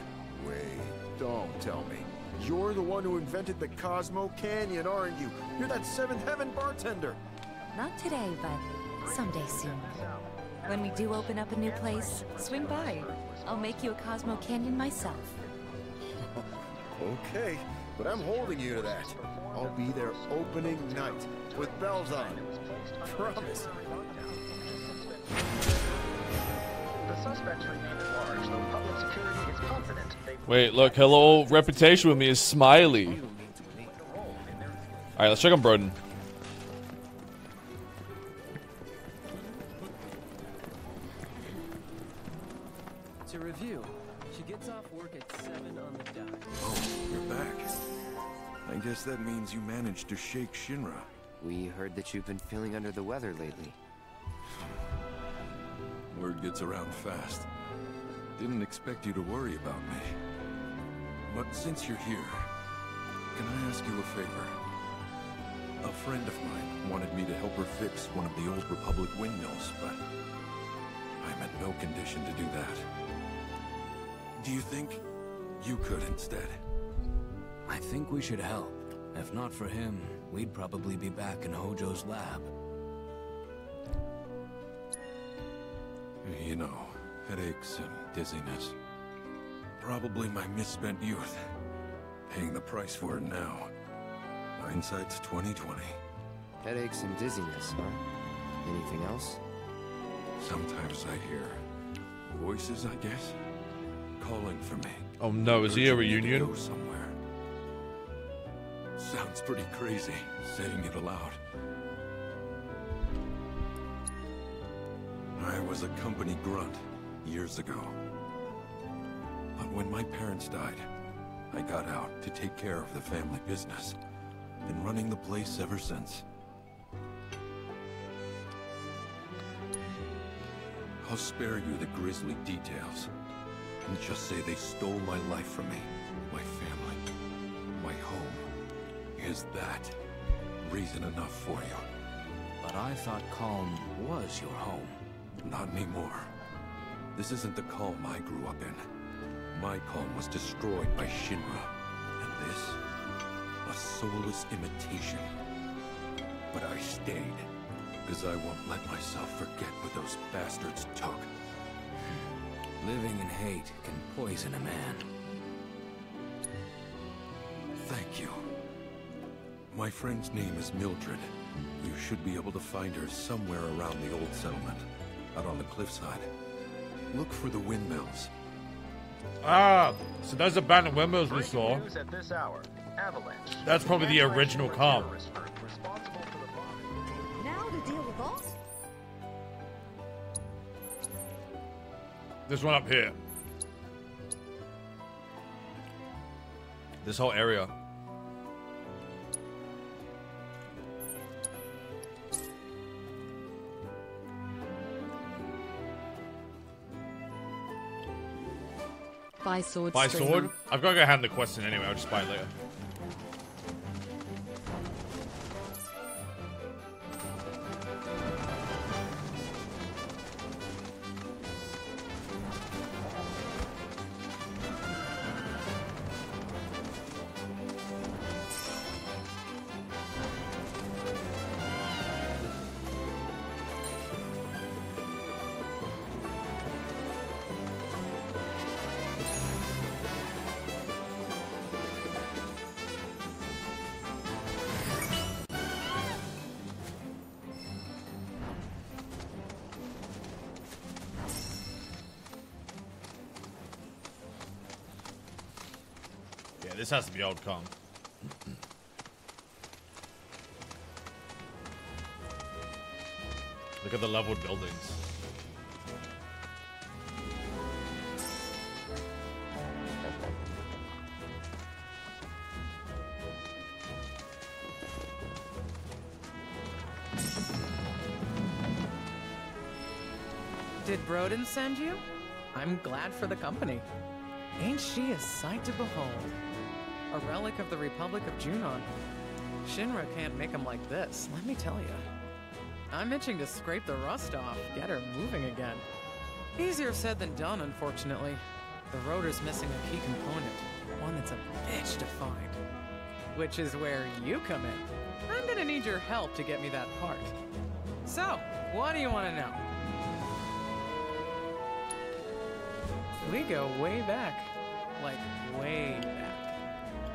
Wait, don't tell me. You're the one who invented the Cosmo Canyon, aren't you? You're that Seventh Heaven bartender. Not today, but someday soon. When we do open up a new place, swing by. I'll make you a Cosmo Canyon myself. Okay, but I'm holding you to that. I'll be there opening night with bells on. Promise. The suspects remain at large, though public security is confident they Wait, look, hello, reputation with me is Smiley. Alright, let's check on Broden. Guess that means you managed to shake Shinra. We heard that you've been feeling under the weather lately. Word gets around fast. Didn't expect you to worry about me. But since you're here, can I ask you a favor? A friend of mine wanted me to help her fix one of the old Republic windmills, but I'm in no condition to do that. Do you think you could instead? I think we should help. If not for him, we'd probably be back in Hojo's lab. You know, headaches and dizziness. Probably my misspent youth. Paying the price for it now. Hindsight's 2020. Headaches and dizziness, huh? Anything else? Sometimes I hear voices, I guess, calling for me. Oh no, is he a urging me to reunion? Sounds pretty crazy saying it aloud. I was a company grunt years ago. But when my parents died, I got out to take care of the family business. Been running the place ever since. I'll spare you the grisly details. And just say they stole my life from me. My. Is that reason enough for you? But I thought Kalm was your home. Not anymore. This isn't the Kalm I grew up in. My Kalm was destroyed by Shinra. And this? A soulless imitation. But I stayed. Because I won't let myself forget what those bastards took. Living in hate can poison a man. My friend's name is Mildred. You should be able to find her somewhere around the old settlement, out on the cliffside. Look for the windmills. Ah, so those abandoned windmills we saw. At this hour. Avalanche. That's probably the original Kalm. Terrorist group responsible for the bombing. Now to deal with all This one up here. This whole area. Buy sword. Buy streamer. sword? I've got to go hand the question anyway. I'll just buy it later. This has to be Old Kong. Look at the leveled buildings. Did Broden send you? I'm glad for the company. Ain't she a sight to behold? A relic of the Republic of Junon. Shinra can't make 'em like this, let me tell you. I'm itching to scrape the rust off, get her moving again. Easier said than done, unfortunately. The rotor's missing a key component, one that's a bitch to find. Which is where you come in. I'm gonna need your help to get me that part. So, what do you want to know? We go way back. Like, way back.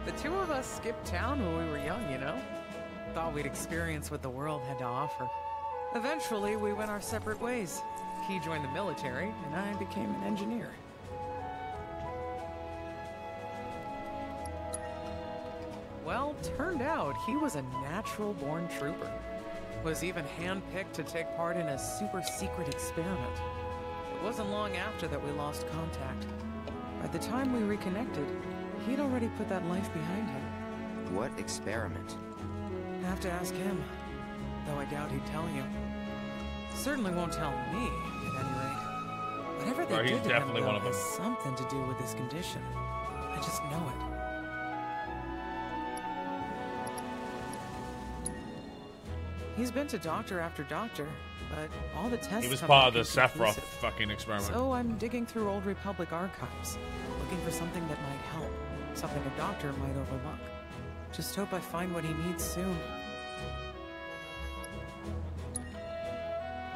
The two of us skipped town when we were young, you know? Thought we'd experience what the world had to offer. Eventually, we went our separate ways. He joined the military, and I became an engineer. Well, turned out he was a natural born trooper. Was even handpicked to take part in a super secret experiment. It wasn't long after that we lost contact. By the time we reconnected, he'd already put that life behind him. What experiment? Have to ask him. Though I doubt he'd tell you. Certainly won't tell me, at any rate. Whatever they Bro, he's did to definitely him, one though, of them. has something to do with his condition. I just know it. He's been to doctor after doctor, but all the tests He was part of the been Sephiroth fucking experiment. So I'm digging through old Republic archives, looking for something that might help, something a doctor might overlook. Just hope I find what he needs soon.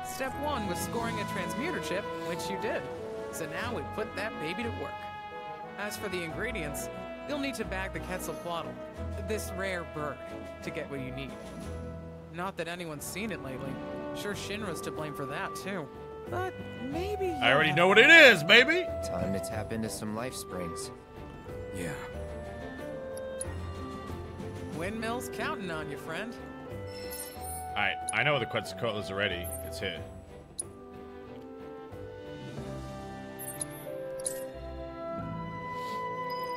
Step one was scoring a transmuter chip, which you did. So now we put that baby to work. As for the ingredients, you'll need to bag the Quetzalcoatl, this rare bird, to get what you need. Not that anyone's seen it lately. Sure Shinra's to blame for that, too. But maybe I already know what it is, baby. Time to tap into some life springs. Yeah. Windmill's counting on you, friend. Alright, I know the Quetzalcoatl is already. It's here.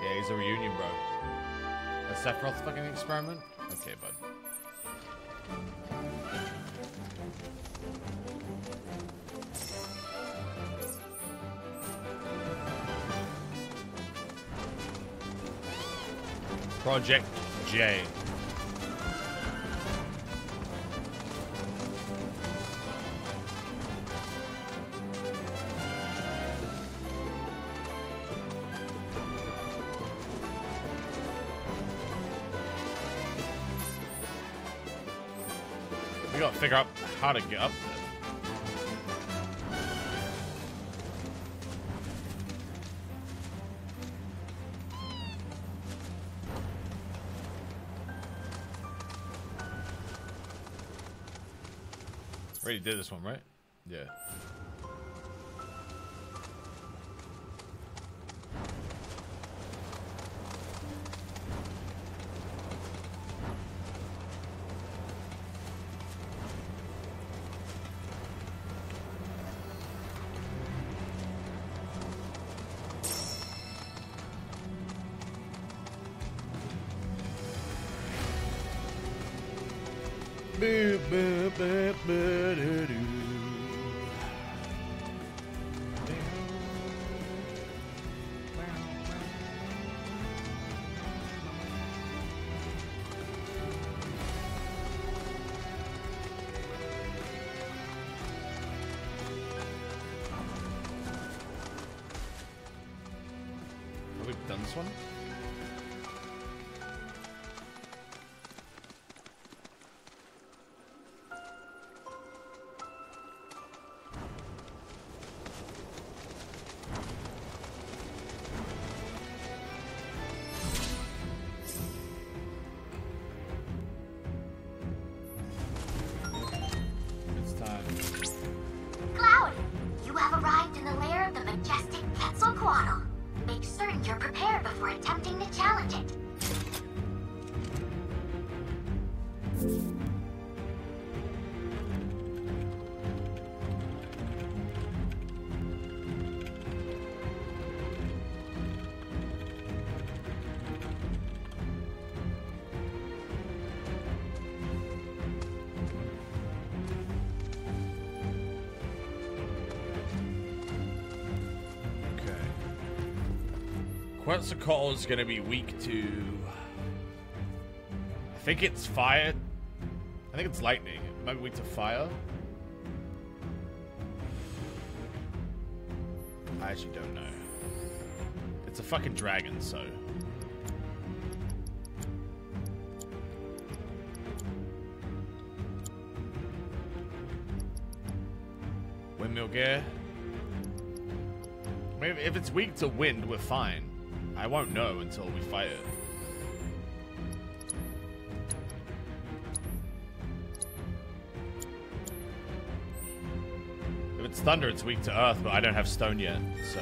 Yeah, he's a reunion, bro. A Sephiroth fucking experiment? Okay, bud. Project J. We gotta figure out how to get up Already did this one, right? Yeah. Quetzalcoatl is going to be weak to. I think it's fire. I think it's lightning. It might be weak to fire. I actually don't know. It's a fucking dragon, so. Windmill gear. Maybe if it's weak to wind, we're fine. I won't know until we fight it. If it's thunder, it's weak to earth, but I don't have stone yet, so.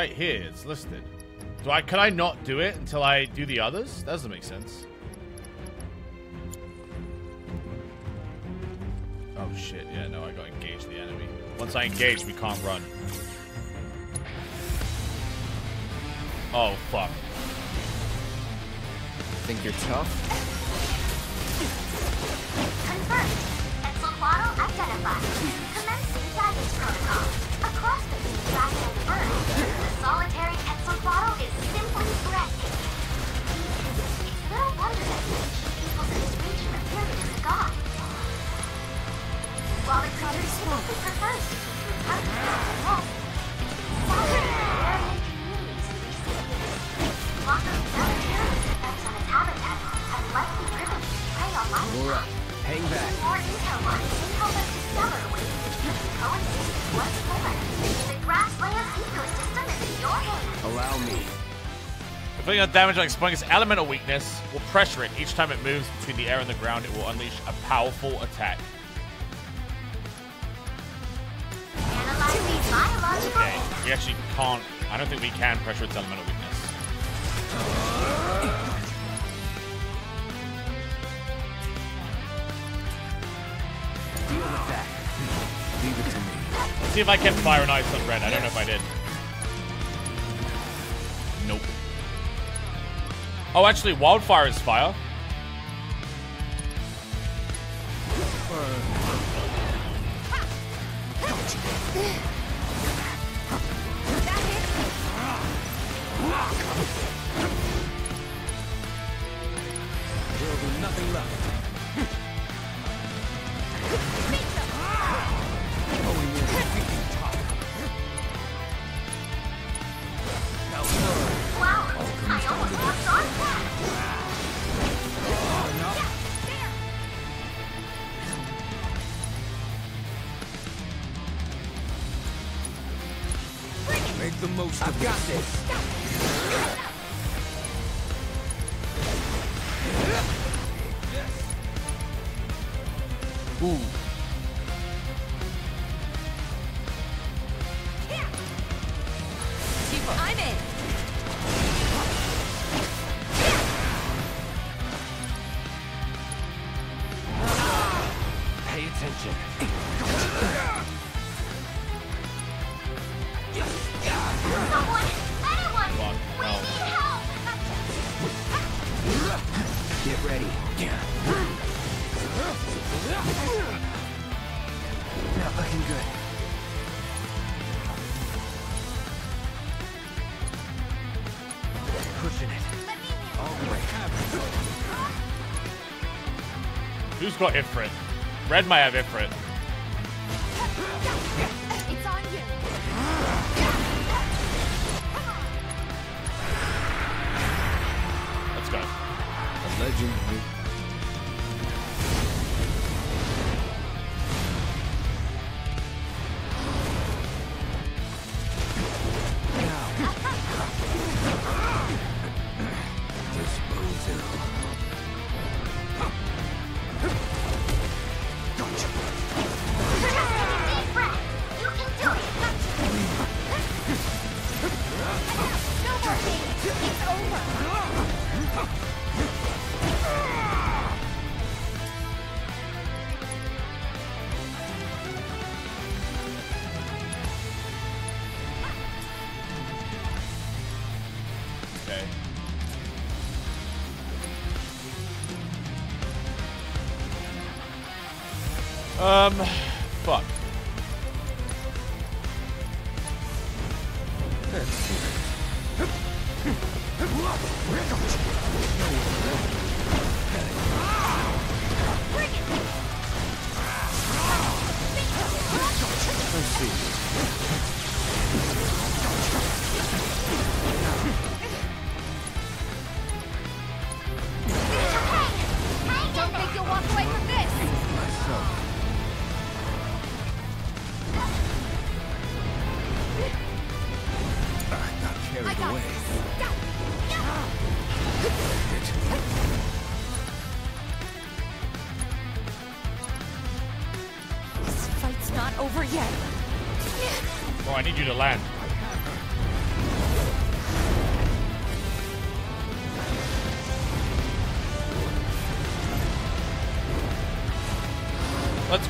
Right here. It's listed. Do I? Could I not do it until I do the others? That doesn't make sense. Oh shit! Yeah, no, I got to engage the enemy. Once I engage, we can't run. Oh fuck! Think you're tough? Laura, hang back. Hands. Allow me. Damage like exploding its elemental weakness will pressure it. Each time it moves between the air and the ground, it will unleash a powerful attack. Okay, we actually can't. I don't think we can pressure its elemental weakness. Deal with that. Leave it to me. Let's see if I kept fire and ice on red. I don't know if I did. Nope. Oh, actually, wildfire is fire. There'll be nothing left. Going in, we can talk. Wow, I almost lost on that. Make the most of I've got this. Got Ifrit? Red might have Ifrit.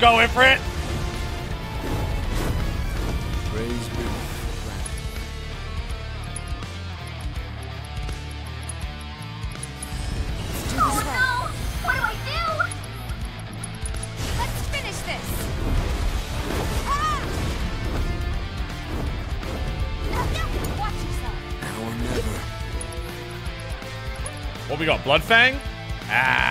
Go, Ifrit! Praise be. Oh no! What do I do? Let's finish this! Ah! Watch yourself! Now or never. What we got? Bloodfang? Ah.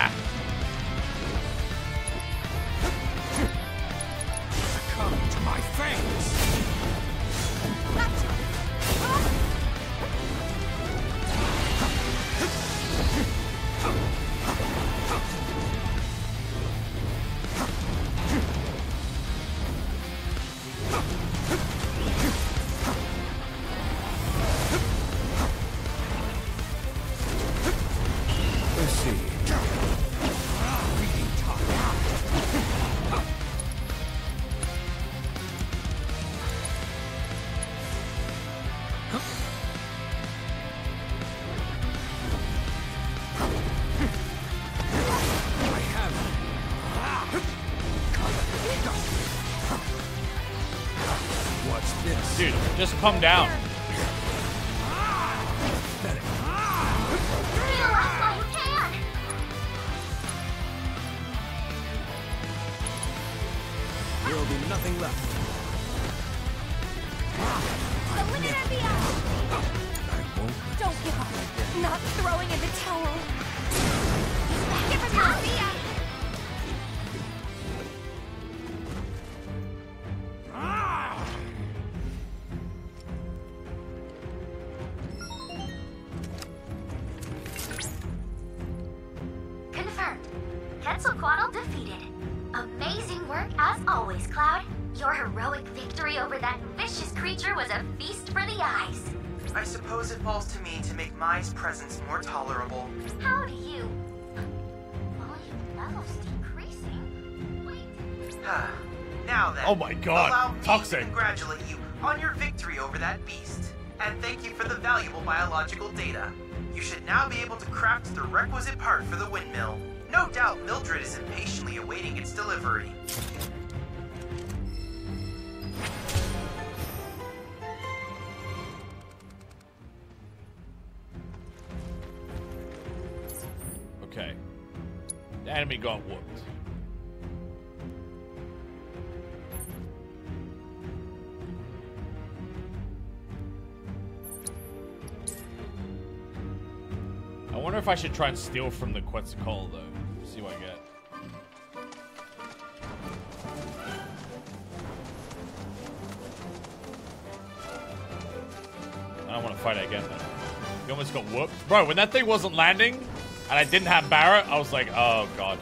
Come down. I should try and steal from the Quetzalcoatl, though. See what I get. I don't want to fight it again, though. You almost got whooped. Bro, when that thing wasn't landing, and I didn't have Barret, I was like, oh, God.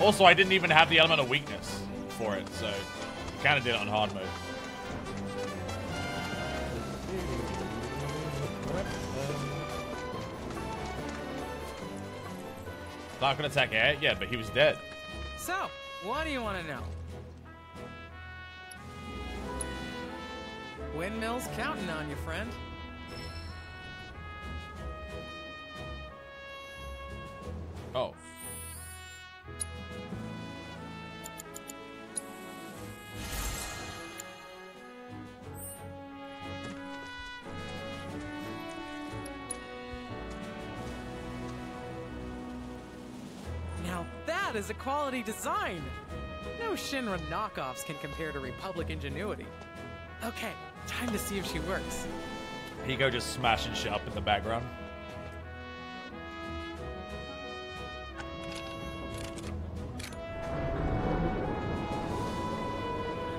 Also, I didn't even have the element of weakness for it, so I kind of did it on hard mode. Not gonna attack air? Yeah, but he was dead. So, what do you want to know? Windmill's counting on you, friend. Oh. That is a quality design. No Shinra knockoffs can compare to Republic ingenuity. Okay, time to see if she works. Hiko just smashing shit up in the background.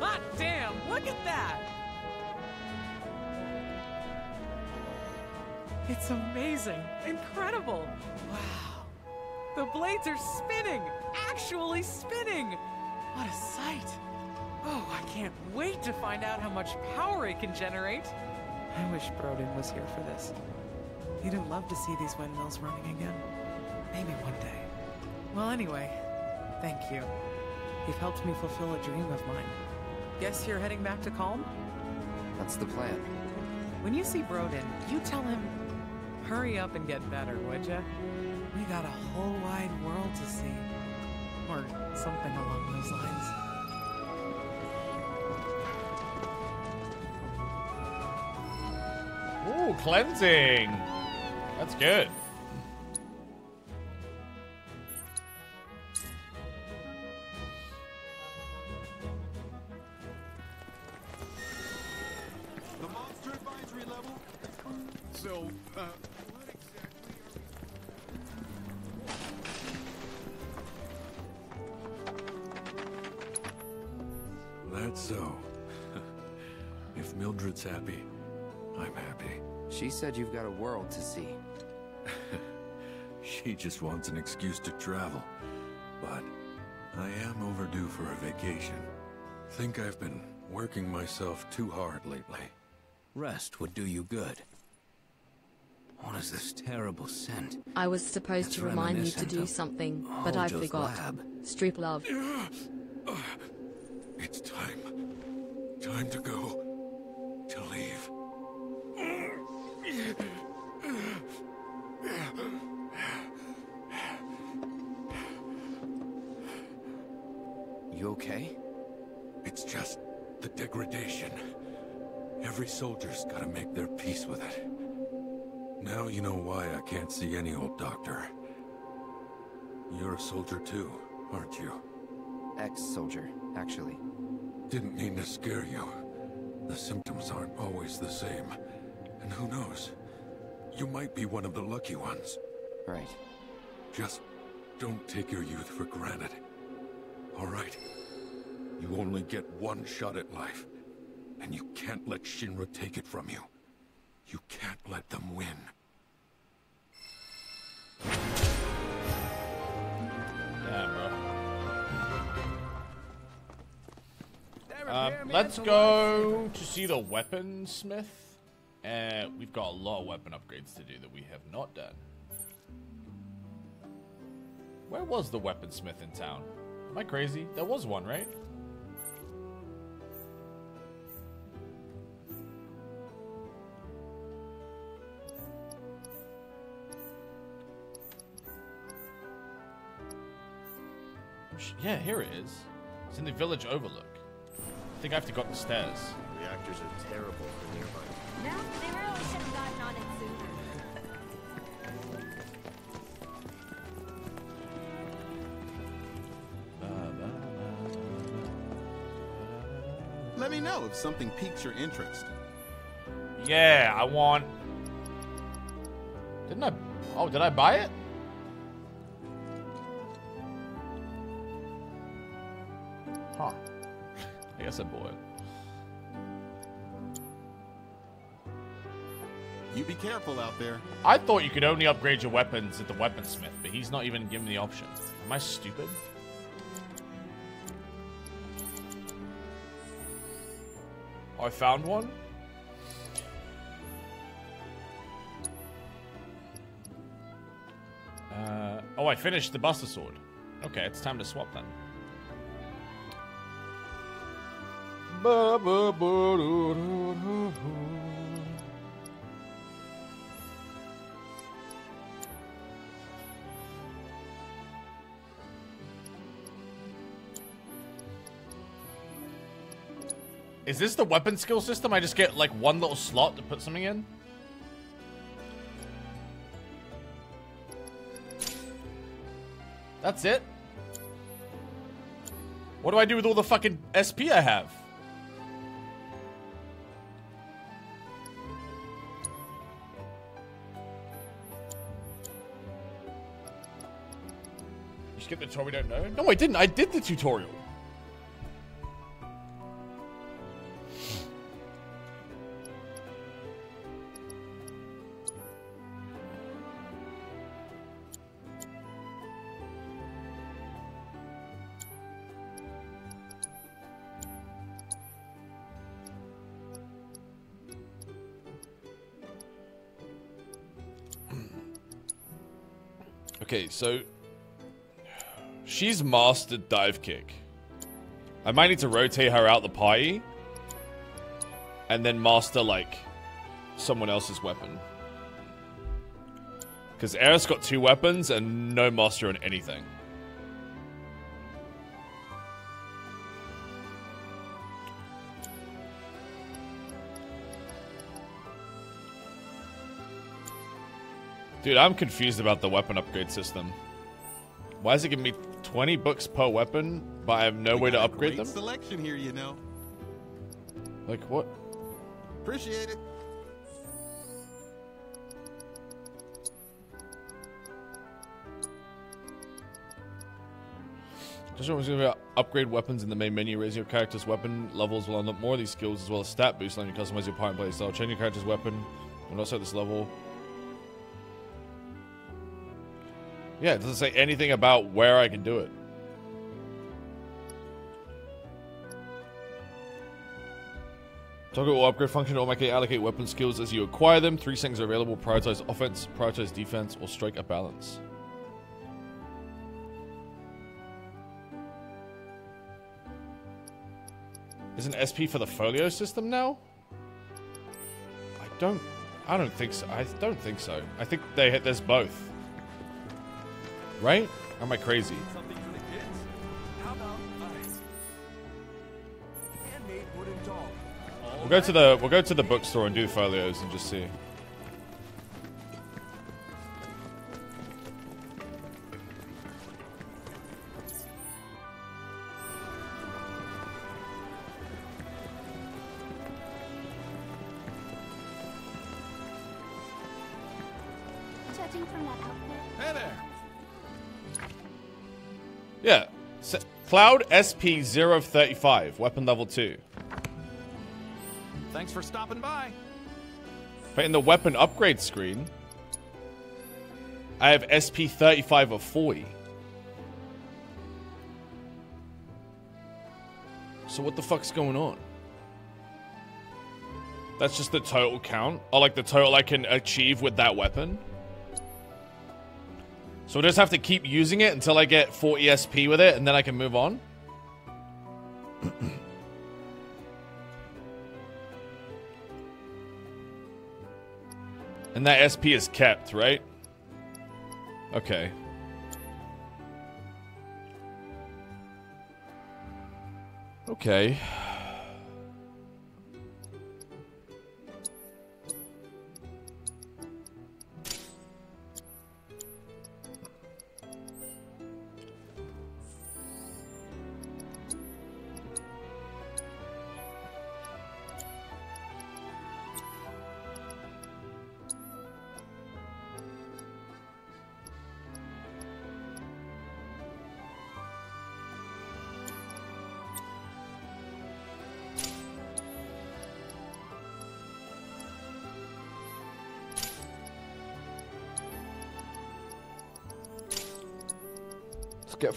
Hot damn, look at that! It's amazing, incredible. Wow. The blades are spinning, actually spinning. What a sight. Oh, I can't wait to find out how much power it can generate. I wish Broden was here for this. He'd have loved to see these windmills running again. Maybe one day. Well, anyway, thank you. You've helped me fulfill a dream of mine. Guess you're heading back to Kalm? That's the plan. When you see Broden, you tell him, hurry up and get better, would ya? We got a whole wide world to see. Or something along those lines. Ooh, cleansing. That's good. The monster advisory level? So, uh, That's so. if Mildred's happy, I'm happy. She said you've got a world to see. She just wants an excuse to travel. But I am overdue for a vacation. Think I've been working myself too hard lately. Rest would do you good. What is this terrible scent? I was supposed It's to remind you to do something, but I forgot. lab. Street love. It's time. Time to go. To leave. You okay? It's just the degradation. Every soldier's gotta make their peace with it. Now you know why I can't see any old doctor. You're a soldier too, aren't you? Ex-soldier, actually. Didn't mean to scare you. The symptoms aren't always the same. And who knows? You might be one of the lucky ones. Right. Just don't take your youth for granted. All right? You only get one shot at life. And you can't let Shinra take it from you. You can't let them win. Um, let's go to see the weaponsmith. Uh, we've got a lot of weapon upgrades to do that we have not done. Where was the weaponsmith in town? Am I crazy? There was one, right? Yeah, here it is. It's in the village overlook. I think I have to go up the stairs. Reactors are terrible for nearby. No, they really should have gotten on it sooner. Let me know if something piques your interest. Yeah, I want. Didn't I? Oh, did I buy it? Guess I bought. You be careful out there. I thought you could only upgrade your weapons at the weaponsmith, but he's not even giving me the option. Am I stupid? I found one? Uh, oh, I finished the Buster Sword. Okay, it's time to swap then. Is this the weapon skill system? I just get like one little slot to put something in? That's it. What do I do with all the fucking SP I have? Skipped the tutorial we don't know? No, I didn't. I did the tutorial. Okay, so she's mastered dive kick. I might need to rotate her out the party and then master like someone else's weapon. Because Aerith got two weapons and no master on anything. Dude, I'm confused about the weapon upgrade system. Why is it giving me 20 books per weapon, but I have no way to upgrade them? selection here, you know. Like, what? Appreciate it. Just remember to upgrade weapons in the main menu. Raise your character's weapon levels will unlock more of these skills as well as stat boosts, letting you customize your part and play style. Change your character's weapon and also at this level. Yeah, it doesn't say anything about where I can do it. Toggle or upgrade function to automatically allocate weapon skills as you acquire them. Three settings are available. Prioritize offense, prioritize defense, or strike a balance. Isn't SP for the folio system now? I don't I don't think so. I don't think so. I think they hit there's both. Right? Or am I crazy? We'll go to the we'll go to the bookstore and do folios and just see. Cloud SP 035, weapon level 2. Thanks for stopping by. But in the weapon upgrade screen, I have SP 35 of 40. So what the fuck's going on? That's just the total count? Or like the total I can achieve with that weapon? So I just have to keep using it until I get 40 SP with it and then I can move on? and that SP is kept, right? Okay. Okay.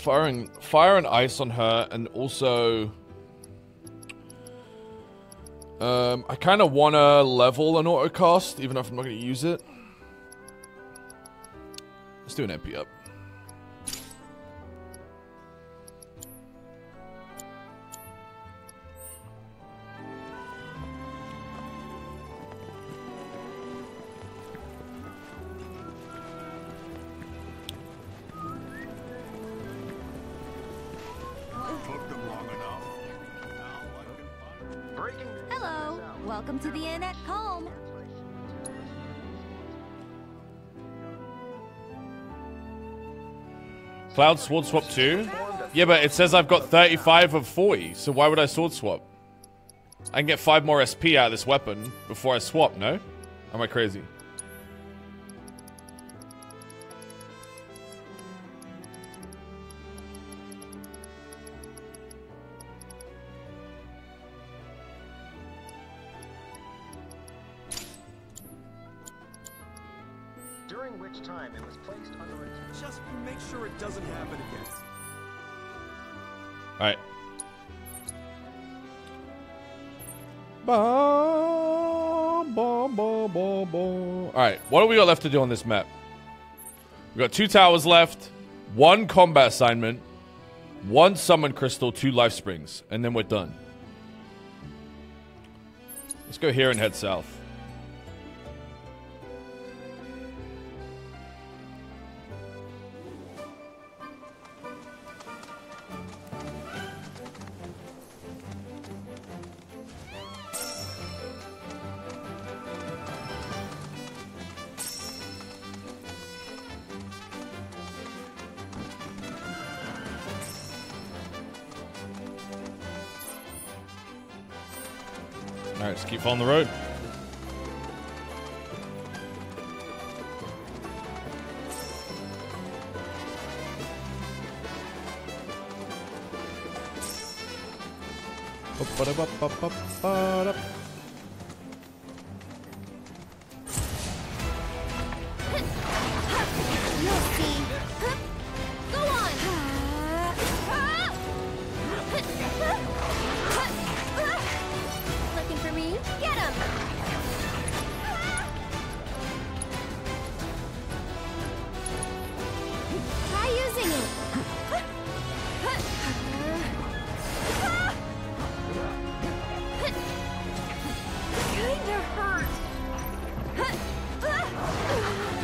Let's fire and ice on her, and also, um, I kind of want to level an autocast, even if I'm not going to use it. Let's do an MP up. Cloud sword swap too? Yeah, but it says I've got 35 of 40, so why would I sword swap? I can get 5 more SP out of this weapon before I swap, no? Am I crazy? Got left to do on this map? We've got two towers left, one combat assignment, one summon crystal, two life springs, and then we're done. Let's go here and head south.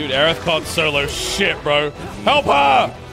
Dude, Aerith caught solo shit, bro. Help her!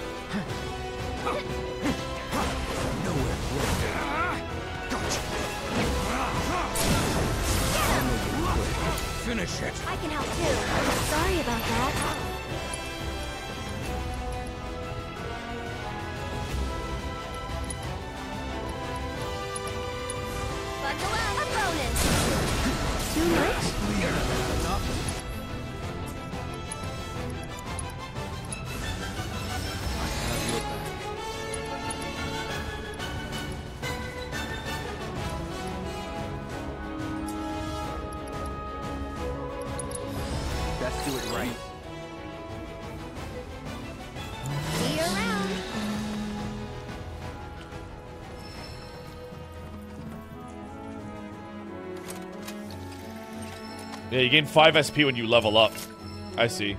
You gain 5 SP when you level up. I see.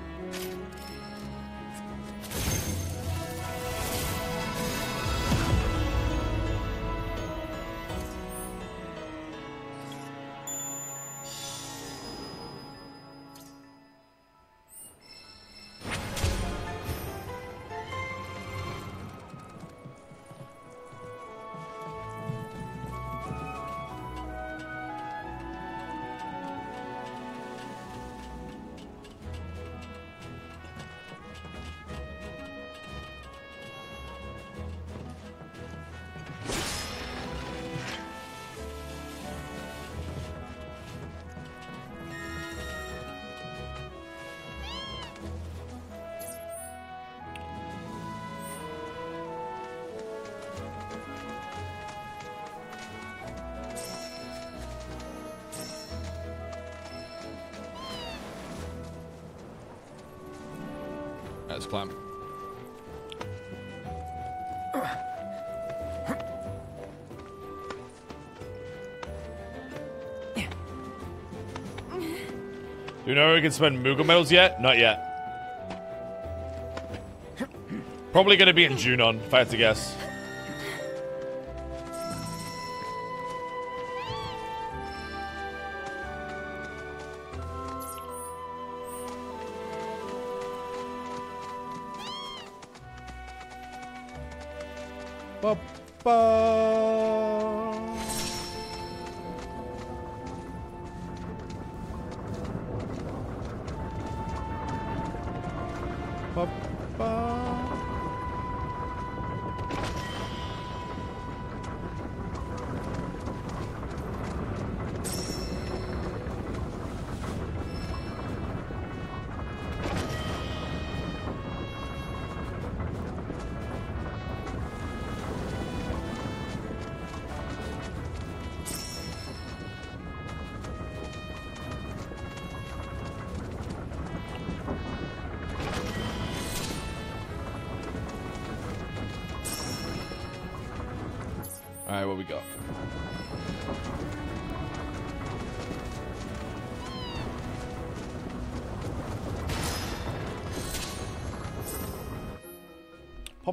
Let's climb. Do you know where we can spend Moogle medals yet? Not yet. Probably going to be in Junon, if I had to guess.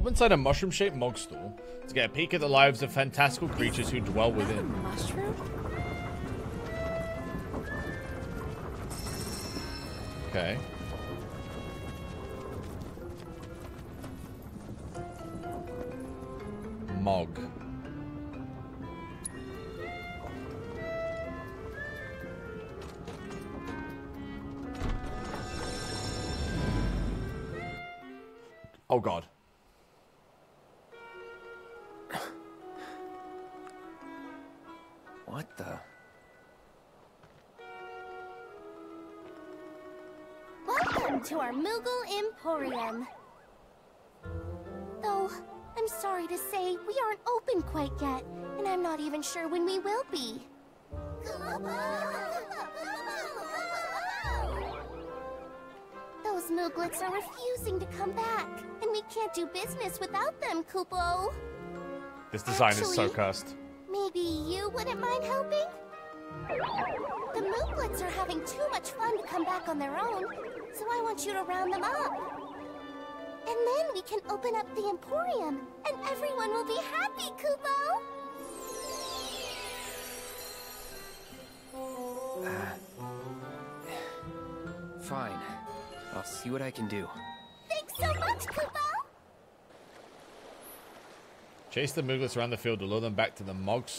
Pop inside a mushroom-shaped mog stool to get a peek at the lives of fantastical creatures who dwell within. Mushroom? Okay. Can't do business without them, Kupo. This design is so Actually- cursed. Maybe you wouldn't mind helping? The Mooglets are having too much fun to come back on their own, so I want you to round them up. And then we can open up the Emporium, and everyone will be happy, Kupo! Uh, fine. I'll see what I can do. Thanks so much, Kupo! Chase the Mooglets around the field to lure them back to the Mog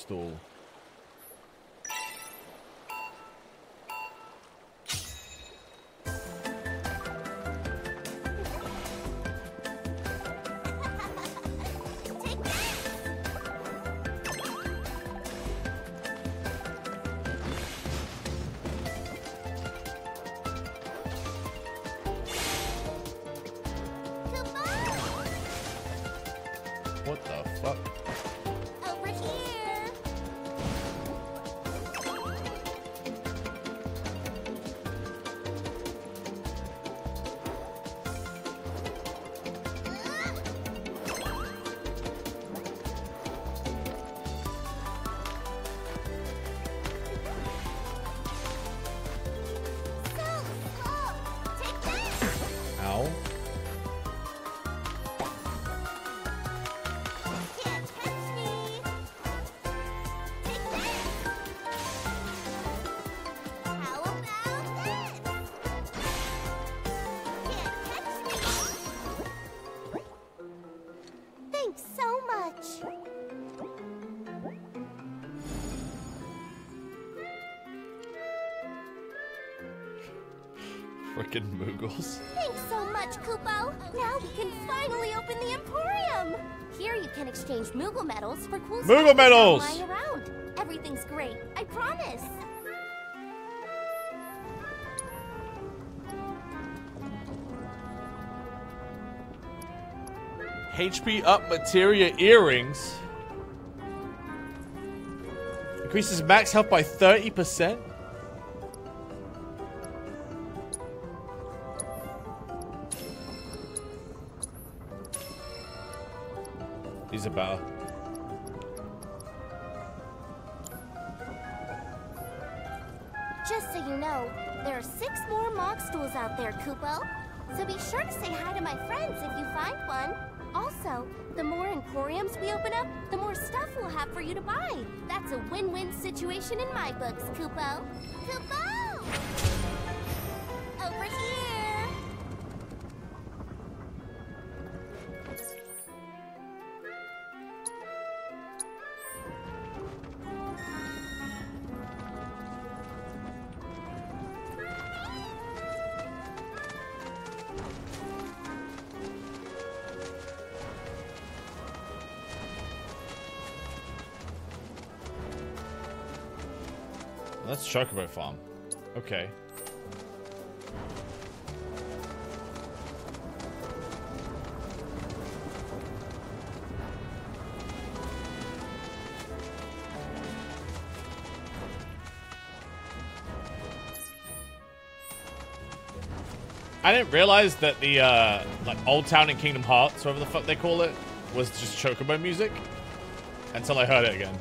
for cool Moogle stuff that's medals! Everything's great, I promise! HP up materia earrings. Increases max health by 30%. Okay. I didn't realize that the uh, like Old Town in Kingdom Hearts, whatever the fuck they call it, was just Chocobo music until I heard it again.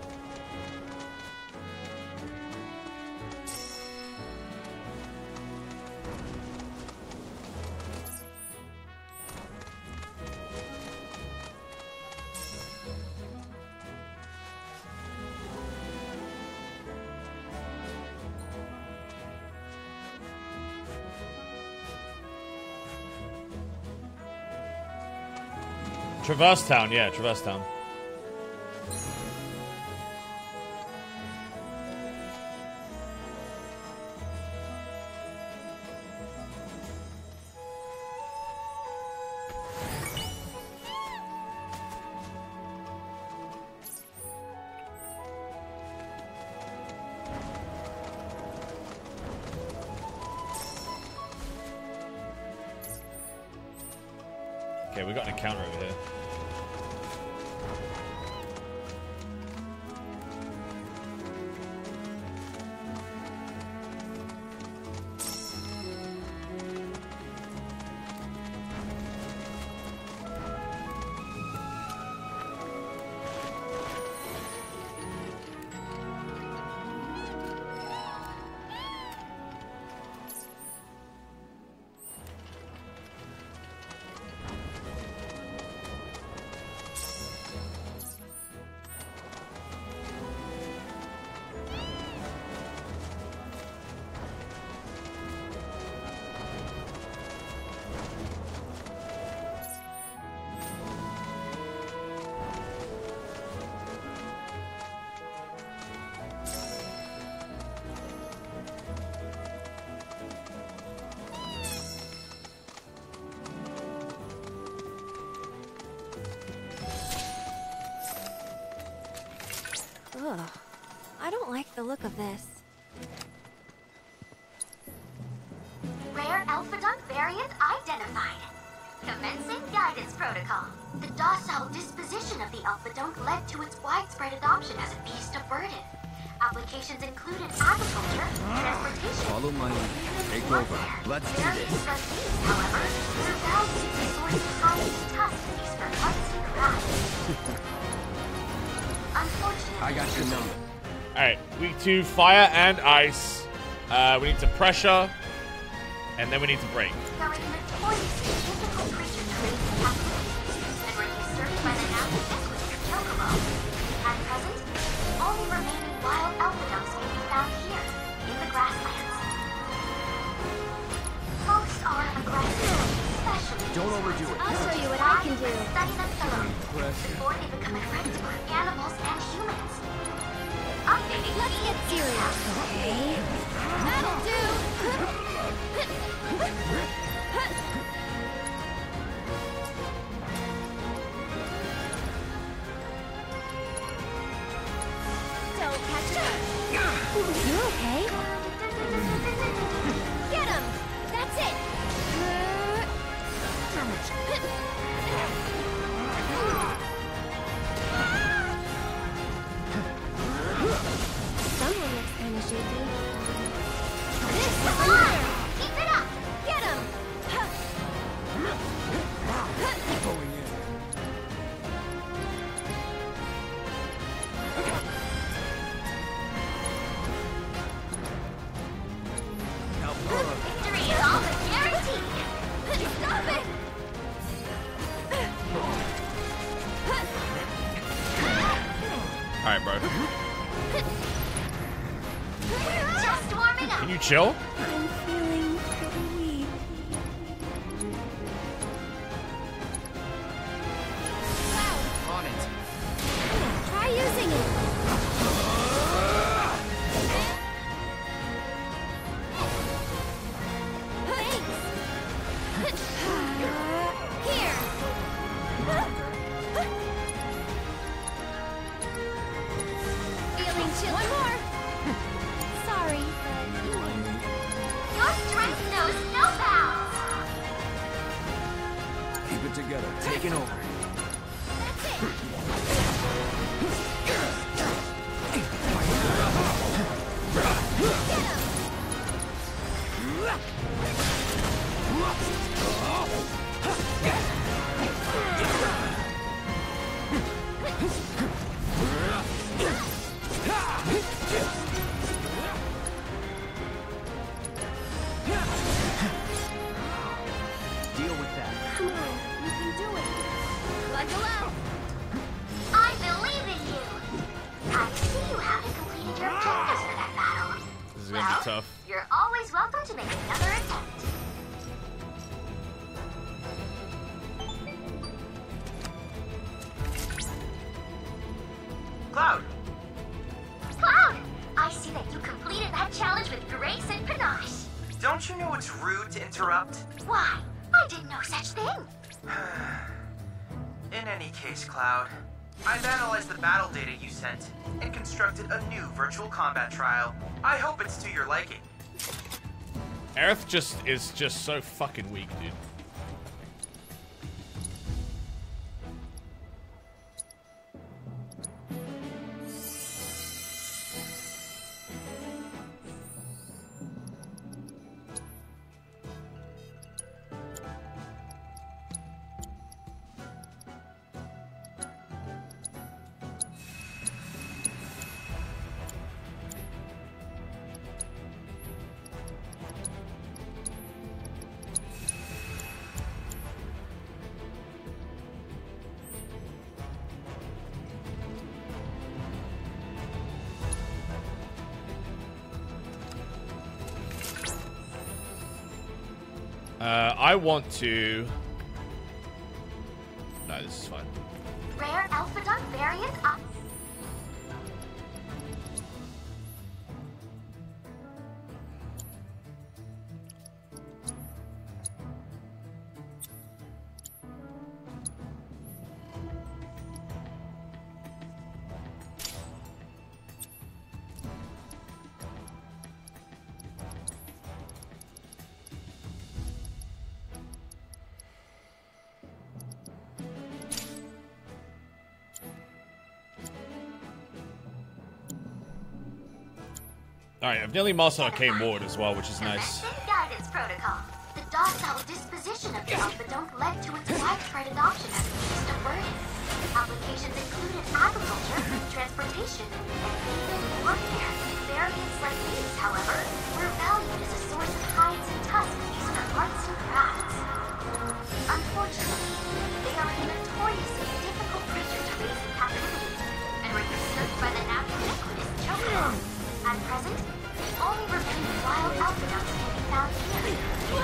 Traverse Town, yeah, Traverse Town. to fire and ice. Uh, we need to pressure, and then we need to break. Serious. Show. Aerith just is just so fucking weak, dude. Want to. All right, I've nearly mastered Arcane Ward as well, which is nice. Guidance protocol. The docile disposition of the led to its widespread adoption as a beast of burden. Applications included agriculture, transportation, and even warfare. Variants like these, however, were valued as a source of hides and tusks used for arts and crafts. Unfortunately,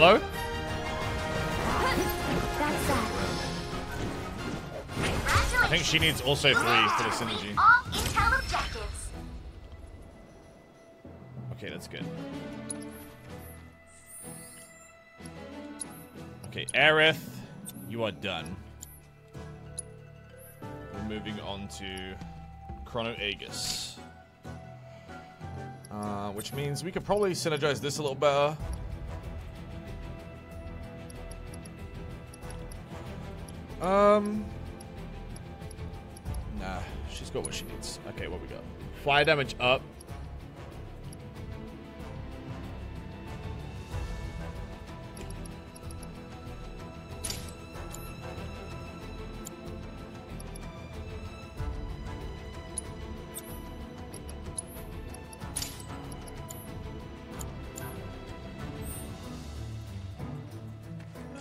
Hello? I think she needs also three for the synergy. Okay, that's good. Okay, Aerith, you are done. We're moving on to Chrono Aegis. Uh, which means we could probably synergize this a little better. Um. Nah, she's got what she needs. Okay, what we got? Fire damage up.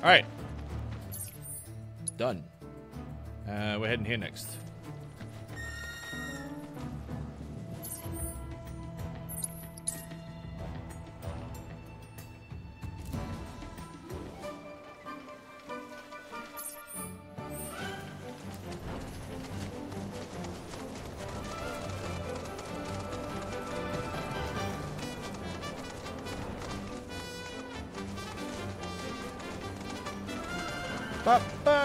All right. Done. Uh, we're heading here next.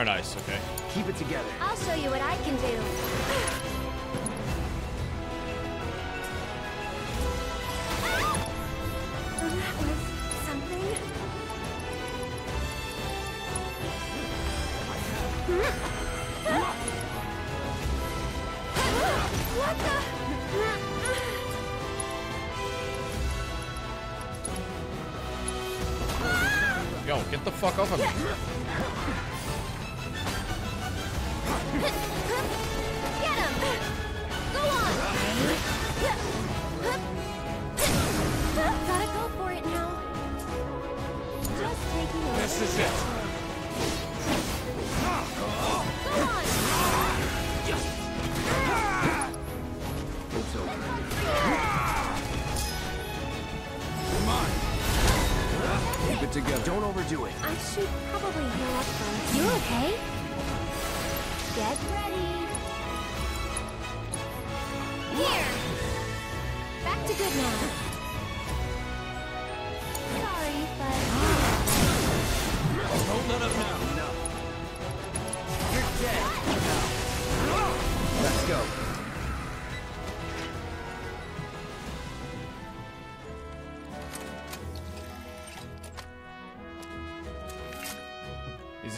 Paradise, okay. Keep it together. I'll show you what I can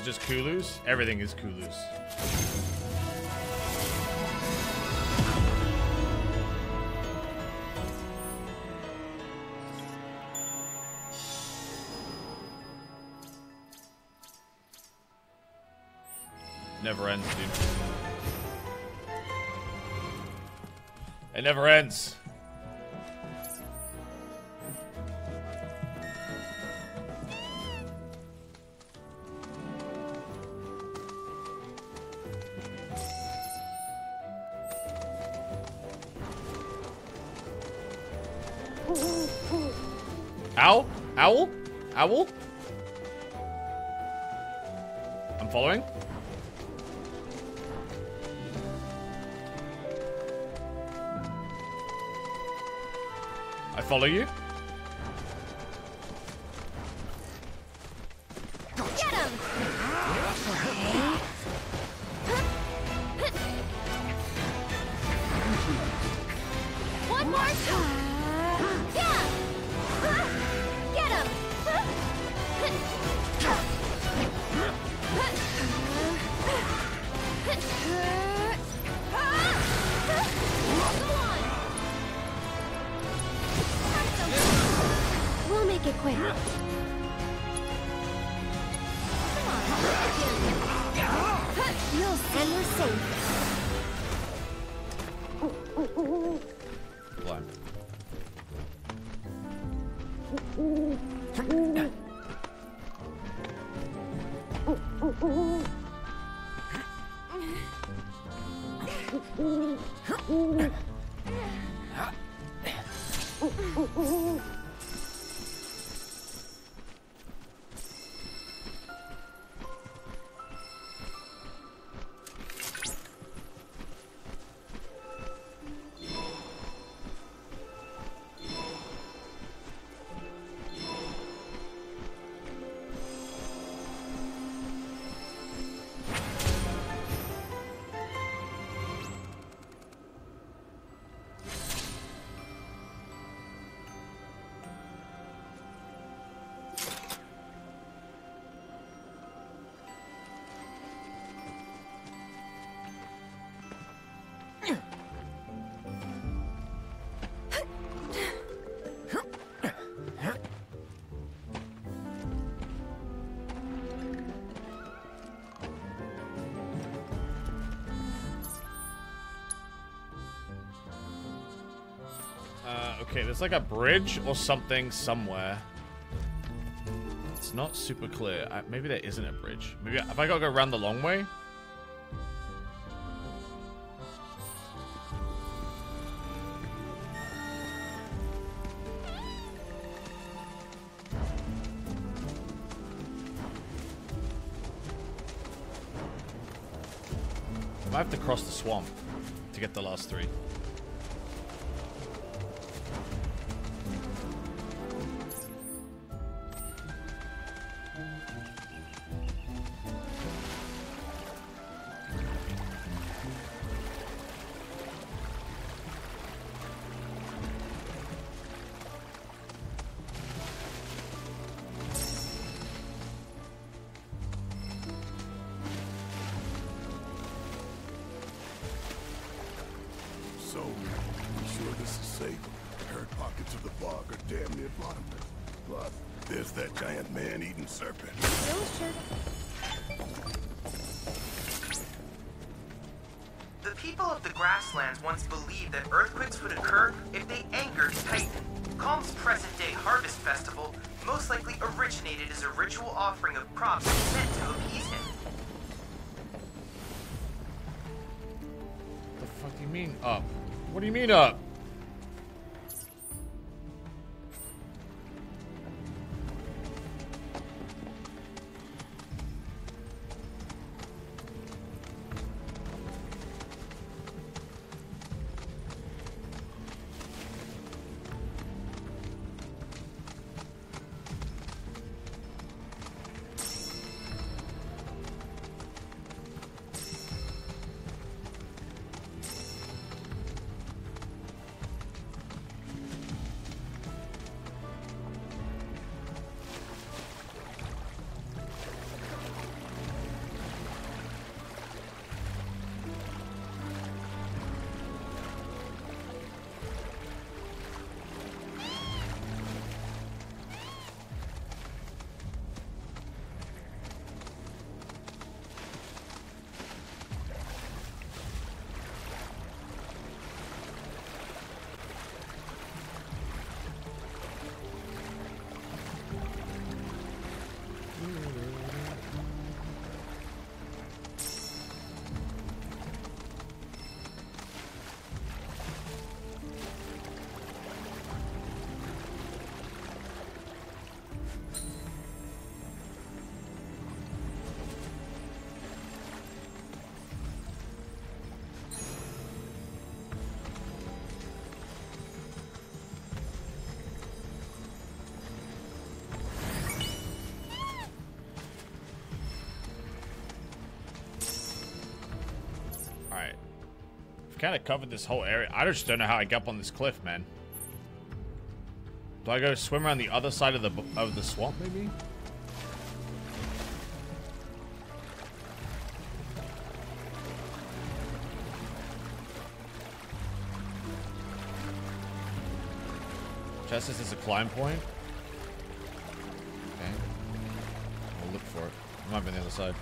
just Kulu's? Everything is Kulu's. Never ends, dude. It never ends. 会。You'll see, you're safe. Okay, there's like a bridge or something somewhere. It's not super clear. I, maybe there isn't a bridge. Maybe have I got to go around the long way? I have to cross the swamp to get the last three. What kind of covered this whole area. I just don't know how I get up on this cliff, man. Do I go swim around the other side of the of the swamp, maybe? Chest says it's a climb point. Okay. We'll look for it. It might be on the other side.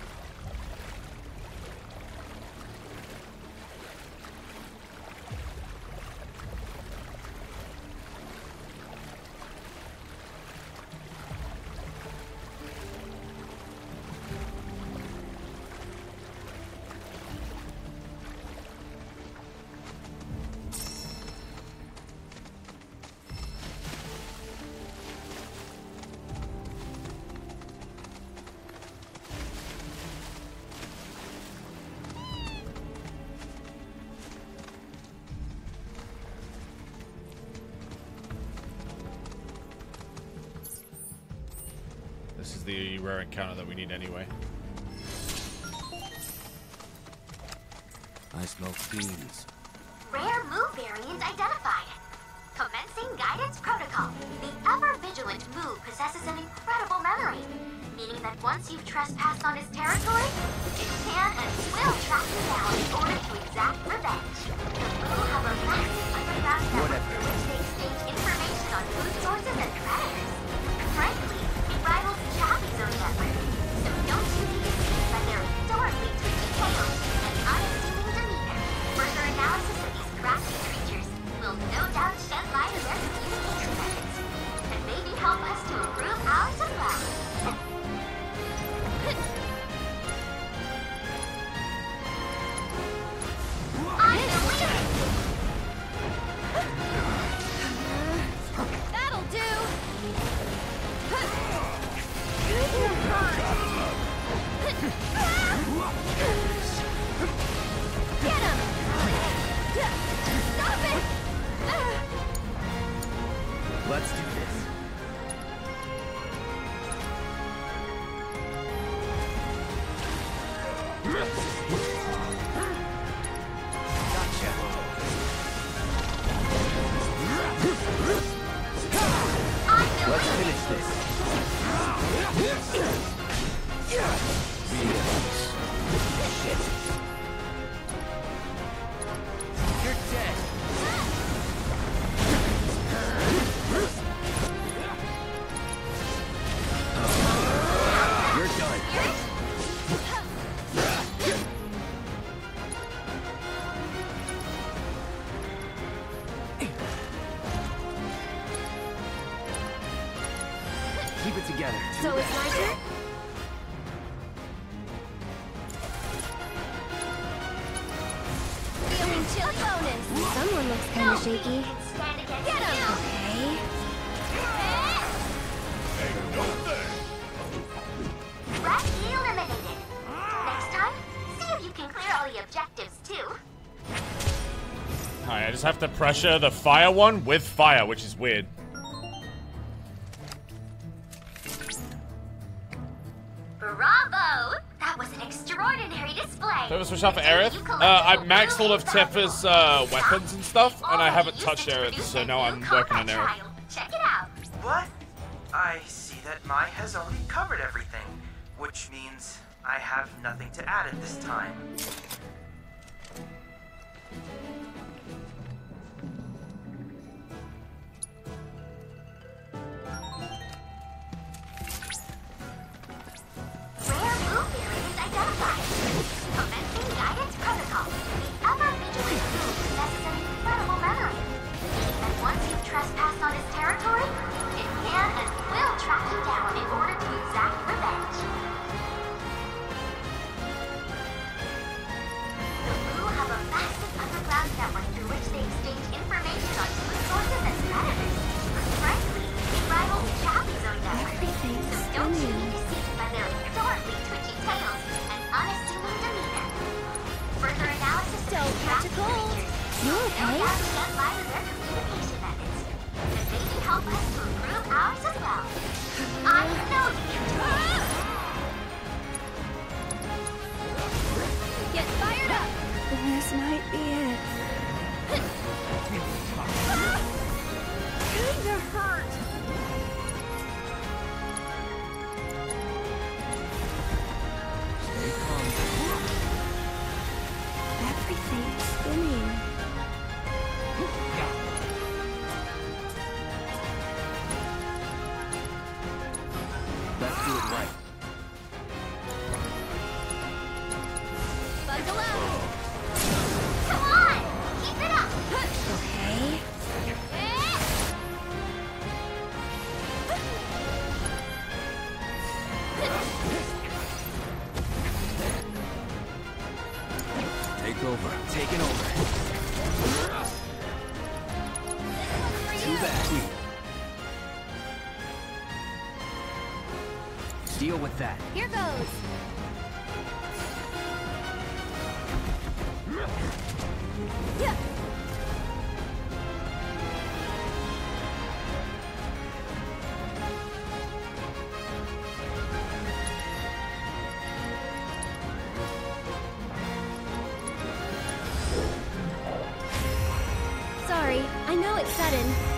rare encounter that we need anyway. I smell fiends. Rare move variant identified. Commencing guidance protocol. The ever-vigilant move possesses an incredible memory, meaning that once you've trespassed on his territory, it can and will track you down just have to pressure the fire one with fire, which is weird. Bravo! That was an extraordinary display. Purpose wish out for Aerith. Uh, I maxed all of Tifa's uh, weapons and stuff, and I haven't touched Aerith, so now I'm working on Aerith. with that. Here goes. Sorry, I know it's sudden,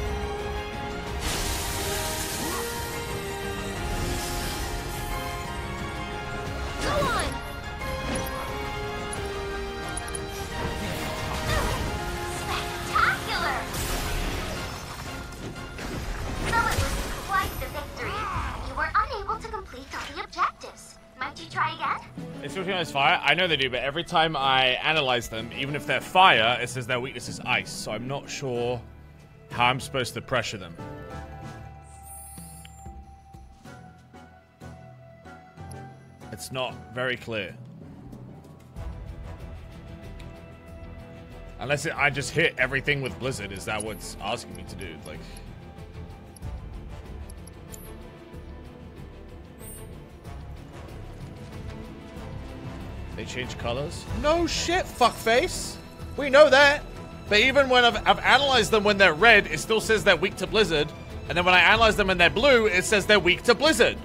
recognize fire? I know they do, but every time I analyze them, even if they're fire, it says their weakness is ice. So I'm not sure how I'm supposed to pressure them. It's not very clear. Unless it, I just hit everything with Blizzard, is that what's asking me to do? Like, they change colors? No shit, fuckface. We know that. But even when I've, I've analyzed them when they're red, it still says they're weak to Blizzard. And then when I analyze them when they're blue, it says they're weak to Blizzard.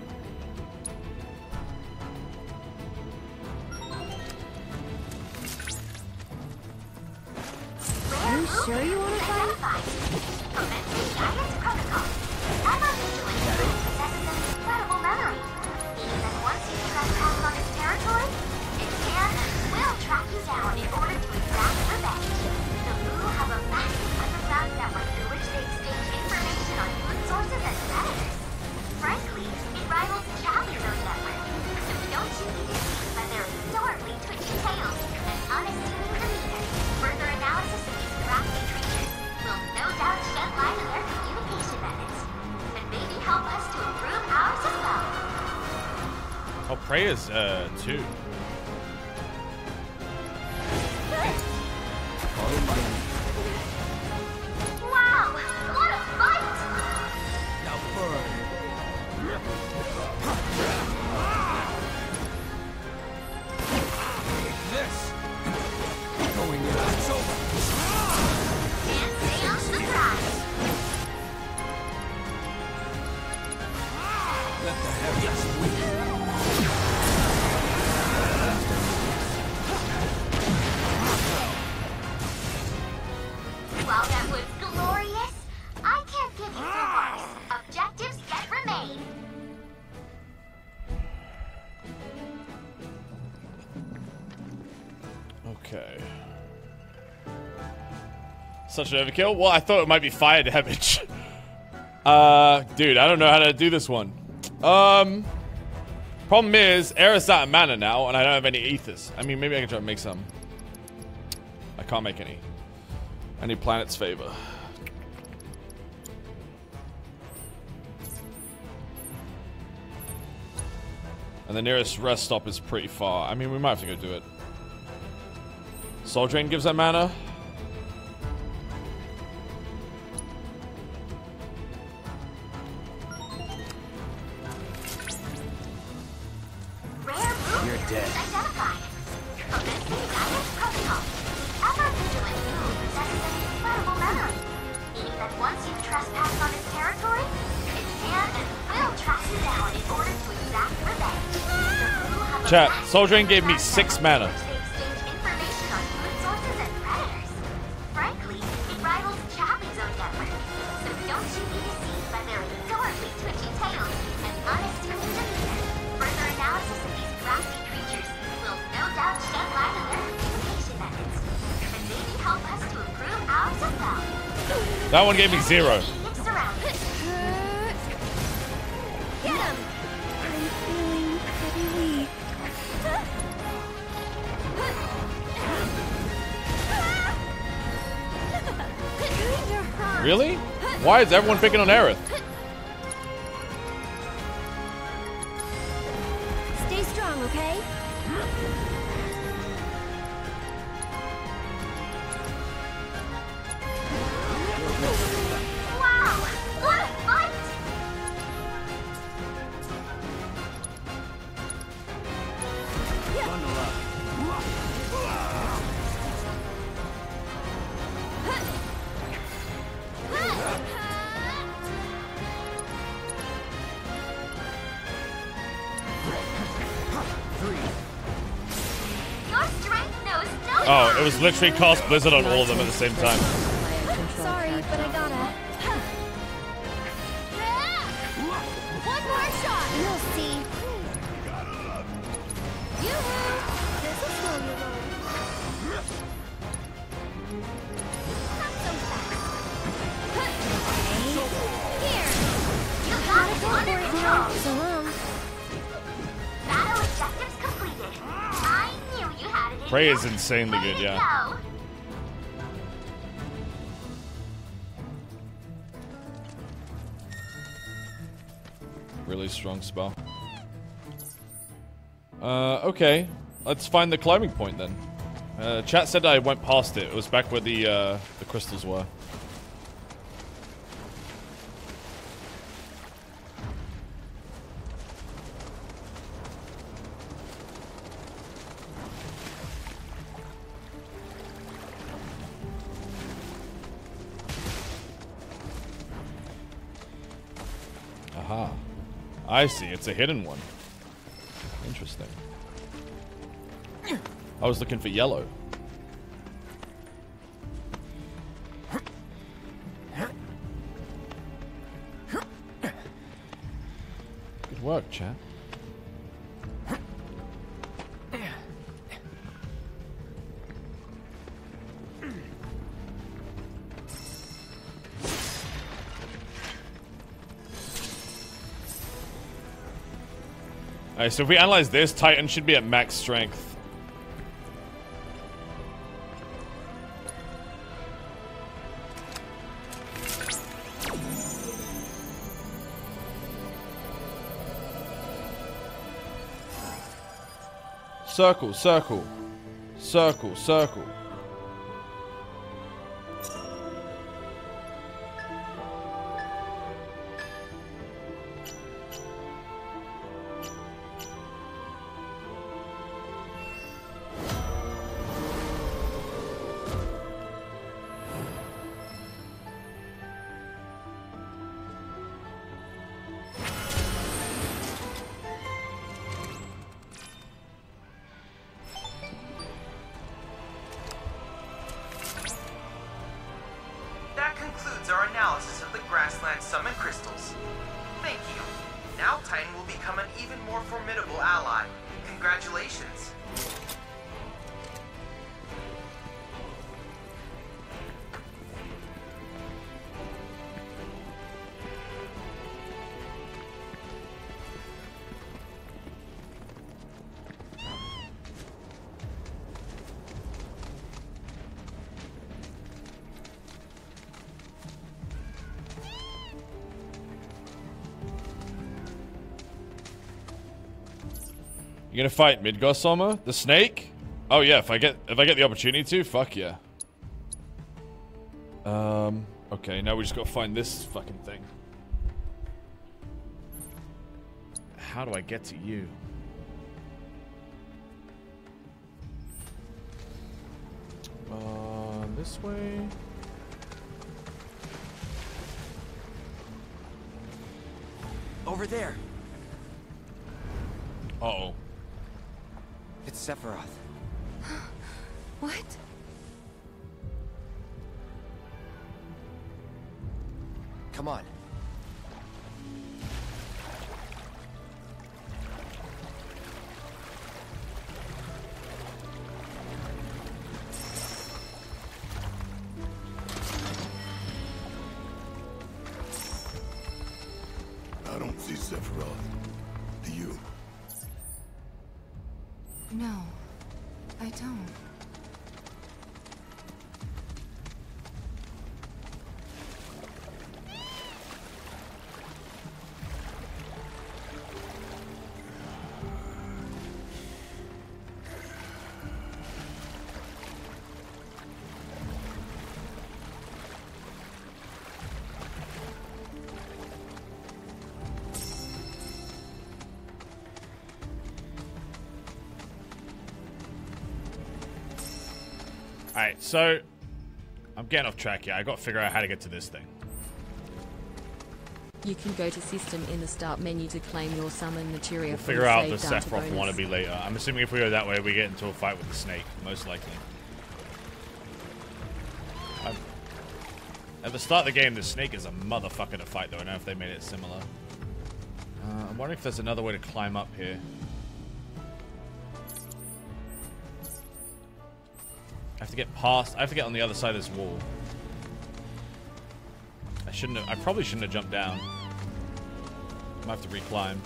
Such an overkill? Well, I thought it might be fire damage. uh, dude, I don't know how to do this one. Um, problem is, Aerith's out of mana now, and I don't have any ethers. I mean, maybe I can try to make some. I can't make any. I need planet's favor. And the nearest rest stop is pretty far. I mean, we might have to go do it. Soul Drain gives that mana. Us to improve ours as well. That one gave me zero. Why is everyone picking on Aerith? Was literally cast Blizzard on all of them at the same time. Insanely good, yeah. Really strong spell. Uh, okay. Let's find the climbing point then. Uh, chat said I went past it. It was back where the uh, the crystals were. I see. It's a hidden one. Interesting. I was looking for yellow. Good work, chat. Alright, so if we analyze this, Titan should be at max strength. Circle, circle. Circle, circle. Gonna fight Midgardsormr? The snake? Oh yeah, if I get if I get the opportunity to, fuck yeah. Um okay, now we just gotta find this fucking thing. How do I get to you? Uh this way. Over there. Uh oh. Sephiroth. Alright, so I'm getting off track here. I gotta figure out how to get to this thing. You can go to system in the start menu to claim your summon materia. We'll figure out the Sephiroth wannabe later. I'm assuming if we go that way, we get into a fight with the snake, most likely. at the start of the game, the snake is a motherfucker to fight, though. I don't know if they made it similar. Uh, I'm wondering if there's another way to climb up here. Get past. I have to get on the other side of this wall. I shouldn't have. I probably shouldn't have jumped down. I might have to reclimb.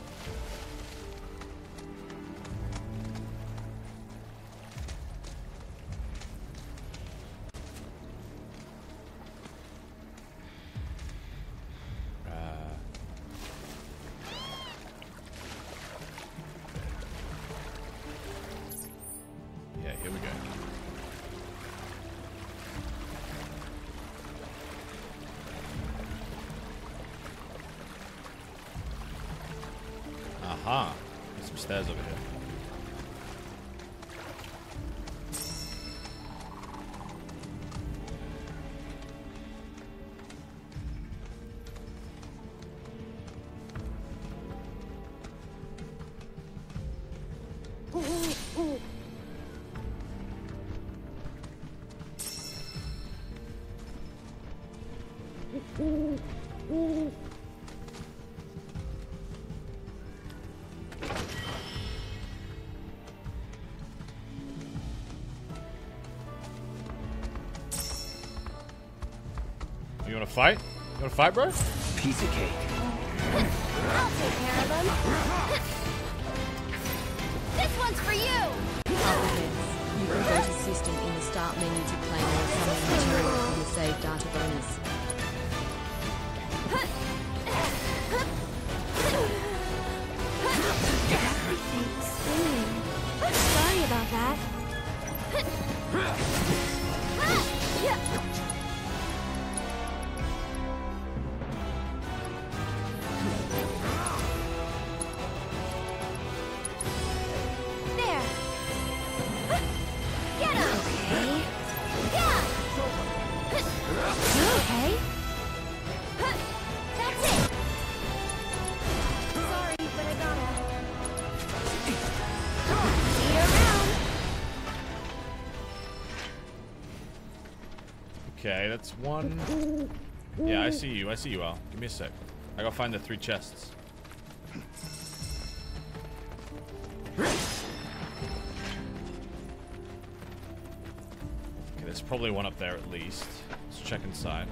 Aha. There's some stairs over here. Fight? You wanna fight, bro? Piece of cake. I'll take care of them. This one's for you. You can go to system in the start menu to claim or summon materia for your save data bonus. Everything's spinning. Sorry about that. that's one. Yeah, I see you. I see you, Al. Give me a sec. I gotta find the three chests. Okay, there's probably one up there at least. Let's check inside.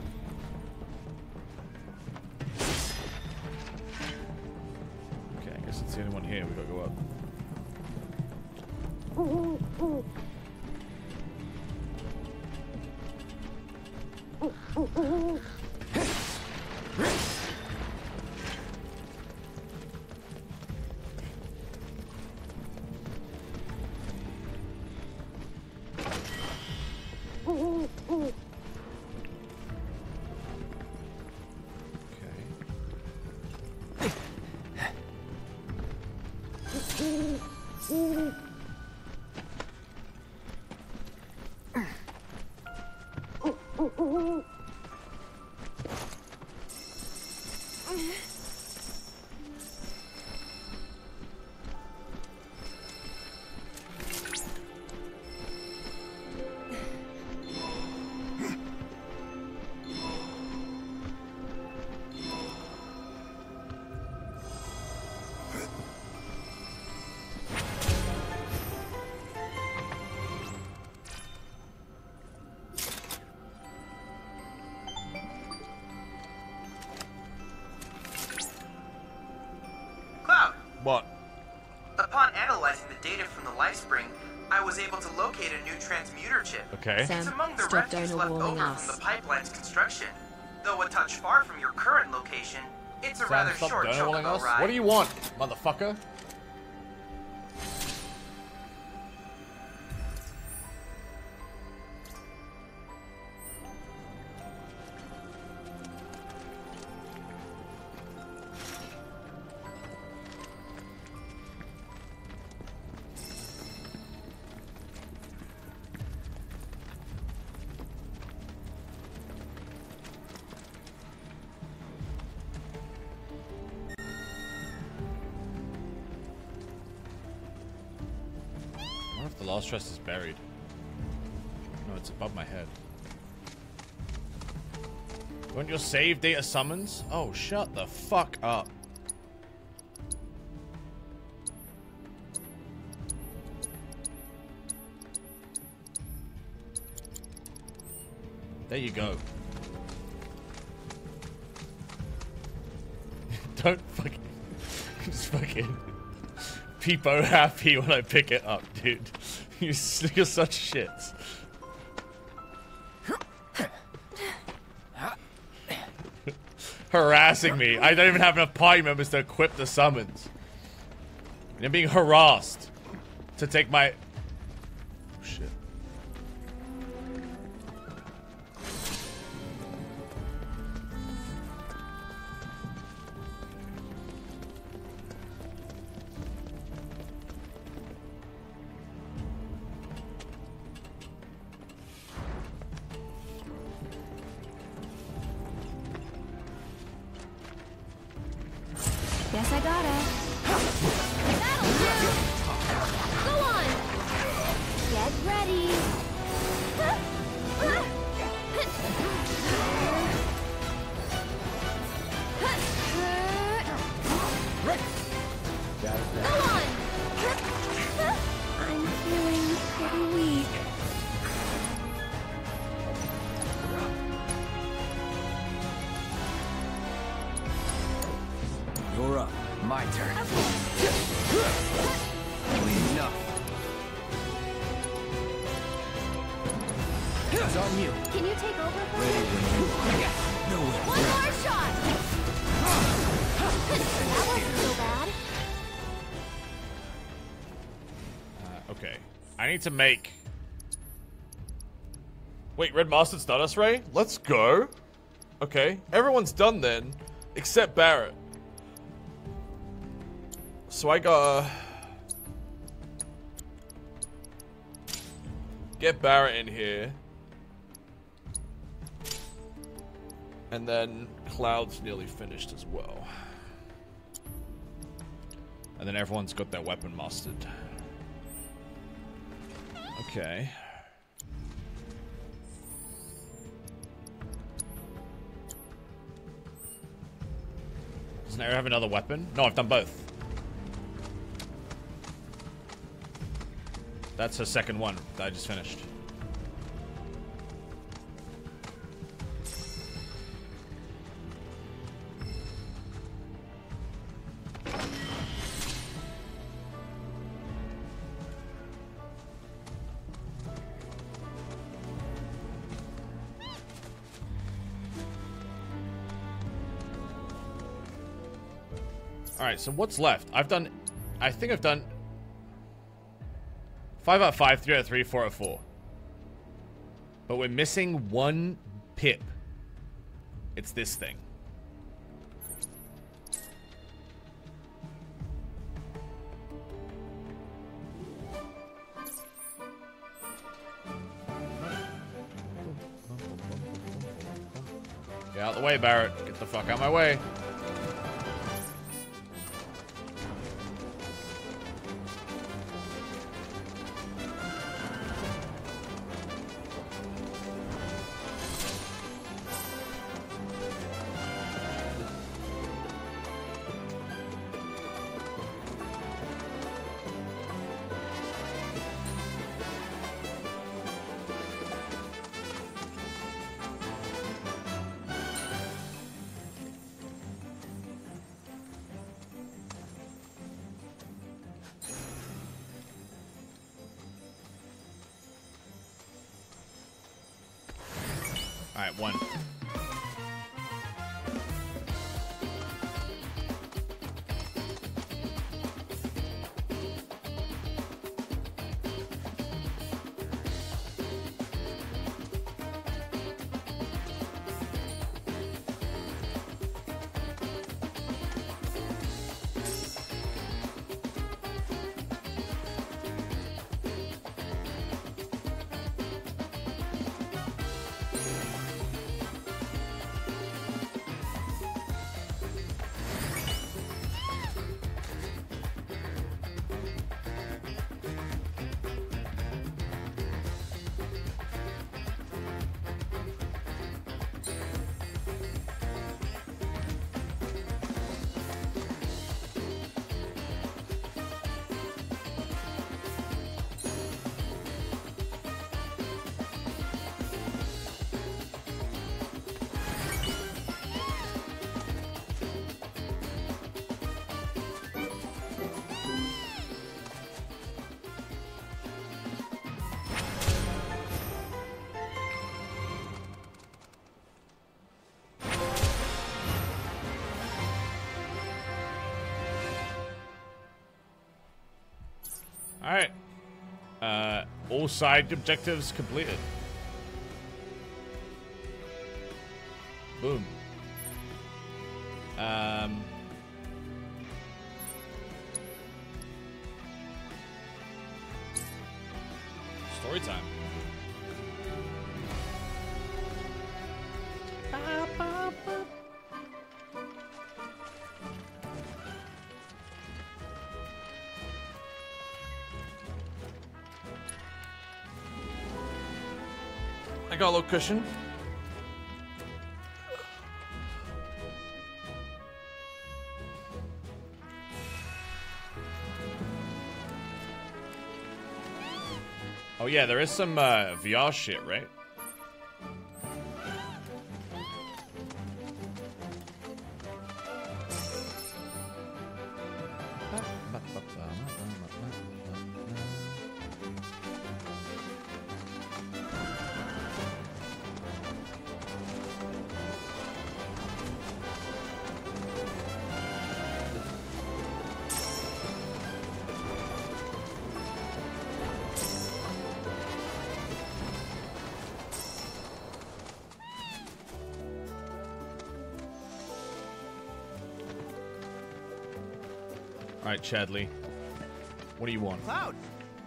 Analyzing the data from the LifeSpring, I was able to locate a new transmuter chip. Okay. Sam, It's Sam, among the stop refuse donor left warning over us. from the pipeline's construction. Though a touch far from your current location, it's a Sam, rather stop short donut-walling chocobo us? ride. What do you want, motherfucker? Save data summons? Oh, shut the fuck up. There you go. Don't fucking just fucking peepo happy when I pick it up, dude. You're such shit. Harassing me. I don't even have enough party members to equip the summons. And I'm being harassed to take my. Need to make. Wait, Red Master us, Ray? Let's go. Okay. Everyone's done then, except Barret. So I gotta. Get Barret in here. And then Cloud's nearly finished as well. And then everyone's got their weapon mastered. Okay. Doesn't Air have another weapon? No, I've done both. That's her second one that I just finished. So what's left? I've done... I think I've done... 5 out of 5, 3 out of 3, 4 out of 4. But we're missing one pip. It's this thing. Get out of the way, Barret. Get the fuck out of my way. All side objectives completed. Got a little cushion. Oh yeah, there is some uh, VR shit, right? All right, Chadley. What do you want? Cloud,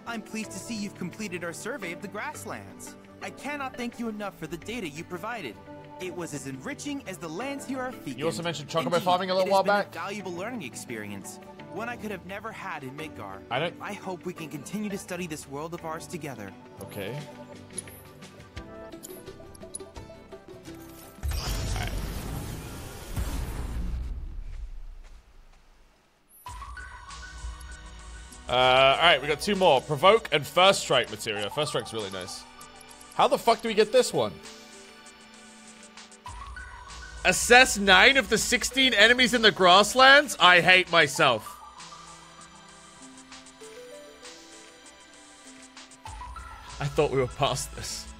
I'm pleased to see you've completed our survey of the grasslands. I cannot thank you enough for the data you provided. It was as enriching as the lands here are fecund. You also mentioned chocobo Indeed, farming a little while back. A valuable learning experience, one I could have never had in Midgar. I don't- I hope we can continue to study this world of ours together. Okay. Uh, alright, we got two more. Provoke and First Strike materia. First Strike's really nice. How the fuck do we get this one? Assess 9 of the 16 enemies in the grasslands? I hate myself. I thought we were past this.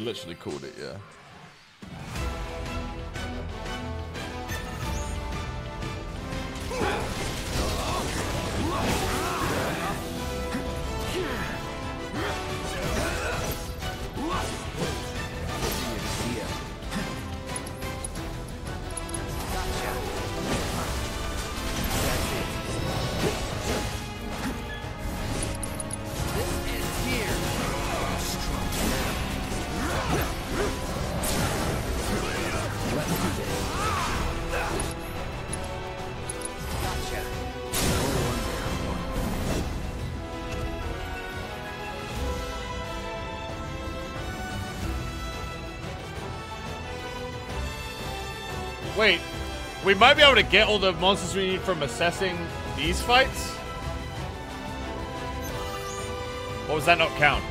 Literally called it, yeah. We might be able to get all the monsters we need from assessing these fights? What does that not count?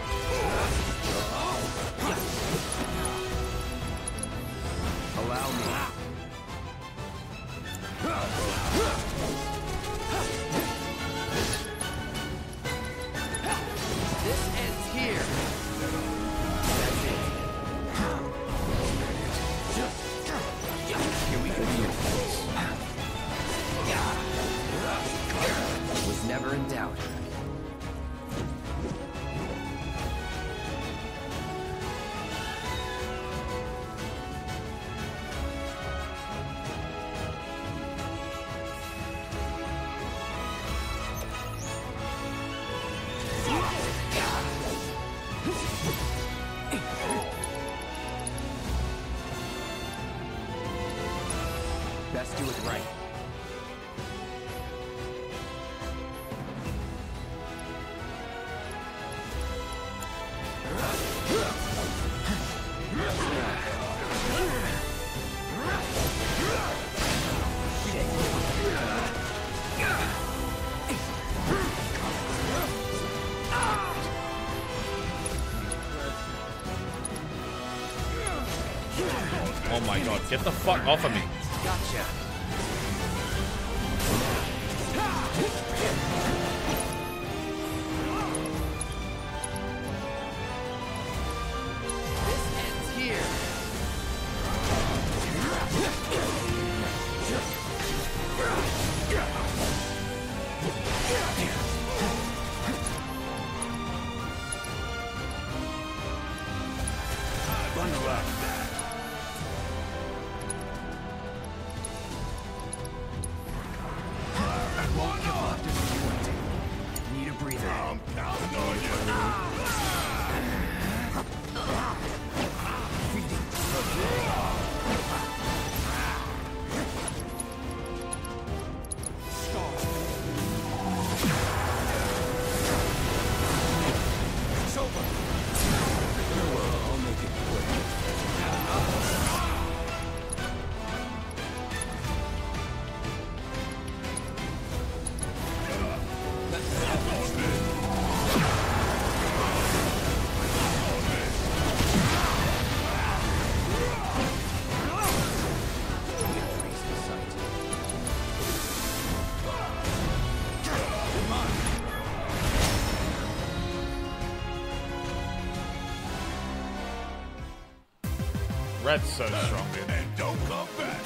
Red's so strong, dude. And don't come back.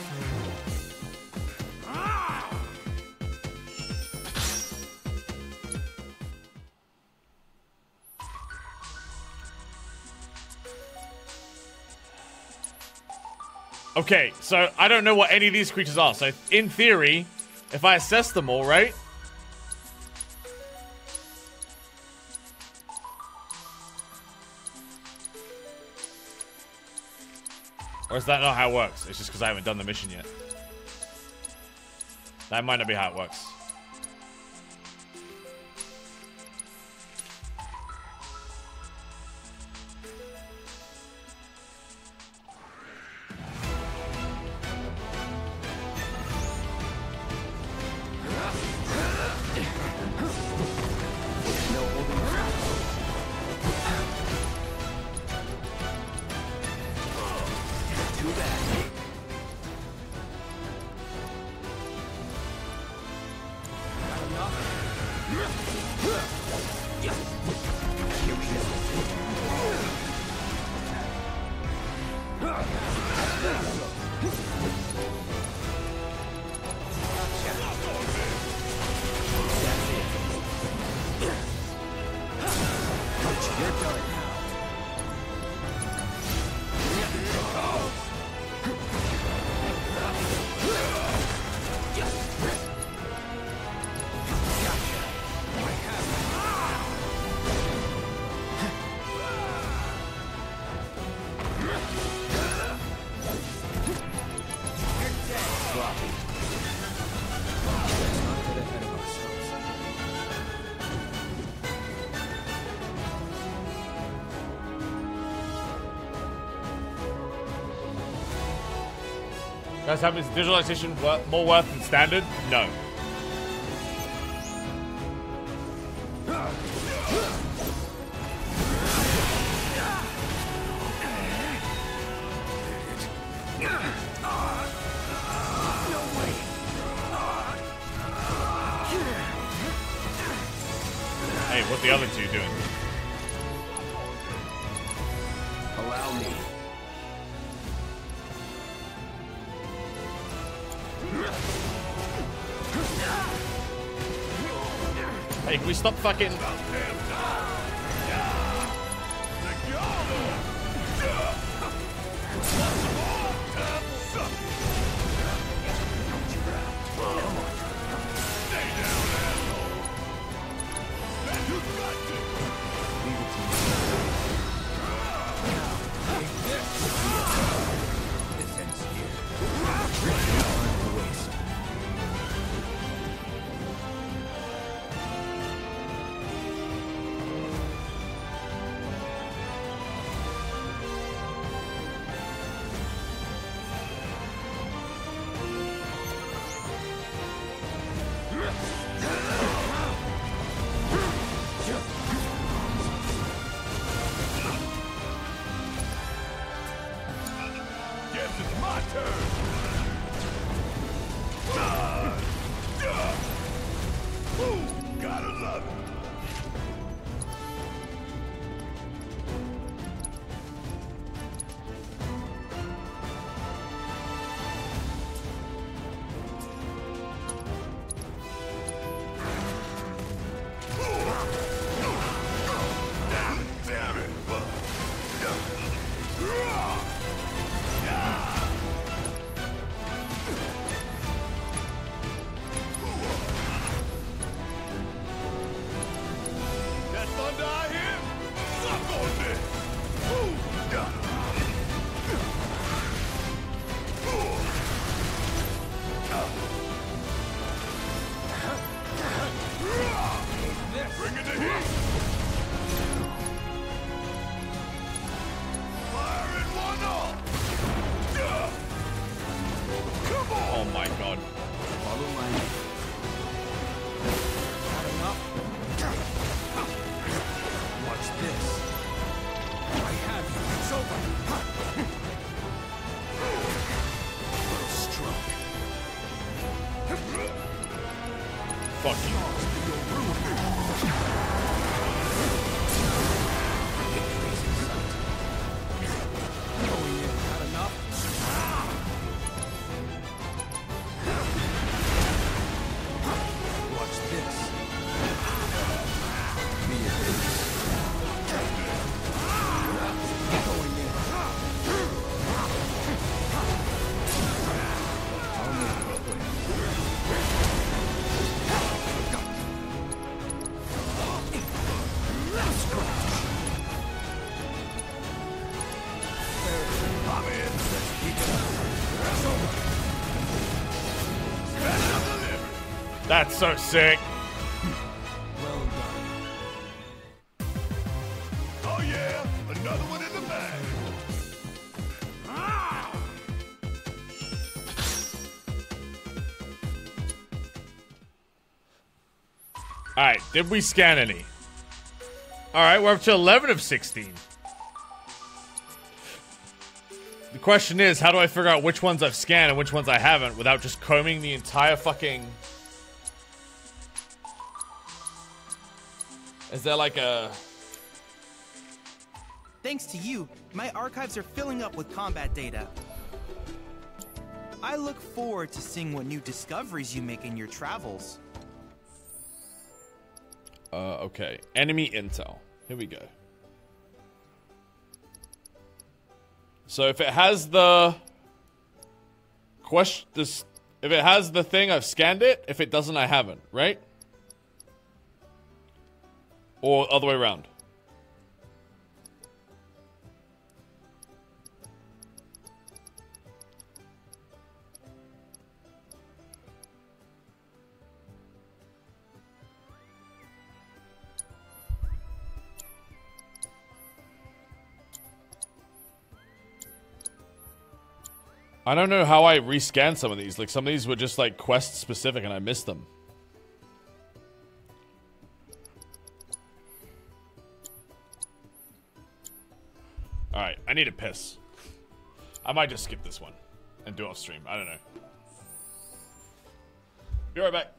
Okay, so I don't know what any of these creatures are. So in theory, if I assess them all, right? Or is that not how it works? It's just because I haven't done the mission yet. That might not be how it works. Have this visualization wor- more worth than standard? No. Stop fucking... That's so sick. Well done. Oh yeah, another one in the bag. Ah! All right, did we scan any? All right, we're up to 11 of 16. The question is, how do I figure out which ones I've scanned and which ones I haven't without just combing the entire fucking... Is there like a... Thanks to you, my archives are filling up with combat data. I look forward to seeing what new discoveries you make in your travels. Uh, okay. Enemy intel. Here we go. So if it has the question, this, if it has the thing, I've scanned it. If it doesn't, I haven't. Right? Or other way around. I don't know how I rescan some of these. Like some of these were just like quest specific and I missed them. Alright, I need a piss. I might just skip this one and do off stream. I don't know. Be right back.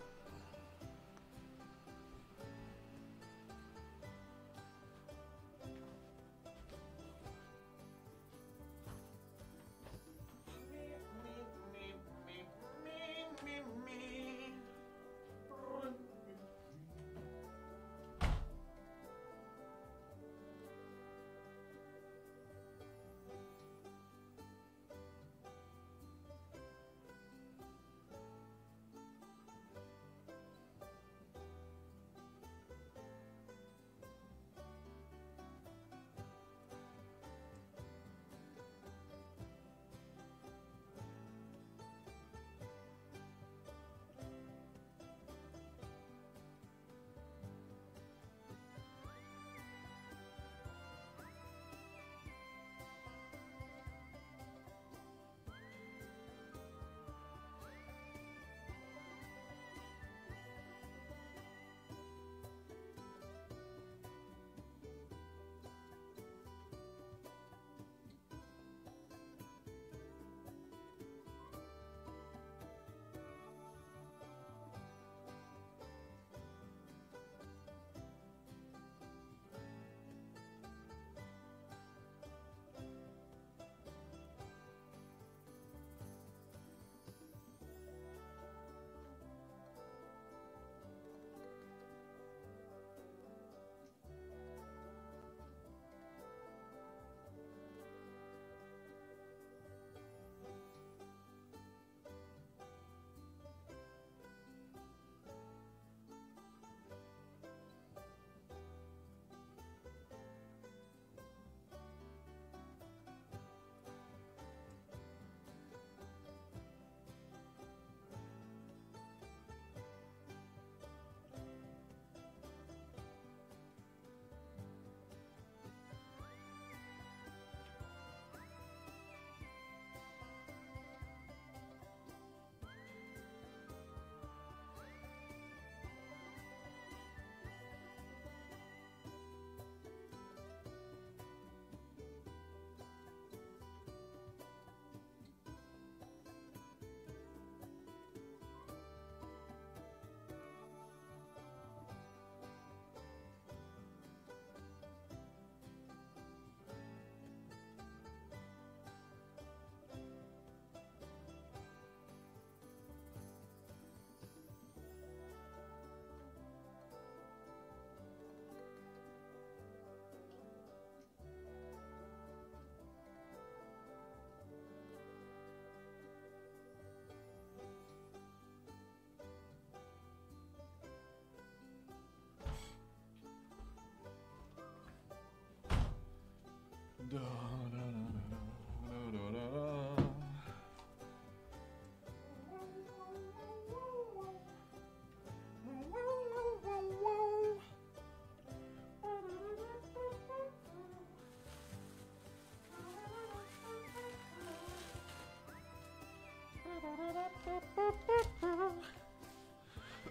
Da, da, da,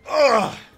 Ugh!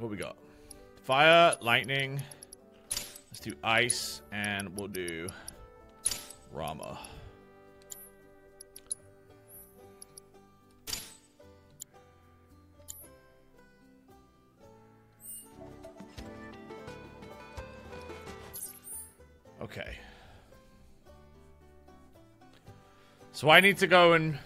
What we got? Fire, lightning. Let's do ice, and we'll do Ramuh. Okay. So I need to go and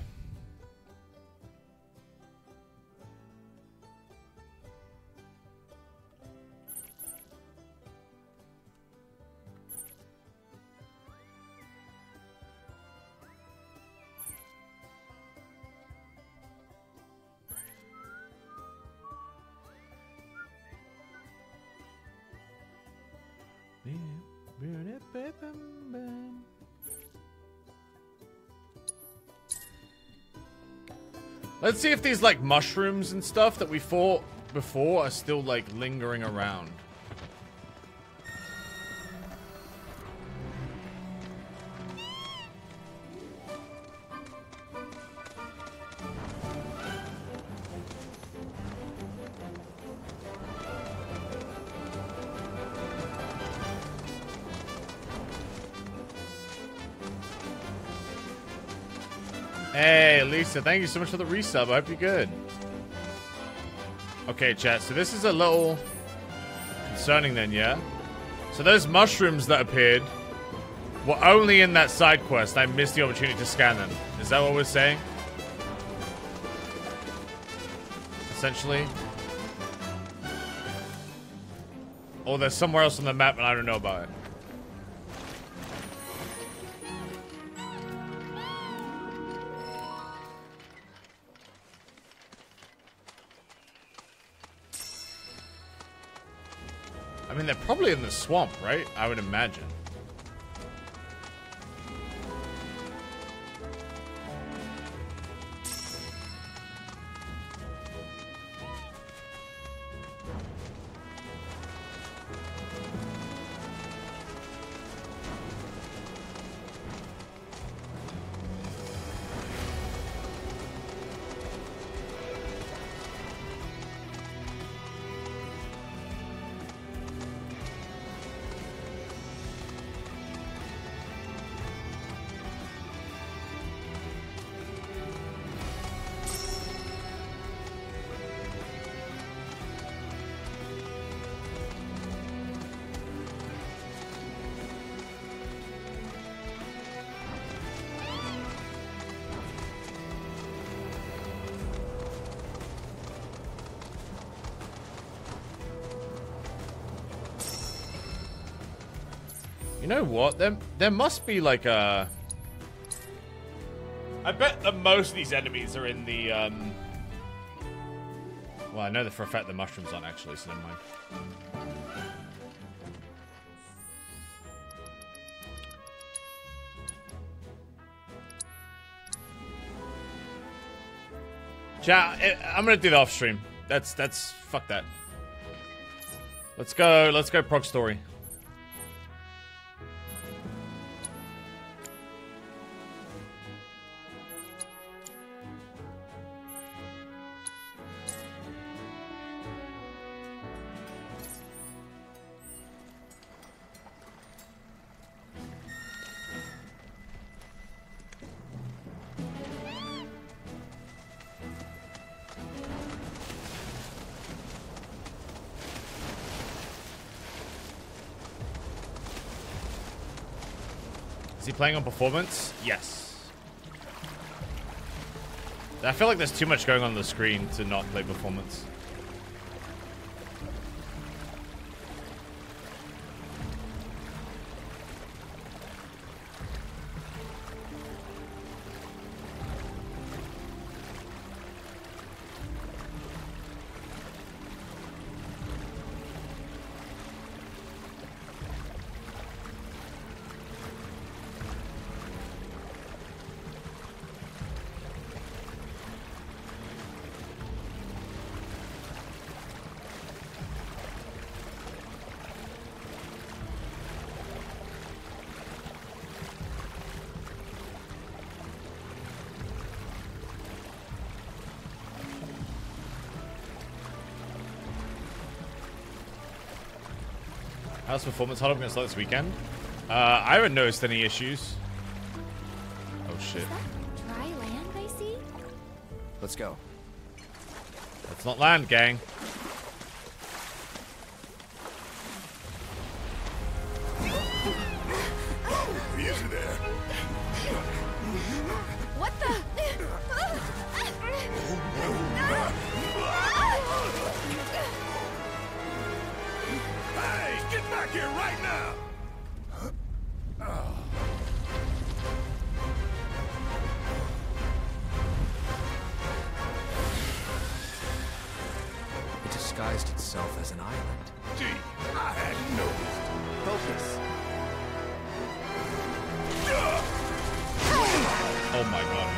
Let's see if these like mushrooms and stuff that we fought before are still like lingering around. Lisa, thank you so much for the resub. I hope you're good. Okay, chat, so this is a little concerning then, yeah? So those mushrooms that appeared were only in that side quest. I missed the opportunity to scan them. Is that what we're saying? Essentially? Or they're somewhere else on the map and I don't know about it. In the swamp, right? I would imagine. What? There, there must be like a... I bet that most of these enemies are in the, um... Well, I know that for a fact the mushrooms aren't actually, so never mind. Chat, eh, I'm gonna do the off stream. That's, that's, fuck that. Let's go, let's go prog story. He playing on performance? Yes. I feel like there's too much going on the screen to not play performance. last performance huddle against this weekend. Uh, I haven't noticed any issues. Oh shit. dry land I see? Let's go. Not land, gang. yourself as an island. Gee, I hadn't noticed. Focus. Oh my god.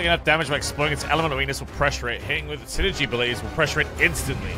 dealing enough damage by exploring its element of weakness will pressure it. Hitting with its synergy blaze will pressure it instantly.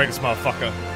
break this motherfucker.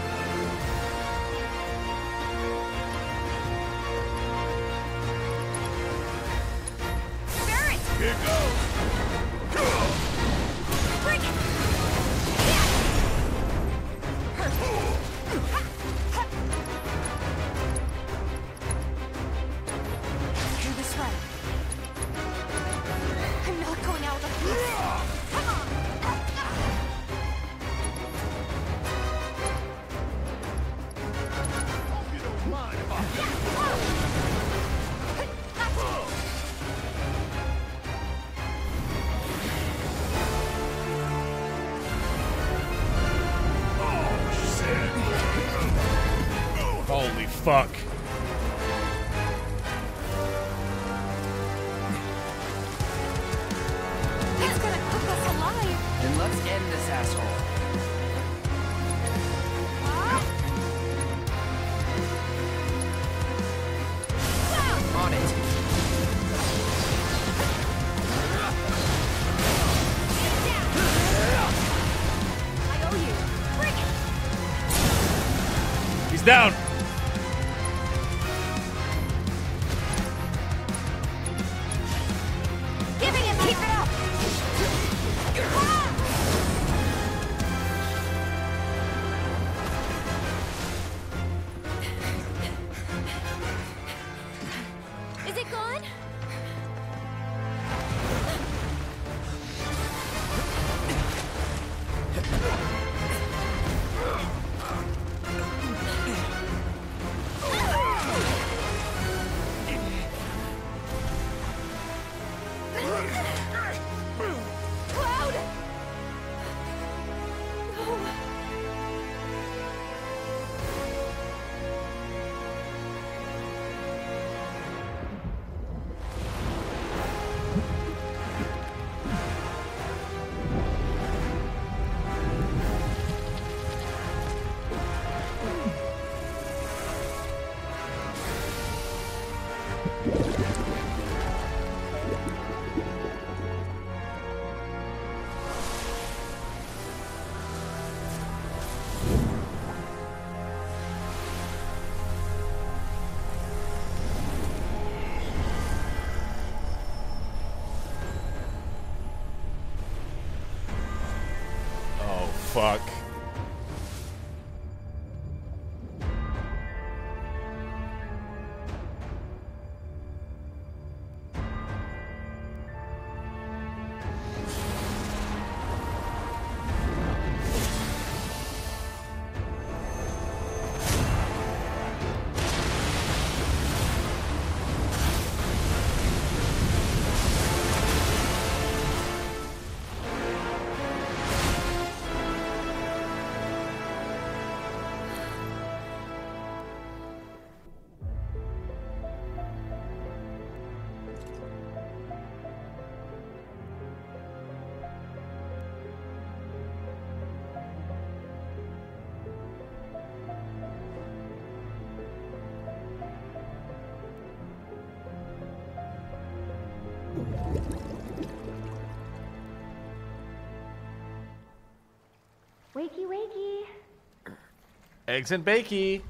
Eggs and bakey.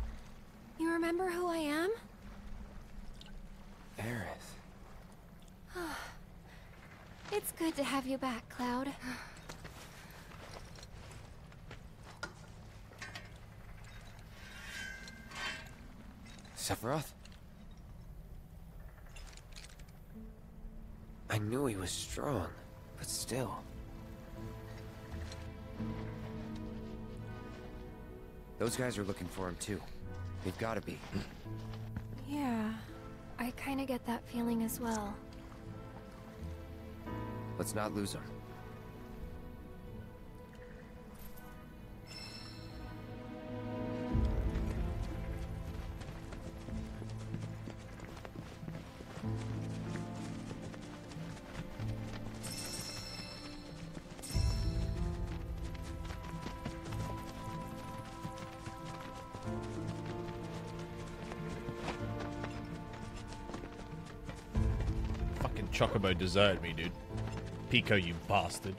You remember who I am? Aerith. It's good to have you back, Cloud. Sephiroth? I knew he was strong, but still. Those guys are looking for him too. They've gotta be. Yeah, I kind of get that feeling as well. Let's not lose him. Deserted me, dude. Pico, you bastard.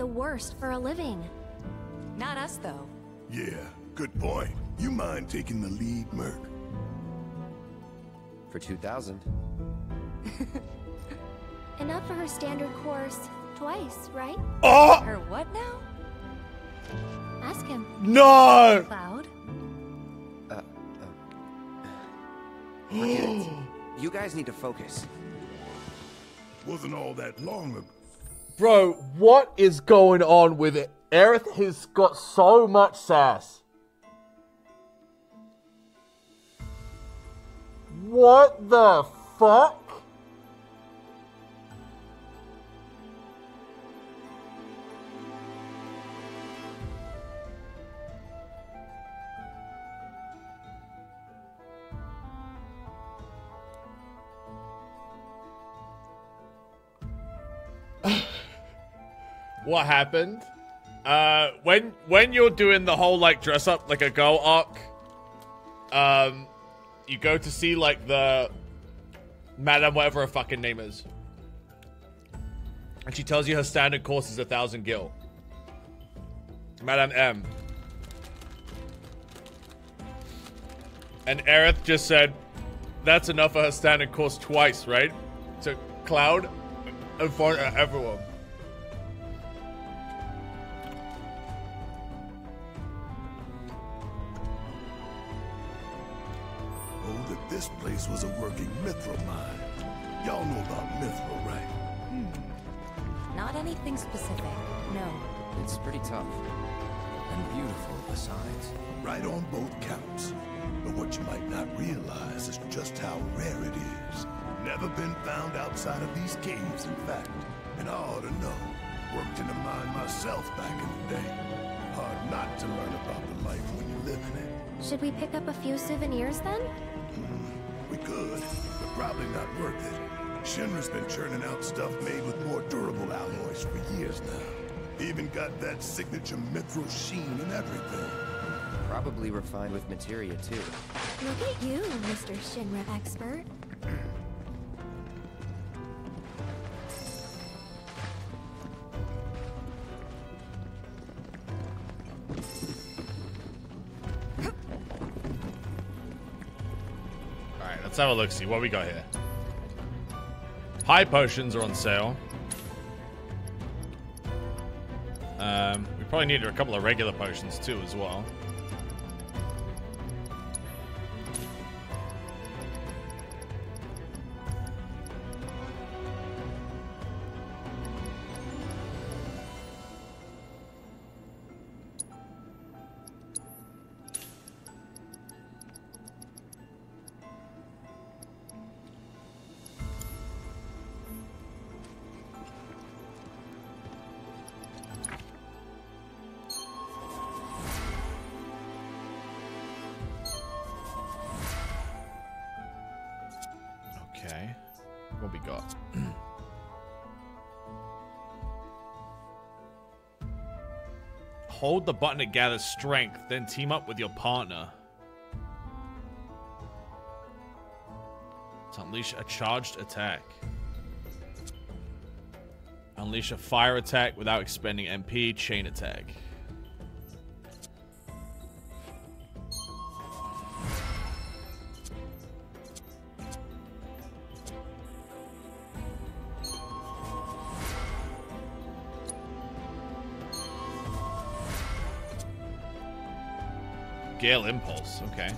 The worst for a living. Not us, though. Yeah, good point. You mind taking the lead, Merc? For 2,000. Enough for her standard course. Twice, right? Oh! Her what now? Ask him. No! Cloud? Uh, Forget it. You guys need to focus. Wasn't all that long ago. Bro, what is going on with it? Aerith has got so much sass. What the fuck? What happened. Uh, when when you're doing the whole like dress up like a girl arc, um, you go to see like the madam whatever her fucking name is, and she tells you her standard course is a thousand gil. Madam M. And Aerith just said, "That's enough for her standard course twice, right?" To Cloud, in front of everyone. This place was a working mythril mine. Y'all know about mythril, right? Hmm. Not anything specific, no. It's pretty tough. And beautiful besides. Right on both counts. But what you might not realize is just how rare it is. Never been found outside of these caves, in fact. And I ought to know. Worked in a mine myself back in the day. Hard not to learn about the life when you live in it. Should we pick up a few souvenirs then? We could, but probably not worth it. Shinra's been churning out stuff made with more durable alloys for years now. Even got that signature mythril sheen and everything. Probably refined with materia too. Look at you, Mr. Shinra expert. Have a look, see what we got here. High potions are on sale. Um, we probably need a couple of regular potions too as well. Hold the button to gather strength, then team up with your partner. To unleash a charged attack. Unleash a fire attack without expending MP, chain attack. Gale Impulse, okay.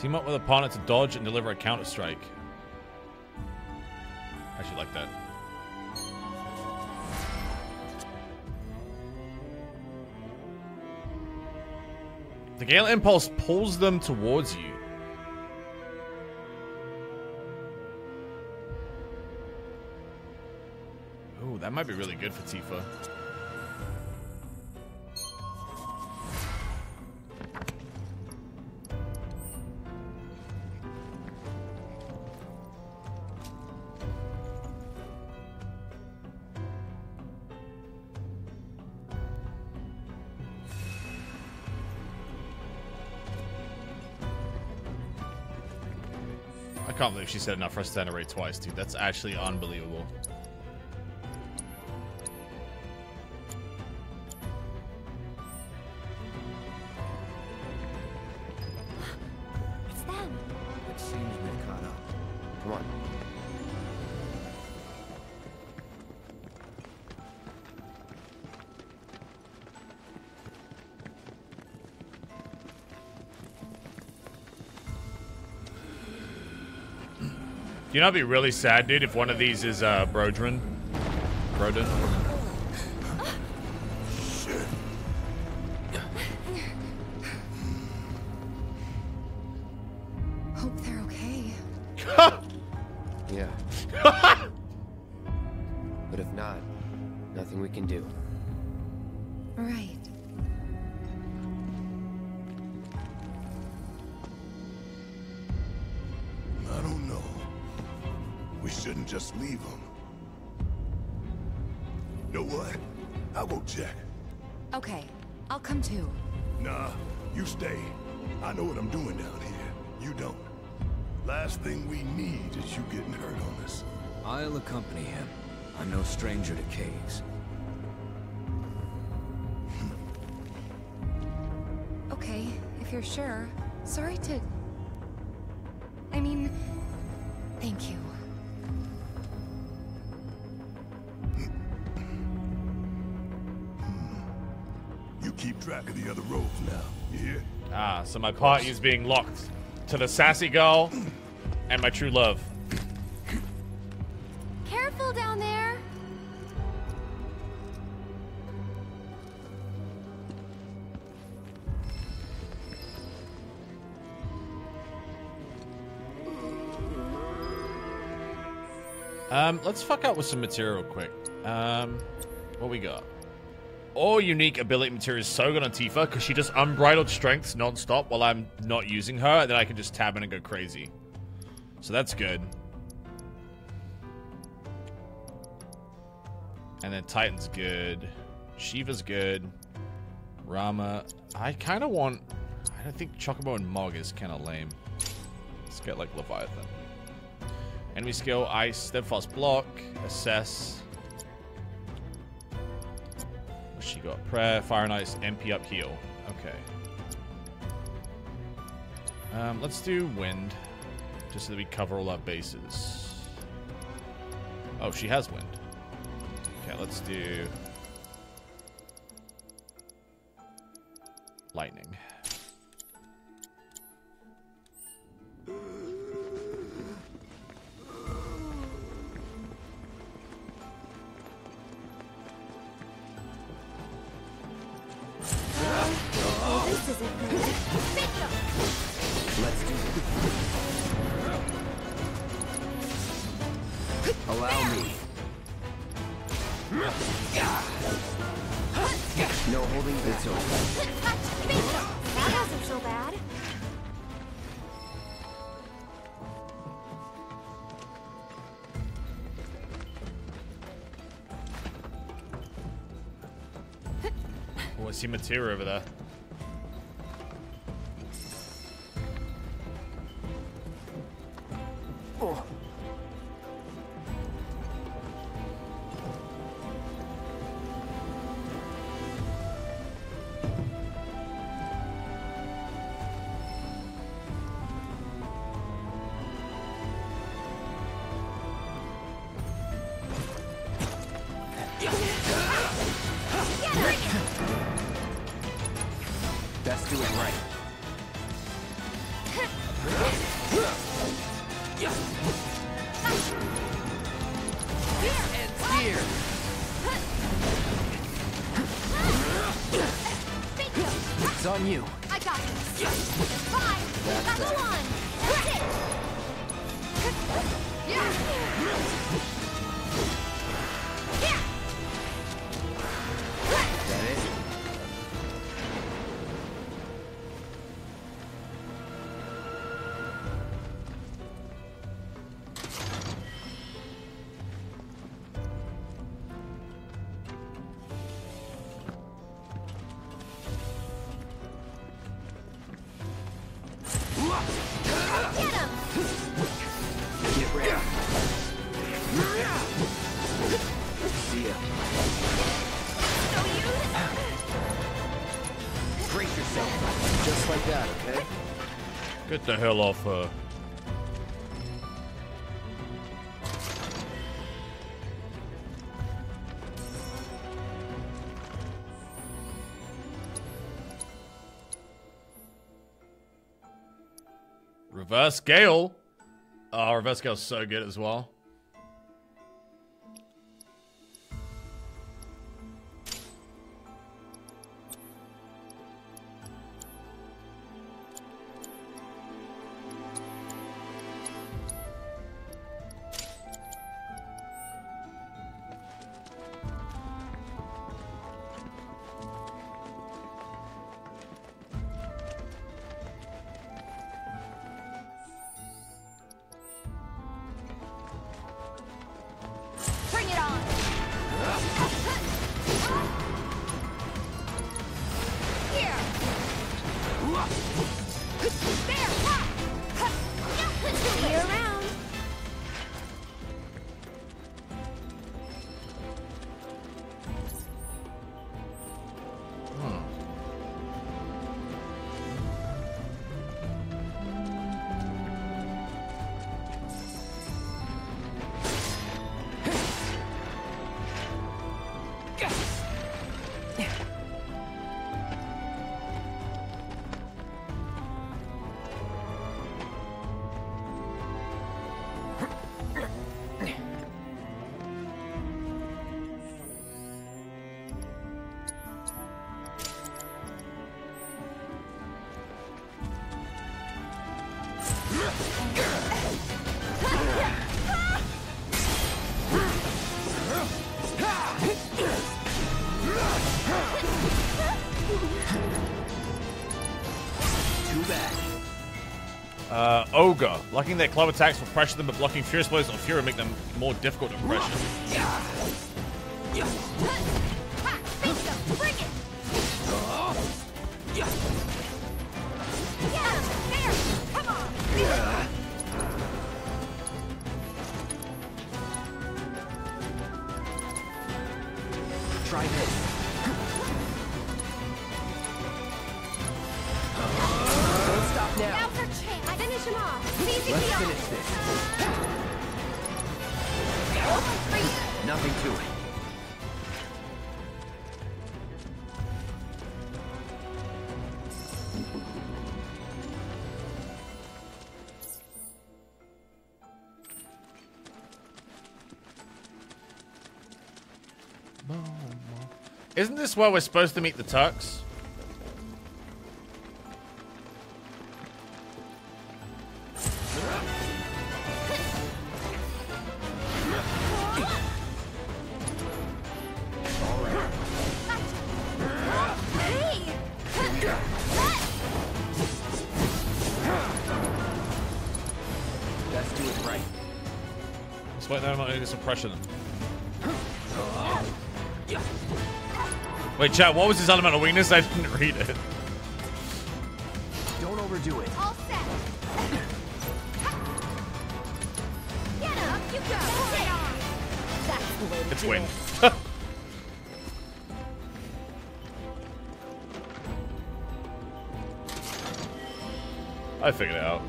Team up with partner to dodge and deliver a counter strike. Gale Impulse pulls them towards you. Ooh, that might be really good for Tifa. Can't believe she said enough for us to generate twice, dude. That's actually unbelievable. You know, it'd be really sad, dude, if one of these is uh, Brodrin. So my party is being locked to the sassy girl and my true love. Careful down there. Um, let's fuck out with some materia quick. Um, what we got? All unique ability materia is so good on Tifa because she just unbridled strengths non-stop while I'm not using her, then I can just tab in and go crazy. So that's good. And then Titan's good. Shiva's good. Ramuh. I kind of want... I don't think Chocobo and Mog is kind of lame. Let's get like Leviathan. Enemy skill, ice, steadfast block, assess. Got? Prayer, fire and ice, MP up, heal. Okay. Um, let's do wind, just so that we cover all our bases. Oh, she has wind. Okay, let's do see Materia over there. The hell off her. Reverse Gale. Oh, Reverse Gale's so good as well. Blocking their club attacks will pressure them, but blocking Furious Blows on Fury make them more difficult to pressure. Try this. Let's finish this. Nothing to it. Isn't this where we're supposed to meet the Turks? Wait, chat, what was his elemental weakness? I didn't read it. Don't overdo it. All set. Get up, you go. That's the way to It's win. it. I figured it out.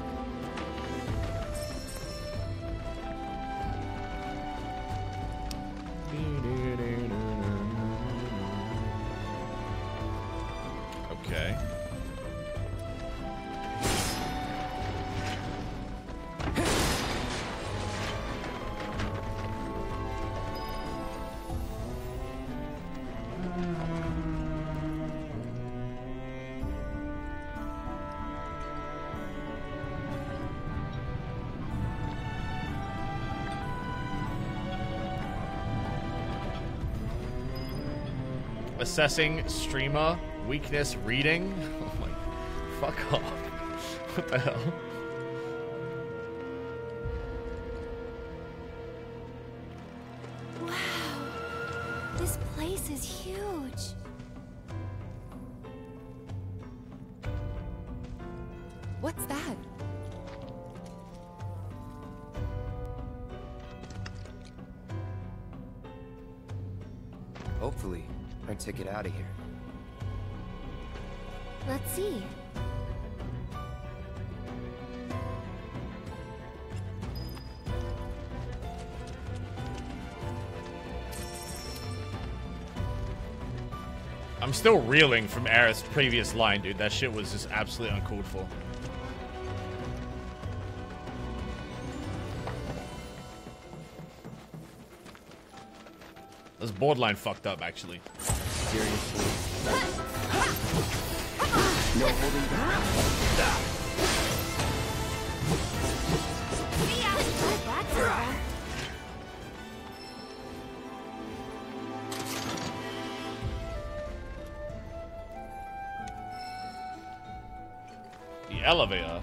Assessing streamer weakness reading. Oh my, fuck off. What the hell? Still reeling from Aerith's previous line, dude. That shit was just absolutely uncalled for. That's borderline fucked up, actually. Seriously. No holding back. Elevator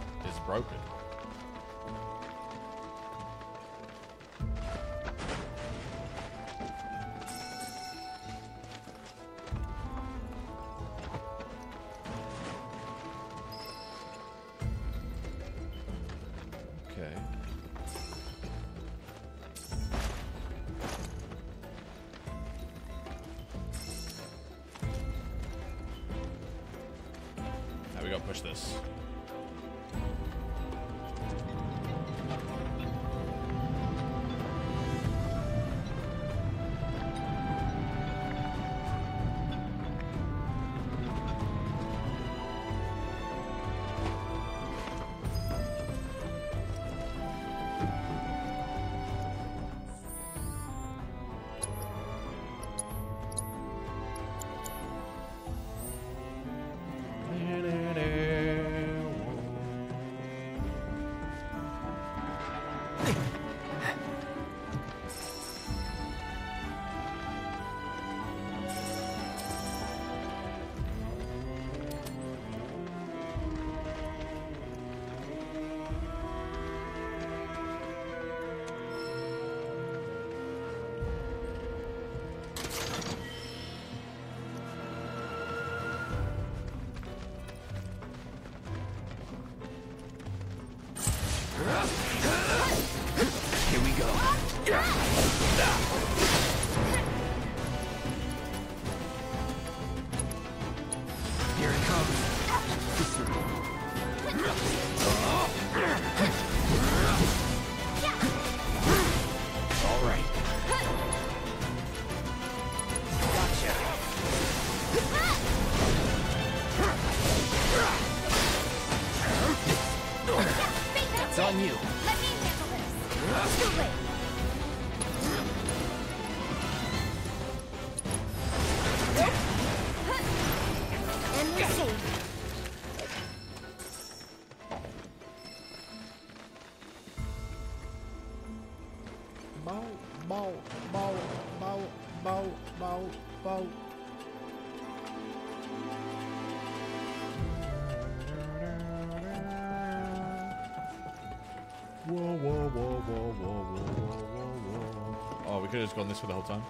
gone this for the whole time.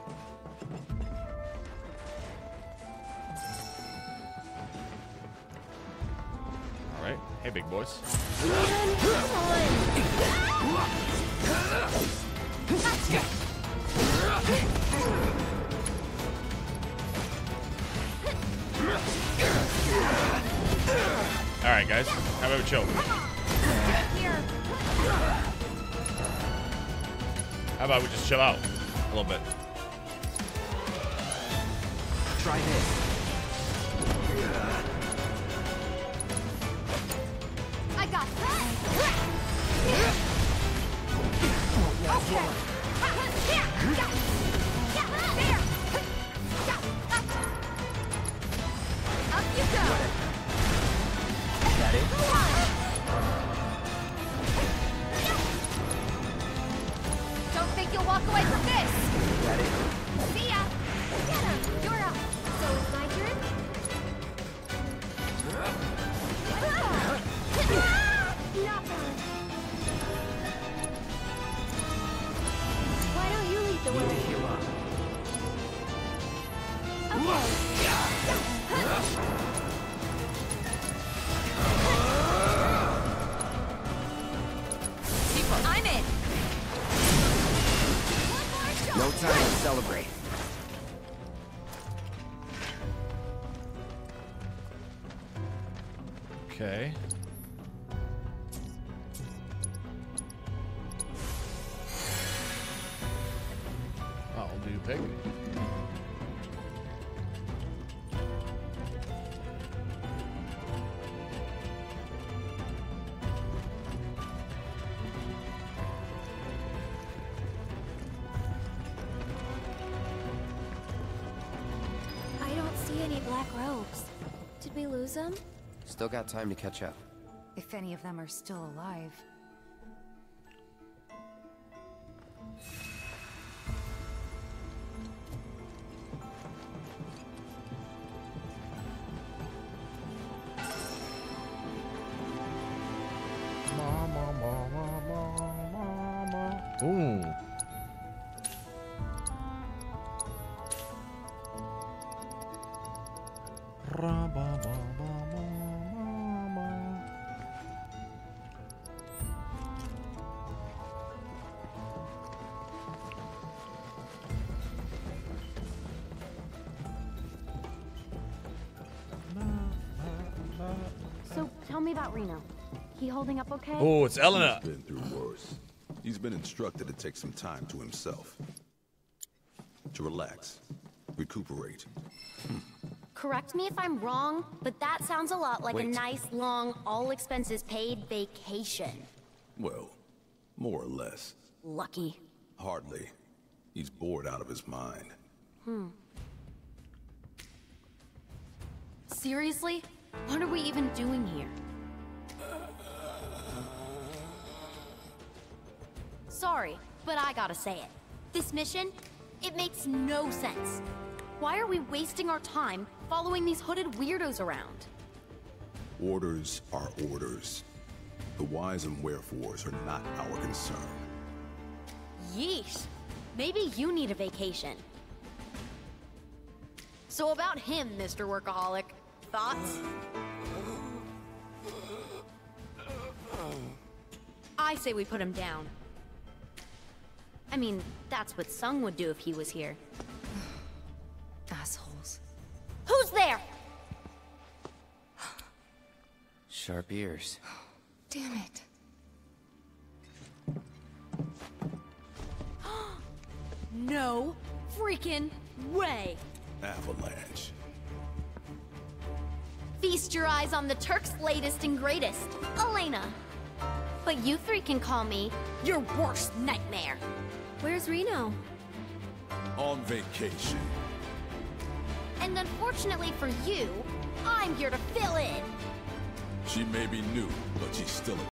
Alright. Hey, big boys. Alright, guys. How about we chill? How about we just chill out? little bit. some? Still got time to catch up. If any of them are still okay? Oh, it's Eleanor. He's been through worse. He's been instructed to take some time to himself. To relax. Recuperate. Correct me if I'm wrong, but that sounds a lot like a nice, long, all expenses paid vacation. Well, more or less. Lucky. Hardly. He's bored out of his mind. Hmm. Seriously? What are we even doing here? But I gotta say it. This mission, it makes no sense. Why are we wasting our time following these hooded weirdos around? Orders are orders. The whys and wherefores are not our concern. Yeesh. Maybe you need a vacation. So about him, Mr. Workaholic. Thoughts? I say we put him down. I mean, that's what Tseng would do if he was here. Assholes. Who's there? Sharp ears. Damn it. No freaking way. Avalanche. Feast your eyes on the Turk's latest and greatest, Elena. But you three can call me your worst nightmare. Where's Reno? On vacation. And unfortunately for you, I'm here to fill in. She may be new, but she's still a